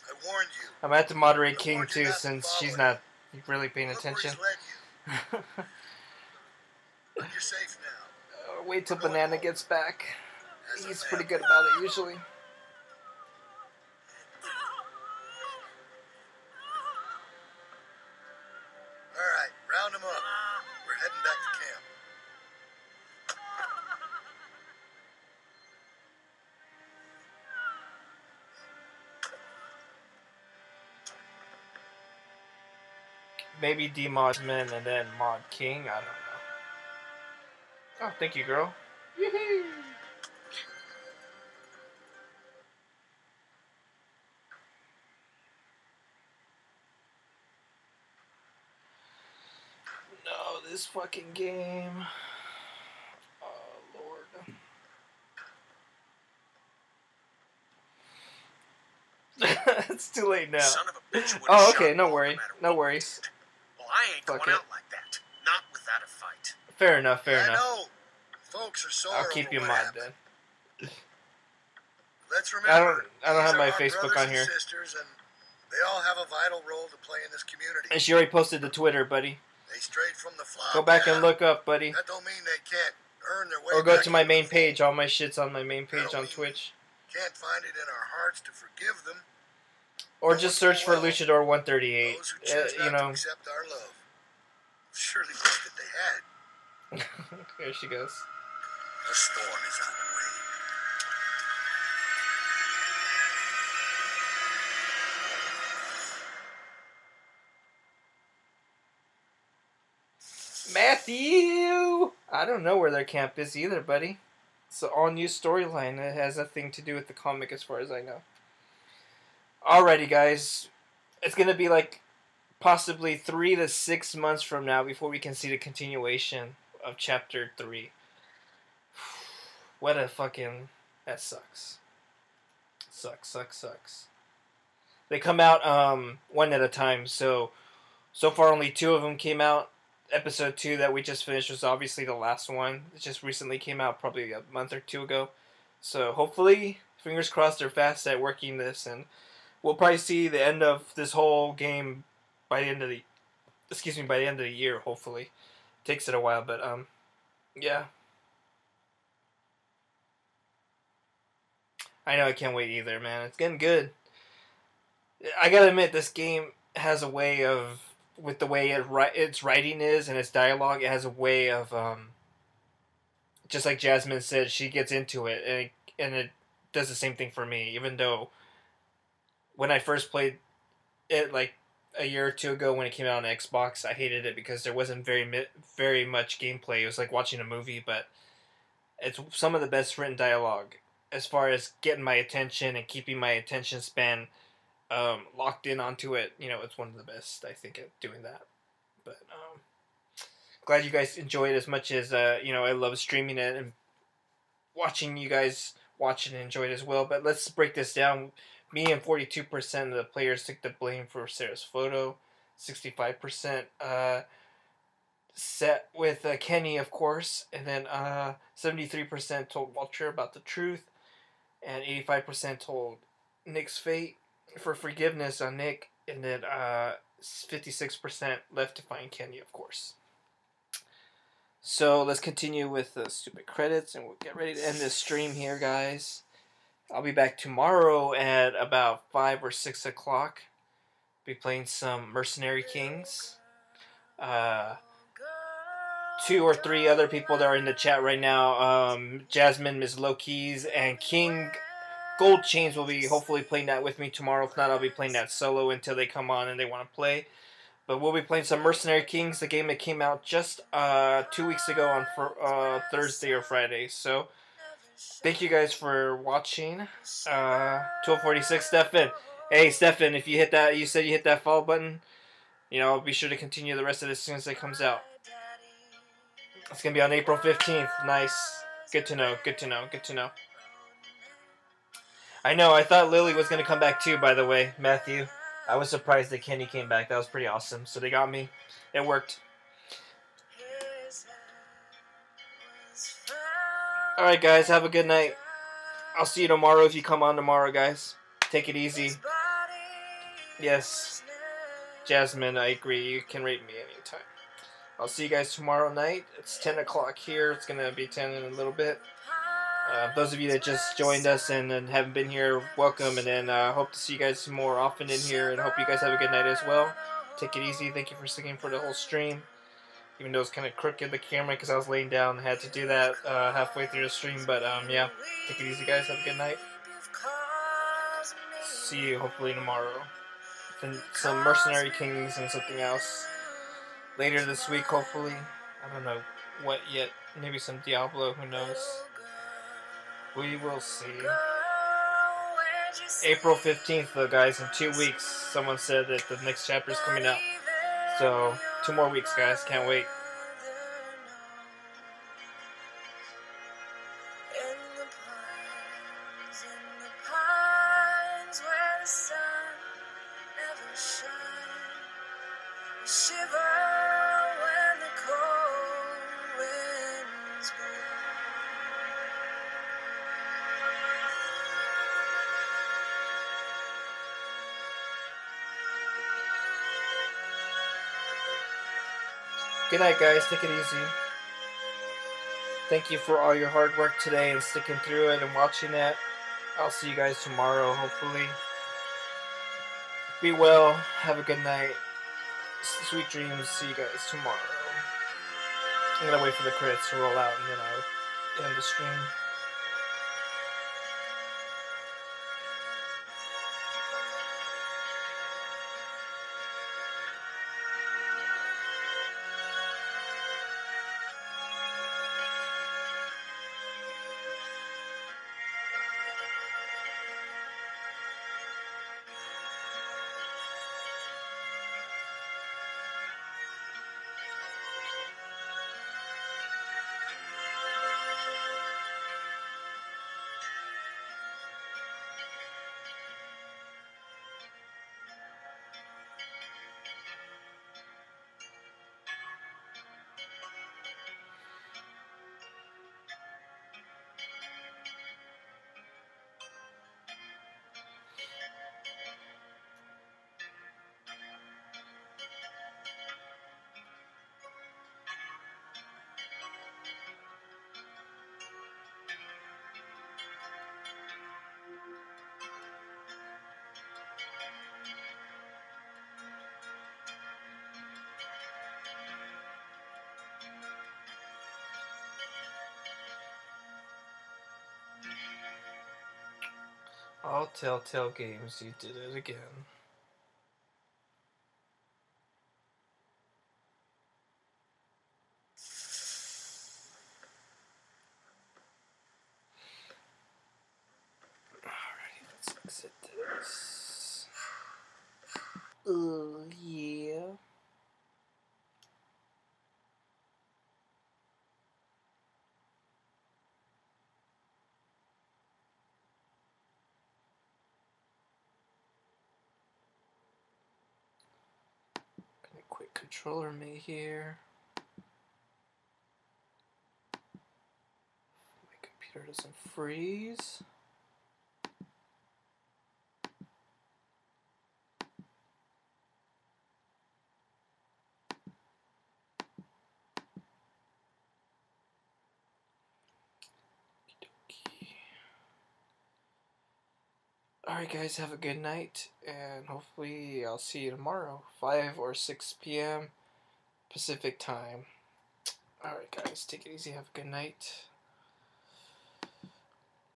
I warned you. I'm gonna have to moderate King too, since she's not really paying attention. You're safe now. Wait till Banana gets back. He's pretty good about it usually. Maybe demod men and then mod king. I don't know. Oh, thank you, girl. No, this fucking game. Oh lord. it's too late now. Son of a bitch Oh, okay. No worry. No worries. I ain't Fuck going it. out like that. Not without a fight. Fair enough. Fair I enough. know. Folks are sore I'll keep you in mind happened. then. Let's remember. I don't. I don't have my Facebook on and here. Sisters, and they all have a vital role to play in this community. And she already posted to Twitter, buddy. They strayed from the flock. Go back yeah. and look up, buddy. That don't mean they can't earn their way. Or go to my main page. All my shit's on my main page on Twitch. Can't find it in our hearts to forgive them. Or just search for Luchador 138. Those who Uh, you know, accept our love. Surely that they had. there she goes. The storm is on the way. Matthew! I don't know where their camp is either, buddy. It's an all new storyline. It has nothing to do with the comic, as far as I know. Alrighty, guys. It's gonna be like possibly three to six months from now before we can see the continuation of chapter three. What a fucking. That sucks. Sucks, sucks, sucks. They come out um one at a time, so so far only two of them came out. Episode two that we just finished was obviously the last one. It just recently came out, probably a month or two ago. So hopefully, fingers crossed, they're fast at working this, and we'll probably see the end of this whole game by the end of the, excuse me, by the end of the year. Hopefully, takes it a while, but um, yeah. I know I can't wait either, man. It's getting good. I gotta admit, this game has a way of, with the way it its writing is and its dialogue, it has a way of, um, just like Jasmine said, she gets into it and it, and it does the same thing for me. Even though when I first played it, like a year or two ago when it came out on Xbox, I hated it because there wasn't very very much gameplay. It was like watching a movie, but it's some of the best written dialogue as far as getting my attention and keeping my attention span um, locked in onto it. You know, it's one of the best I think at doing that. But um, glad you guys enjoy it as much as uh, you know I love streaming it and watching you guys watch it and enjoy it as well. But let's break this down. Me and forty two percent of the players took the blame for Sarah's photo. Sixty five percent uh, set with uh, Kenny, of course, and then uh, seventy three percent told Walter about the truth, and eighty five percent told Nick's fate for forgiveness on Nick, and then uh, fifty six percent left to find Kenny, of course. So let's continue with the stupid credits and we'll get ready to end this stream here, guys. I'll be back tomorrow at about 5 or 6 o'clock. Be playing some Mercenary Kings. Uh, two or three other people that are in the chat right now um, Jasmine, Ms. Loki's, and King Gold Chains will be hopefully playing that with me tomorrow. If not, I'll be playing that solo until they come on and they want to play. But we'll be playing some Mercenary Kings, the game that came out just uh, two weeks ago on uh, Thursday or Friday. So, thank you guys for watching. Uh, 1246, Stefan. Hey, Stefan, if you hit that, you said you hit that follow button. You know, be sure to continue the rest of this as soon as it comes out. It's to be on April 15th. Nice. Good to know. Good to know. Good to know. I know, I thought Lily was to come back too, by the way, Matthew. I was surprised that Kenny came back. That was pretty awesome. So they got me. It worked. Alright, guys. Have a good night. I'll see you tomorrow if you come on tomorrow, guys. Take it easy. Yes. Jasmine, I agree. You can rate me anytime. I'll see you guys tomorrow night. It's 10 o'clock here. It's going to be 10 in a little bit. Uh, those of you that just joined us and, and haven't been here, welcome. And then I uh, hope to see you guys more often in here. And hope you guys have a good night as well. Take it easy. Thank you for sticking for the whole stream. Even though it's kind of crooked the camera because I was laying down, had to do that uh, halfway through the stream. But um, yeah, take it easy, guys. Have a good night. See you hopefully tomorrow. And some Mercenary Kings and something else later this week, hopefully. I don't know what yet. Maybe some Diablo. Who knows? We will see. April 15th, though, guys, in two weeks, someone said that the next chapter is coming out. So, two more weeks, guys. Can't wait. Good night, guys. Take it easy. Thank you for all your hard work today and sticking through it and watching it. I'll see you guys tomorrow, hopefully. Be well. Have a good night. Sweet dreams. See you guys tomorrow. I'm gonna wait for the credits to roll out and then I'll end the stream. Telltale Games, you did it again. Alrighty, let's exit this. Oh, yeah. Gonna quit ControllerMate here. My computer doesn't freeze. Alright, guys, have a good night, and hopefully, I'll see you tomorrow, 5 or 6 p.m. Pacific time. Alright, guys, take it easy, have a good night.